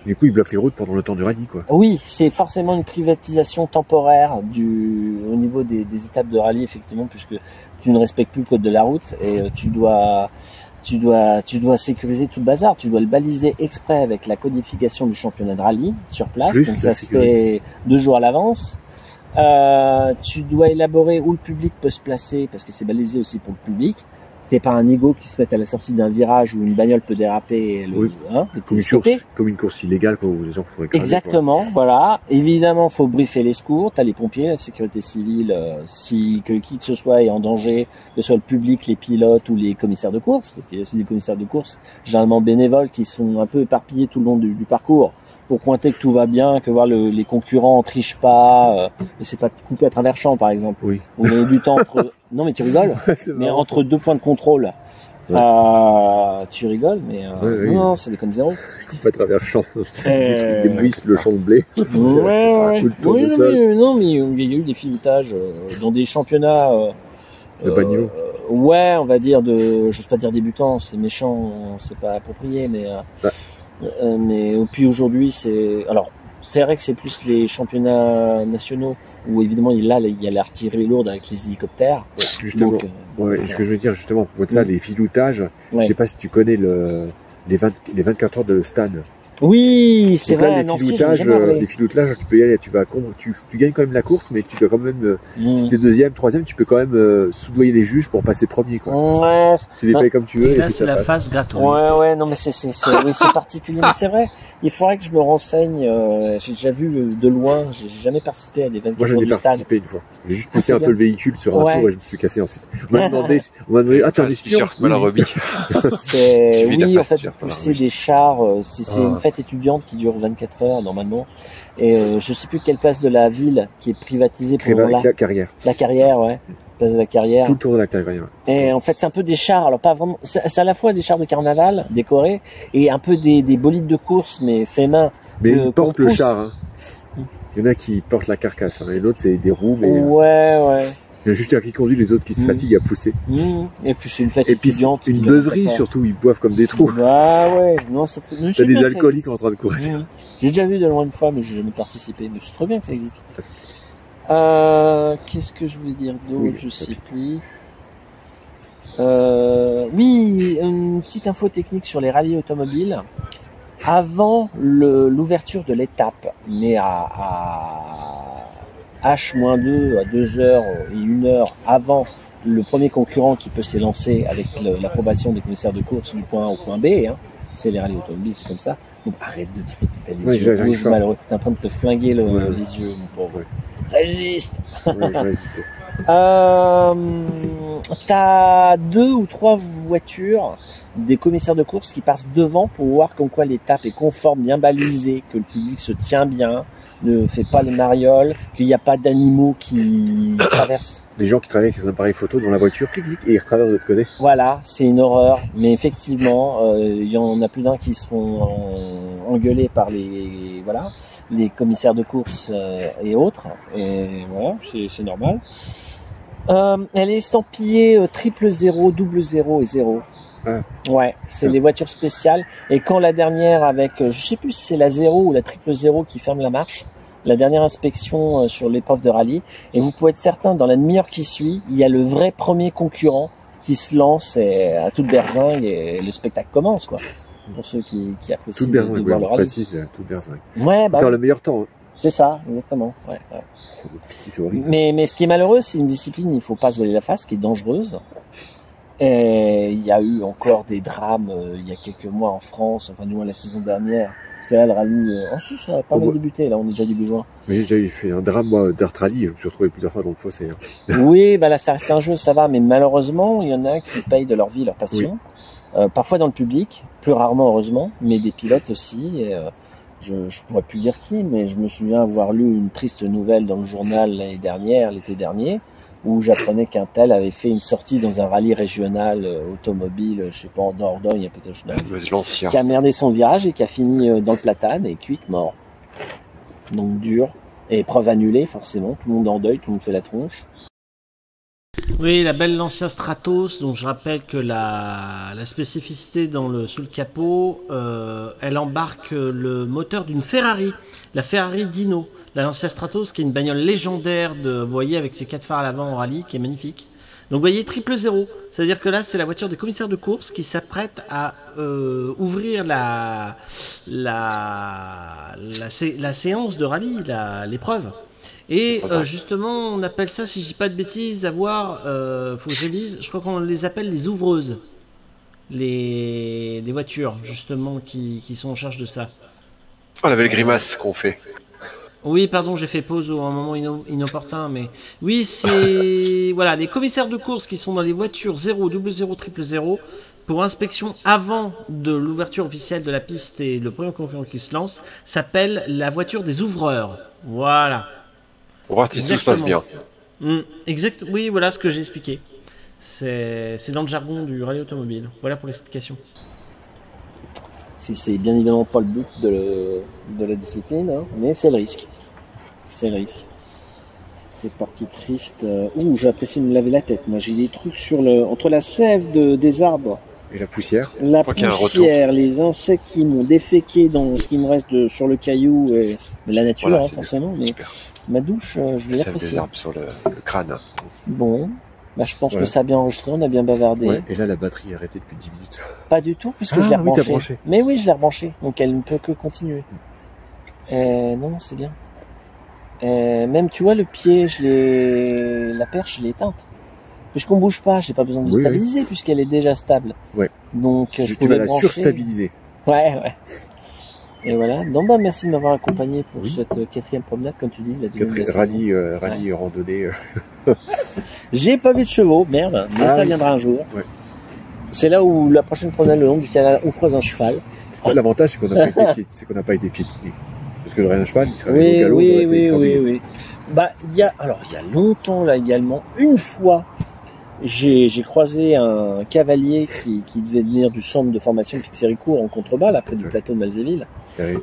Du coup, ils bloquent les routes pendant le temps du rallye, quoi. oui, c'est forcément une privatisation temporaire du, au niveau des, des étapes de rallye, effectivement, puisque tu ne respectes plus le code de la route et euh, tu dois, tu dois, tu dois sécuriser tout le bazar. Tu dois le baliser exprès avec la codification du championnat de rallye sur place. Plus donc ça se fait deux jours à l'avance. Euh, tu dois élaborer où le public peut se placer parce que c'est balisé aussi pour le public. T'es pas un ego qui se met à la sortie d'un virage où une bagnole peut déraper et le, Oui. hein, et Comme une, course, comme une course illégale, quoi, où les gens font écraser. quoi. Exactement, voilà. Évidemment, faut briefer les secours. T'as les pompiers, la sécurité civile, euh, si que qui que ce soit est en danger, que ce soit le public, les pilotes ou les commissaires de course, parce qu'il y a aussi des commissaires de course, généralement bénévoles, qui sont un peu éparpillés tout le long du, du parcours pour pointer que tout va bien, que voir le- les concurrents trichent pas, euh, et c'est pas coupé à travers champ, par exemple. Oui. On gagne du temps entre. Non, mais tu rigoles. Mais entre deux points de contrôle. Ouais. euh, tu rigoles, mais euh, Ouais, oui. non, c'est des connes zéro. ça. Pas à travers le champ. Euh, Des buisses, le champ de blé. Ouais, ouais. Oui, non, mais, non, mais il y a eu des filoutages euh, dans des championnats. euh, De euh, ouais, on va dire de, j'ose pas dire débutants, c'est méchant, c'est pas approprié, mais euh, euh, mais puis aujourd'hui c'est, alors c'est vrai que c'est plus les championnats nationaux où évidemment il là il y a l'artillerie lourde avec les hélicoptères. Justement. Donc, euh, Ouais, ce que je veux dire, justement, pour ça, Mm. les filoutages, je sais pas si tu connais le, les, 20, les 24 heures de Stan. Oui, c'est Donc là, vrai. les si, ai filoutages, euh, les filoutages, tu peux y aller, tu vas, tu, tu gagnes quand même la course, mais tu dois quand même, euh, Mm. si t'es deuxième, troisième, tu peux quand même euh, soudoyer les juges pour passer premier, quoi. Ouais, Tu les payes comme tu veux. Et là, c'est la passe. phase gratuite. Ouais, ouais, non, mais c'est, c'est, c'est, oui, c'est particulier, mais c'est vrai. Il faudrait que je me renseigne. euh, j'ai déjà vu euh, de loin. J'ai jamais participé à des 24 Moi, j'en heures ai du stade. participé une fois. J'ai juste Ah, poussé c'est un bien. peu le véhicule sur un Ouais. tour et je me suis cassé ensuite. On m'a demandé, on m'a demandé, ah, t'es un espion? t-shirt mal Oui. en fait, oui. des chars. euh, C'est, c'est Ah. une fête étudiante qui dure 24 heures normalement. Et euh, je sais plus quelle place de la ville qui est privatisée pour la, ca- carrière. la carrière, ouais. Place de la carrière. Tout le tour de la carrière. Et en fait, c'est un peu des chars. Alors pas vraiment. C'est à la fois des chars de carnaval décorés et un peu des, des bolides de course, mais faits main. Mais Que- il porte qu'on le char, hein. Il y en a qui portent la carcasse, hein, et l'autre c'est des roues, mais euh, Ouais, ouais. Il y a juste un qui conduit, les autres qui se Mm. fatiguent à pousser. Mmh. Et puis c'est une fête Et puis une beuverie surtout, ils boivent comme des trous. Bah ouais, non, c'est très... T'as des alcooliques en train de courir. Mmh. J'ai déjà vu de loin une fois, mais j'ai jamais participé. Mais c'est trop bien que ça existe. Euh, Qu'est-ce que je voulais dire d'autre? Oui, Je sais plus. Euh, oui, une petite info technique sur les rallyes automobiles. Avant l'ouverture de l'étape, mais à, à H-2, à 2 heures et 1 heure avant le premier concurrent qui peut s'élancer avec l'approbation des commissaires de course du point A au point B, hein. c'est les rallyes automobiles, c'est comme ça. Donc arrête de te frotter t'as les Oui, yeux rouges, malheureux. T'es en train de te flinguer le- les yeux, mon pauvre. Résiste Ouais, je euh, T'as deux ou trois voitures des commissaires de course qui passent devant pour voir comme quoi l'étape est conforme, bien balisée, que le public se tient bien, ne fait pas les marioles, qu'il n'y a pas d'animaux qui traversent. Les gens qui travaillent avec les appareils photo dans la voiture, clic, clic, et ils retraversent de l'autre côté. Voilà, c'est une horreur. Mais effectivement, euh, il y en a plus d'un qui se font engueuler par les, voilà, les commissaires de course euh, et autres. Et voilà, c'est normal. Euh, elle est estampillée triple 0, double 0 et 0. Ouais, c'est des voitures spéciales. Et quand la dernière avec, euh, je sais plus si c'est la zéro ou la triple zéro qui ferme la marche, la dernière inspection euh, sur l'épreuve de rallye, et vous pouvez être certain, dans la demi-heure qui suit, il y a le vrai premier concurrent qui se lance et, à toute berzingue et le spectacle commence, quoi. Pour ceux qui, qui apprécient de, berzingue, de ouais, voir le rallye. précise, euh, berzingue. Ouais, bah, Faire le meilleur temps, hein. c'est ça, exactement. Ouais, ouais. C'est- c'est horrible. Mais, mais ce qui est malheureux, c'est une discipline, il faut pas se voiler la face, qui est dangereuse. Et il y a eu encore des drames euh, il y a quelques mois en France, enfin du moins la saison dernière. Parce que là, le rallye, euh, en Suisse, ça a pas Oh, mal débuté, là, on est déjà début juin. Mais j'ai déjà eu fait un drame, moi, Rally, je me suis retrouvé plusieurs fois dans le fossé. hein. Oui, bah là, ça reste un jeu, ça va, mais malheureusement, il y en a qui payent de leur vie, leur passion. Euh, parfois dans le public, plus rarement, heureusement, mais des pilotes aussi. Et, euh, je, je pourrais plus dire qui, mais je me souviens avoir lu une triste nouvelle dans le journal l'année dernière, l'été dernier, où j'apprenais qu'un tel avait fait une sortie dans un rallye régional euh, automobile, je sais pas, en Dordogne, peut-être, qui a merdé son virage et qui a fini euh, dans le platane et cuite mort. Donc dur. Et épreuve annulée, forcément. Tout le monde en deuil, tout le monde fait la tronche. Oui, la belle Lancia Stratos, donc je rappelle que la, la spécificité dans le, sous le capot, euh, elle embarque le moteur d'une Ferrari, la Ferrari Dino. La Lancia Stratos, qui est une bagnole légendaire, de, vous voyez, avec ses quatre phares à l'avant en rallye, qui est magnifique. Donc vous voyez, triple zéro. C'est-à-dire que là, c'est la voiture des commissaires de course qui s'apprête à euh, ouvrir la, la, la, sé- la séance de rallye, l'épreuve. Et euh, justement, on appelle ça, si je dis pas de bêtises, avoir, euh, faut que je révise, je crois qu'on les appelle les ouvreuses. Les, les voitures, justement, qui, qui sont en charge de ça. Oh, la belle grimace qu'on fait. Oui, pardon, j'ai fait pause au un moment ino- inopportun, mais oui, c'est voilà les commissaires de course qui sont dans les voitures 0, 00, 000 pour inspection avant de l'ouverture officielle de la piste et le premier concurrent qui se lance s'appelle la voiture des ouvreurs. Voilà. Pour voir si tout se passe bien. Hmm, exact. Oui, voilà ce que j'ai expliqué. C'est dans le jargon du rallye automobile. Voilà pour l'explication. C'est- C'est bien évidemment pas le but de, le- de la discipline, hein, mais c'est le risque. C'est le risque. C'est parti triste. euh, Ouh, j'apprécie me laver la tête. Moi, j'ai des trucs sur le entre la sève de, des arbres, Et la poussière. la poussière, les insectes qui m'ont déféqué dans ce qui me reste de, sur le caillou et mais la nature, Voilà, hein, forcément. Mais Super. ma douche, euh, je vais l'apprécier. arbres sur le, le crâne. Bon, bah, je pense Voilà. que ça a bien enregistré. On a bien bavardé. Ouais. Et là, la batterie est arrêtée depuis 10 minutes. Pas du tout, puisque Ah, je l'ai oui. Mais oui, je l'ai rebranché, donc elle ne peut que continuer. Euh, non, non, c'est bien. Euh, même, tu vois, le pied, je l'ai, la perche, je l'ai éteinte. Puisqu'on bouge pas, j'ai pas besoin de Oui, oui. stabiliser, puisqu'elle est déjà stable. Ouais. Donc, je, Tu, tu pouvais vas la brancher. surstabiliser. Ouais, ouais. Et voilà. Donc, bah, merci de m'avoir accompagné pour Oui. cette euh, quatrième promenade, comme tu dis, la deuxième de la Quatre-. Rallye, euh, rallye randonnée. euh, J'ai pas vu de chevaux, merde, mais Ah ça oui. viendra un jour. Ouais. C'est là où la prochaine promenade le long du canal, on croise un cheval. L'avantage, c'est qu'on n'a pas, été c'est qu'on n'a pas été piétiné. Parce que le rien cheval, il serait Oui, au galop, oui, oui, oui, oui. Bah, il y a, alors, il y a longtemps, là, également, une fois, j'ai j'ai croisé un cavalier qui, qui devait venir du centre de formation Pixéricourt en contrebas, là, près du plateau de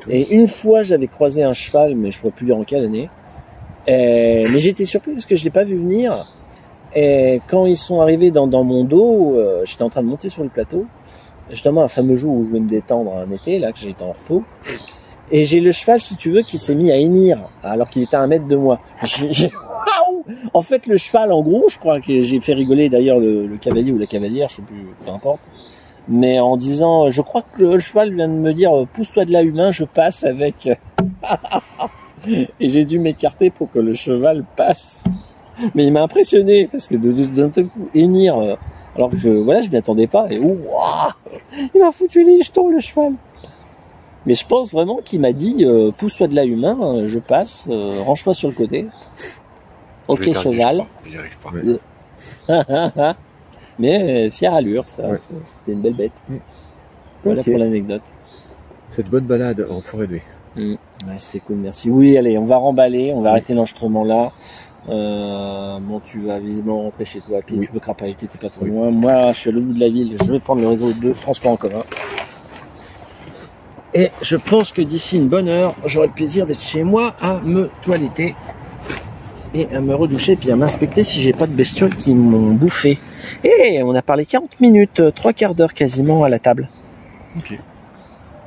Et une fois, j'avais croisé un cheval, mais je ne plus dire en quelle année. Mais j'étais surpris parce que je l'ai pas vu venir. Et quand ils sont arrivés dans, mon dos, euh, j'étais en train de monter sur le plateau, justement un fameux jour où je voulais me détendre un été, là, que j'étais en repos. Et j'ai le cheval, si tu veux, qui s'est mis à hennir, alors qu'il était à un mètre de moi. En fait, le cheval, en gros, je crois que j'ai fait rigoler d'ailleurs le, le cavalier ou la cavalière, je sais plus, peu importe. Mais en disant, je crois que le cheval vient de me dire, pousse-toi de là, humain, je passe avec. Et j'ai dû m'écarter pour que le cheval passe. Mais il m'a impressionné parce que de- d'un coup, hennir, euh, alors que je, voilà, je m'y attendais pas. Et ouah, il m'a foutu les jetons, le cheval. Mais je pense vraiment qu'il m'a dit, euh, pousse-toi de là, humain, euh, je passe, euh, range-toi sur le côté. Ok, cheval. Mais euh, fière allure, ça. Ouais. C'était une belle bête. Mm. Voilà pour l'anecdote. Cette bonne balade en forêt de haie. Ouais, c'était cool, merci. Oui, allez, on va remballer, on va arrêter l'enregistrement là. Euh, bon, tu vas visiblement rentrer chez toi, puis Oui. tu peux crapahuter, t'es pas trop Oui. loin. Moi, je suis à l'autre bout de la ville, je vais prendre le réseau de transport en commun. Et je pense que d'ici une bonne heure, j'aurai le plaisir d'être chez moi à me toiletter et à me redoucher, puis à m'inspecter si j'ai pas de bestioles qui m'ont bouffé. Et on a parlé 40 minutes, euh, trois quarts d'heure quasiment à la table. Ok.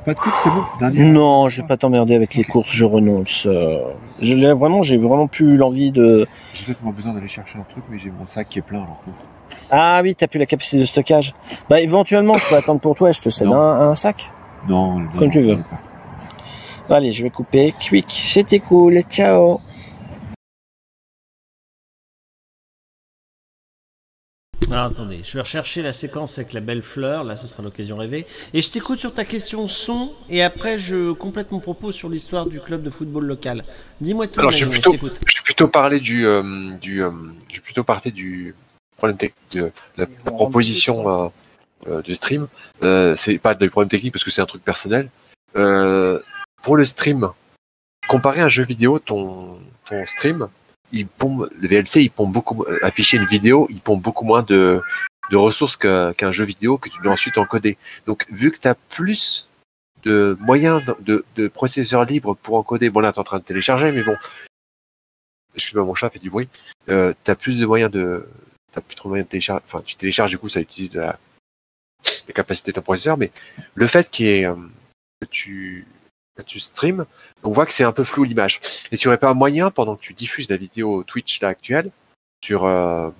Pas de course, c'est bon Dernier Non, je vais pas t'emmerder avec les courses, je renonce. Euh, Je l'ai vraiment, j'ai vraiment plus l'envie de. J'ai peut-être besoin d'aller chercher un truc, mais j'ai mon sac qui est plein alors que. Ah oui, t'as plus la capacité de stockage. Bah éventuellement, je peux attendre pour toi, je te cède un, un sac. Non, non, Comme tu veux. Allez, je vais couper. Quick, c'était cool. Ciao. Alors attendez, je vais rechercher la séquence avec la belle fleur, là ce sera l'occasion rêvée. Et je t'écoute sur ta question son, et après je complète mon propos sur l'histoire du club de football local. Dis-moi tout, Alors, je vais plutôt, t'écoute. je vais plutôt parler du, euh, du, euh, je vais plutôt parler du problème tech- de la, la proposition euh, euh, du stream. Euh, c'est pas du problème technique parce que c'est un truc personnel. Euh, pour le stream, comparer un jeu vidéo, ton, ton stream, il pompe, le VLC, il pompe beaucoup, euh, afficher une vidéo, il pompe beaucoup moins de, de ressources qu'un jeu vidéo que tu dois ensuite encoder. Donc, vu que tu as plus de moyens de, de, processeurs libres pour encoder, bon là, tu es en train de télécharger, mais bon, excuse-moi, mon chat fait du bruit, euh, tu as plus de moyens de, t'as plus trop de moyens de télécharger, enfin, tu télécharges, du coup, ça utilise de la, des capacités de ton processeur, mais le fait y ait, euh, que tu, tu stream, on voit que c'est un peu flou l'image. Et s'il n'y aurait pas un moyen, pendant que tu diffuses la vidéo Twitch là actuelle, sur euh,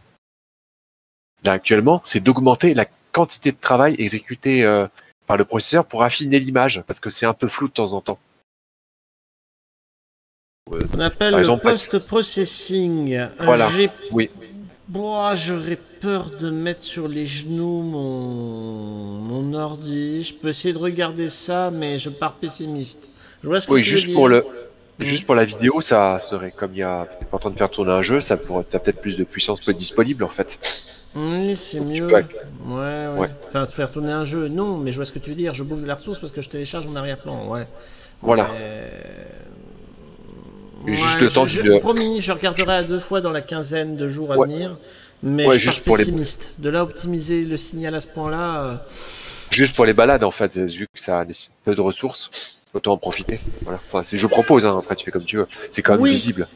là actuellement, c'est d'augmenter la quantité de travail exécuté euh, par le processeur pour affiner l'image, parce que c'est un peu flou de temps en temps. On appelle exemple, le post-processing. Voilà, oui. Bon, j'aurais peur de mettre sur les genoux mon... mon ordi. Je peux essayer de regarder ça, mais je pars pessimiste. Je vois ce que Oui, tu veux juste pour dire. le, juste pour la vidéo, ça serait comme il y a, pas en train de faire tourner un jeu, ça pourrait, t'as peut-être plus de puissance peut disponible en fait. Oui, c'est Tu mieux. peux Ouais, ouais, Ouais. Enfin, faire tourner un jeu, non, mais je vois ce que tu veux dire. Je bouffe de la ressource parce que je télécharge en arrière-plan, ouais. Voilà. Et juste le temps je, de- je- Promis, je regarderai à deux fois dans la quinzaine de jours à Ouais. venir. Mais je juste pars pour les- pessimiste. De là, optimiser le signal à ce point-là. euh, Juste pour les balades en fait, vu que ça nécessite peu de ressources, autant en profiter. Voilà. Enfin, je propose, hein, après tu fais comme tu veux. C'est quand même Oui. visible.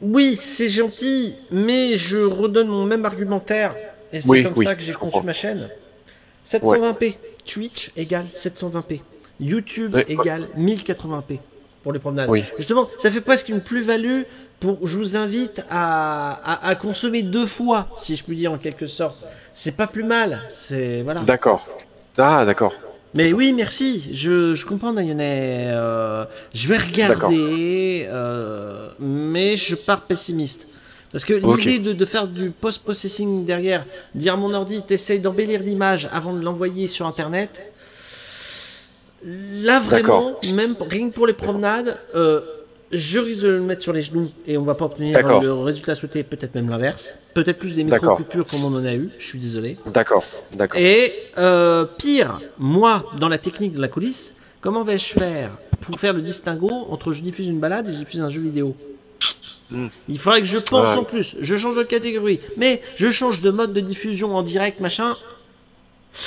Oui, c'est gentil, mais je redonne mon même argumentaire. Et c'est Oui, comme oui, ça que j'ai conçu comprends. ma chaîne. 720p. Twitch égale 720p. YouTube égale 1080p pour les promenades. Oui. Justement, ça fait presque une plus-value pour. Je vous invite à, à, à consommer deux fois, si je puis dire en quelque sorte. C'est pas plus mal. C'est voilà. D'accord. Ah, d'accord. Mais oui, merci. Je, je comprends, Nayonet. Euh, je vais regarder, euh, mais je pars pessimiste. Parce que l'idée de, de faire du post-processing derrière, dire à mon ordi, t'essayes d'embellir l'image avant de l'envoyer sur Internet, là vraiment, même rien que pour les promenades, euh, je risque de le mettre sur les genoux et on va pas obtenir le résultat souhaité, peut-être même l'inverse. Peut-être plus des micro-coupures comme on en a eu, je suis désolé. D'accord. D'accord. Et euh, pire, moi, dans la technique de la coulisse, comment vais-je faire pour faire le distinguo entre je diffuse une balade et je diffuse un jeu vidéo? Hmm. Il faudrait que je pense Ouais. en plus. Je change de catégorie. Mais je change de mode de diffusion en direct, machin.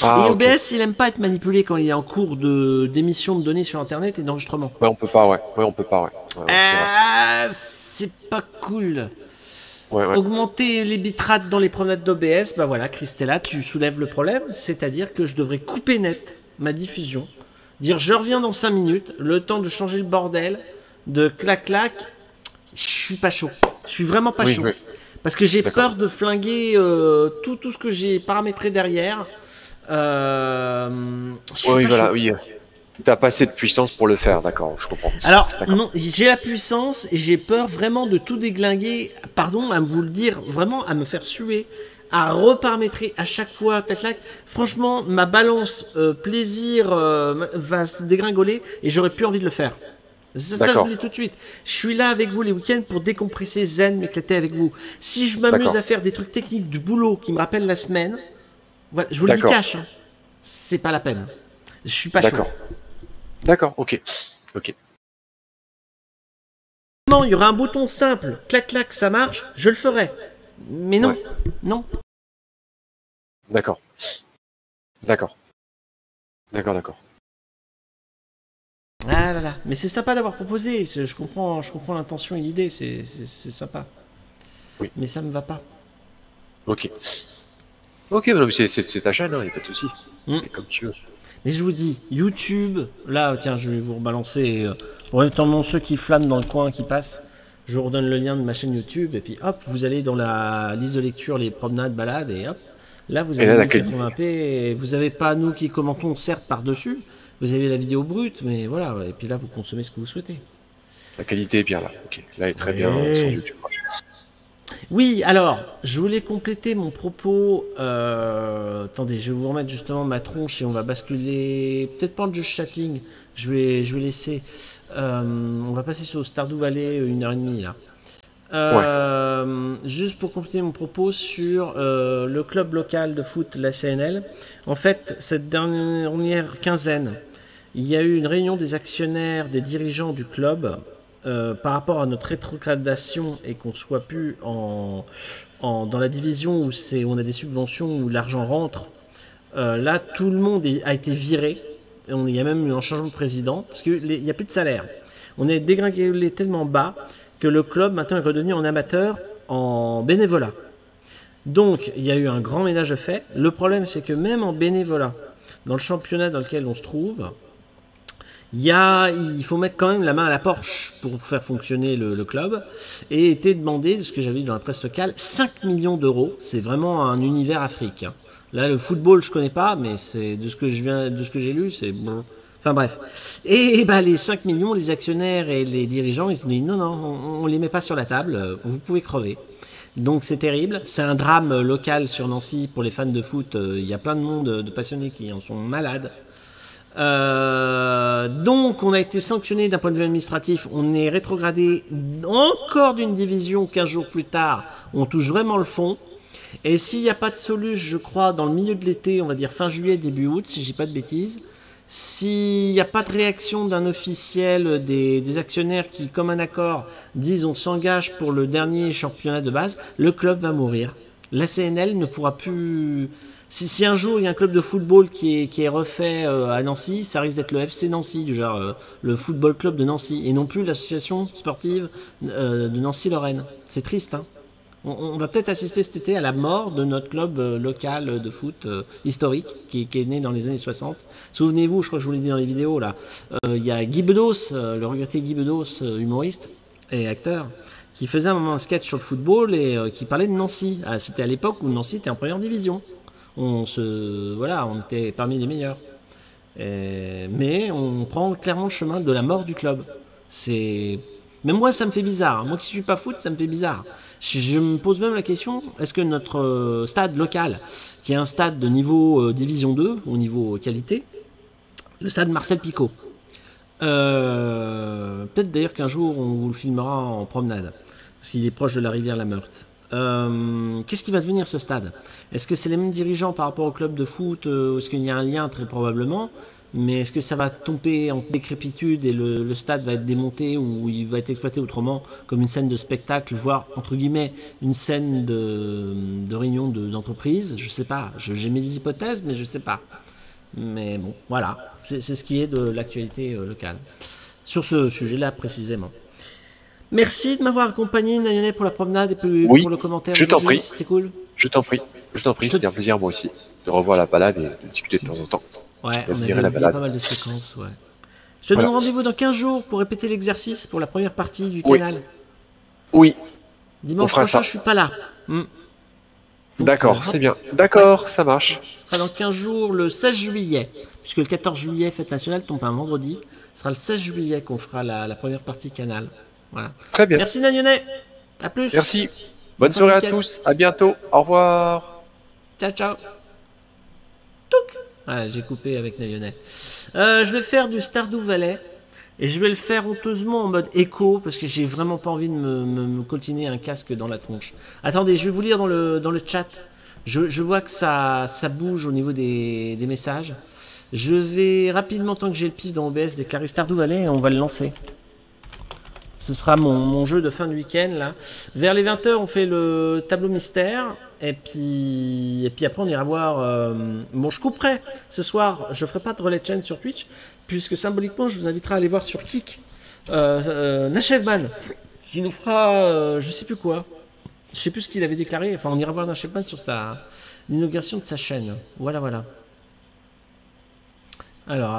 Ah, et. OBS, il aime pas être manipulé quand il est en cours de d'émission de données sur Internet et d'enregistrement. Ouais, on peut pas, ouais. Ouais, on peut pas, ouais. C'est. Ah, c'est pas cool. Ouais, ouais. Augmenter les bitrates dans les promenades d'OBS, bah voilà, Christella, tu soulèves le problème, c'est-à-dire que je devrais couper net ma diffusion, dire je reviens dans 5 minutes, le temps de changer le bordel, de clac-clac, je suis pas chaud. Je suis vraiment pas Oui, chaud. oui. Parce que j'ai peur de flinguer euh, tout, tout ce que j'ai paramétré derrière. Euh, Oui, voilà, oui. T'as pas assez de puissance pour le faire, d'accord, je comprends. Alors, non, j'ai la puissance et j'ai peur vraiment de tout déglinguer. Pardon à vous le dire, vraiment à me faire suer, à reparamétrer à chaque fois, tac tac. Franchement, ma balance euh, plaisir euh, va se dégringoler et j'aurais plus envie de le faire. Ça, ça, je vous le dis tout de suite. Je suis là avec vous les week-ends pour décompresser zen, m'éclater avec vous. Si je m'amuse à faire des trucs techniques du boulot qui me rappellent la semaine, voilà, je vous le dis cash, hein. c'est pas la peine. Je suis pas chaud. D'accord. D'accord, ok. Ok. Non, il y aurait un bouton simple, clac clac, ça marche, je le ferai. Mais non, Ouais. non. D'accord. D'accord. D'accord, d'accord. Ah là là, mais c'est sympa d'avoir proposé. Je comprends, je comprends l'intention et l'idée, c'est sympa. Oui. Mais ça me va pas. Ok. Ok, mais c'est- ta chaîne, il n'y a pas de souci. Mm. Comme tu veux. Mais je vous dis, YouTube, là, tiens, je vais vous rebalancer. euh, pour étendre ceux qui flânent dans le coin, qui passent, je vous redonne le lien de ma chaîne YouTube. Et puis hop, vous allez dans la liste de lecture, les promenades, balades, et hop. Là, vous avez là, la 1080p. Et vous n'avez pas nous qui commentons, certes, par-dessus. Vous avez la vidéo brute, mais voilà. Et puis là, vous consommez ce que vous souhaitez. La qualité est bien là. Ok. Là, elle est très bien Ouais. sur YouTube. Oui, alors, je voulais compléter mon propos. euh, attendez, je vais vous remettre justement ma tronche et on va basculer. Peut-être pas en juste chatting. Je vais, je vais laisser. euh, on va passer sur Stardew Valley une heure et demie là. Euh, Juste pour compléter mon propos sur euh, le club local de foot, la CNL. En fait, cette dernière quinzaine, il y a eu une réunion des actionnaires, des dirigeants du club euh, par rapport à notre rétrogradation et qu'on soit plus en, dans la division où c'est on a des subventions où l'argent rentre. euh, là, tout le monde a été viré. Et on, il y a même eu un changement de président parce qu'il n'y a plus de salaire. On est dégringolé tellement bas que le club maintenant est redevenu en amateur, en bénévolat. Donc, il y a eu un grand ménage fait. Le problème, c'est que même en bénévolat, dans le championnat dans lequel on se trouve, il, faut mettre quand même la main à la Porsche pour faire fonctionner le, club. Et était demandé, de ce que j'avais lu dans la presse locale, 5 millions d'euros. C'est vraiment un univers Afrique. hein. Là, le football, je connais pas, mais c'est de ce que je viens, de ce que j'ai lu, c'est bon. Enfin bref. Et bah, les 5 millions, les actionnaires et les dirigeants, ils se dit non, non, on, on les met pas sur la table, vous pouvez crever. Donc c'est terrible, c'est un drame local sur Nancy pour les fans de foot. euh, Il y a plein de monde, de passionnés qui en sont malades. Euh, donc on a été sanctionné d'un point de vue administratif, on est rétrogradé encore d'une division 15 jours plus tard, on touche vraiment le fond. Et s'il n'y a pas de soluce, je crois, dans le milieu de l'été, on va dire fin juillet, début août, si j'ai pas de bêtises, s'il n'y a pas de réaction d'un officiel, des, des actionnaires qui, comme un accord, disent on s'engage pour le dernier championnat de base, le club va mourir. La CNL ne pourra plus. Si, un jour il y a un club de football qui est, refait euh, à Nancy, ça risque d'être le FC Nancy, du genre euh, le football club de Nancy, et non plus l'association sportive euh, de Nancy-Lorraine. C'est triste, hein on, va peut-être assister cet été à la mort de notre club local de foot historique qui, est né dans les années 60. Souvenez-vous, je crois que je vous l'ai dit dans les vidéos là, il y a Guy Bedos, le regretté Guy Bedos, humoriste et acteur, qui faisait un moment un sketch sur le football et qui parlait de Nancy. Ah, C'était à l'époque où Nancy était en première division. On se, voilà, on était parmi les meilleurs. Mais on prend clairement le chemin de la mort du club. C'est même moi, ça me fait bizarre. Moi qui suis pas foot, ça me fait bizarre. Je, me pose même la question est-ce que notre euh, stade local, qui est un stade de niveau euh, division 2, au niveau qualité, le stade Marcel Picot, euh, peut-être d'ailleurs qu'un jour on vous le filmera en promenade, qu'il est proche de la rivière La Meurthe. Euh, Qu'est-ce qui va devenir ce stade? Est-ce que c'est les mêmes dirigeants par rapport au club de foot euh, Est-ce qu'il y a un lien très probablement? Mais est-ce que ça va tomber en décrépitude et le, stade va être démonté ou il va être exploité autrement comme une scène de spectacle, voire entre guillemets une scène de, de réunion de- d'entreprise? Je sais pas. J'ai mes hypothèses, mais je sais pas. Mais bon, voilà. C'est c'est ce qui est de l'actualité euh, locale. Sur ce sujet-là précisément. Merci de m'avoir accompagné, Nayone, pour la promenade et pour, Oui, pour le commentaire. je t'en prie. C'était cool. Je t'en prie. Je t'en prie, c'était un plaisir moi aussi de revoir la balade et de discuter de temps en temps. Ouais, on avait la pas mal de séquences, ouais. Je te Voilà. donne rendez-vous dans 15 jours pour répéter l'exercice pour la première partie du Oui. canal. Oui, Dimanche prochain, ça. je suis pas là. Hmm. D'accord, c'est bien. D'accord, ça marche. Ce sera dans 15 jours, le 16 juillet. Puisque le 14 juillet, fête nationale, tombe un vendredi. Ce sera le 16 juillet qu'on fera la, la première partie canal. Voilà. Très bien. Merci Nagnonet. À plus. Merci. Bonne Bon soirée à tous. À bientôt. Au revoir. Ciao, ciao. Touc. Voilà, j'ai coupé avec Nayonnet. Euh, je vais faire du Stardew Valley. Et je vais le faire honteusement en mode écho parce que j'ai vraiment pas envie de me, me, me coltiner un casque dans la tronche. Attendez, je vais vous lire dans le, dans le chat. Je, je vois que ça, ça bouge au niveau des, des messages. Je vais rapidement, tant que j'ai le pif dans OBS, déclarer Stardew Valley et on va le lancer. Ce sera mon, jeu de fin de week-end là. Vers les 20h, on fait le tableau mystère. Et puis, et puis après, on ira voir. euh, Bon, je couperai. Ce soir, je ferai pas de relais de chaîne sur Twitch. Puisque symboliquement, je vous inviterai à aller voir sur Kik. Euh, euh. Qui nous fera. euh, je sais plus quoi. Je sais plus ce qu'il avait déclaré. Enfin, on ira voir Nashevman sur sa. L'inauguration de sa chaîne. Voilà, voilà. Alors,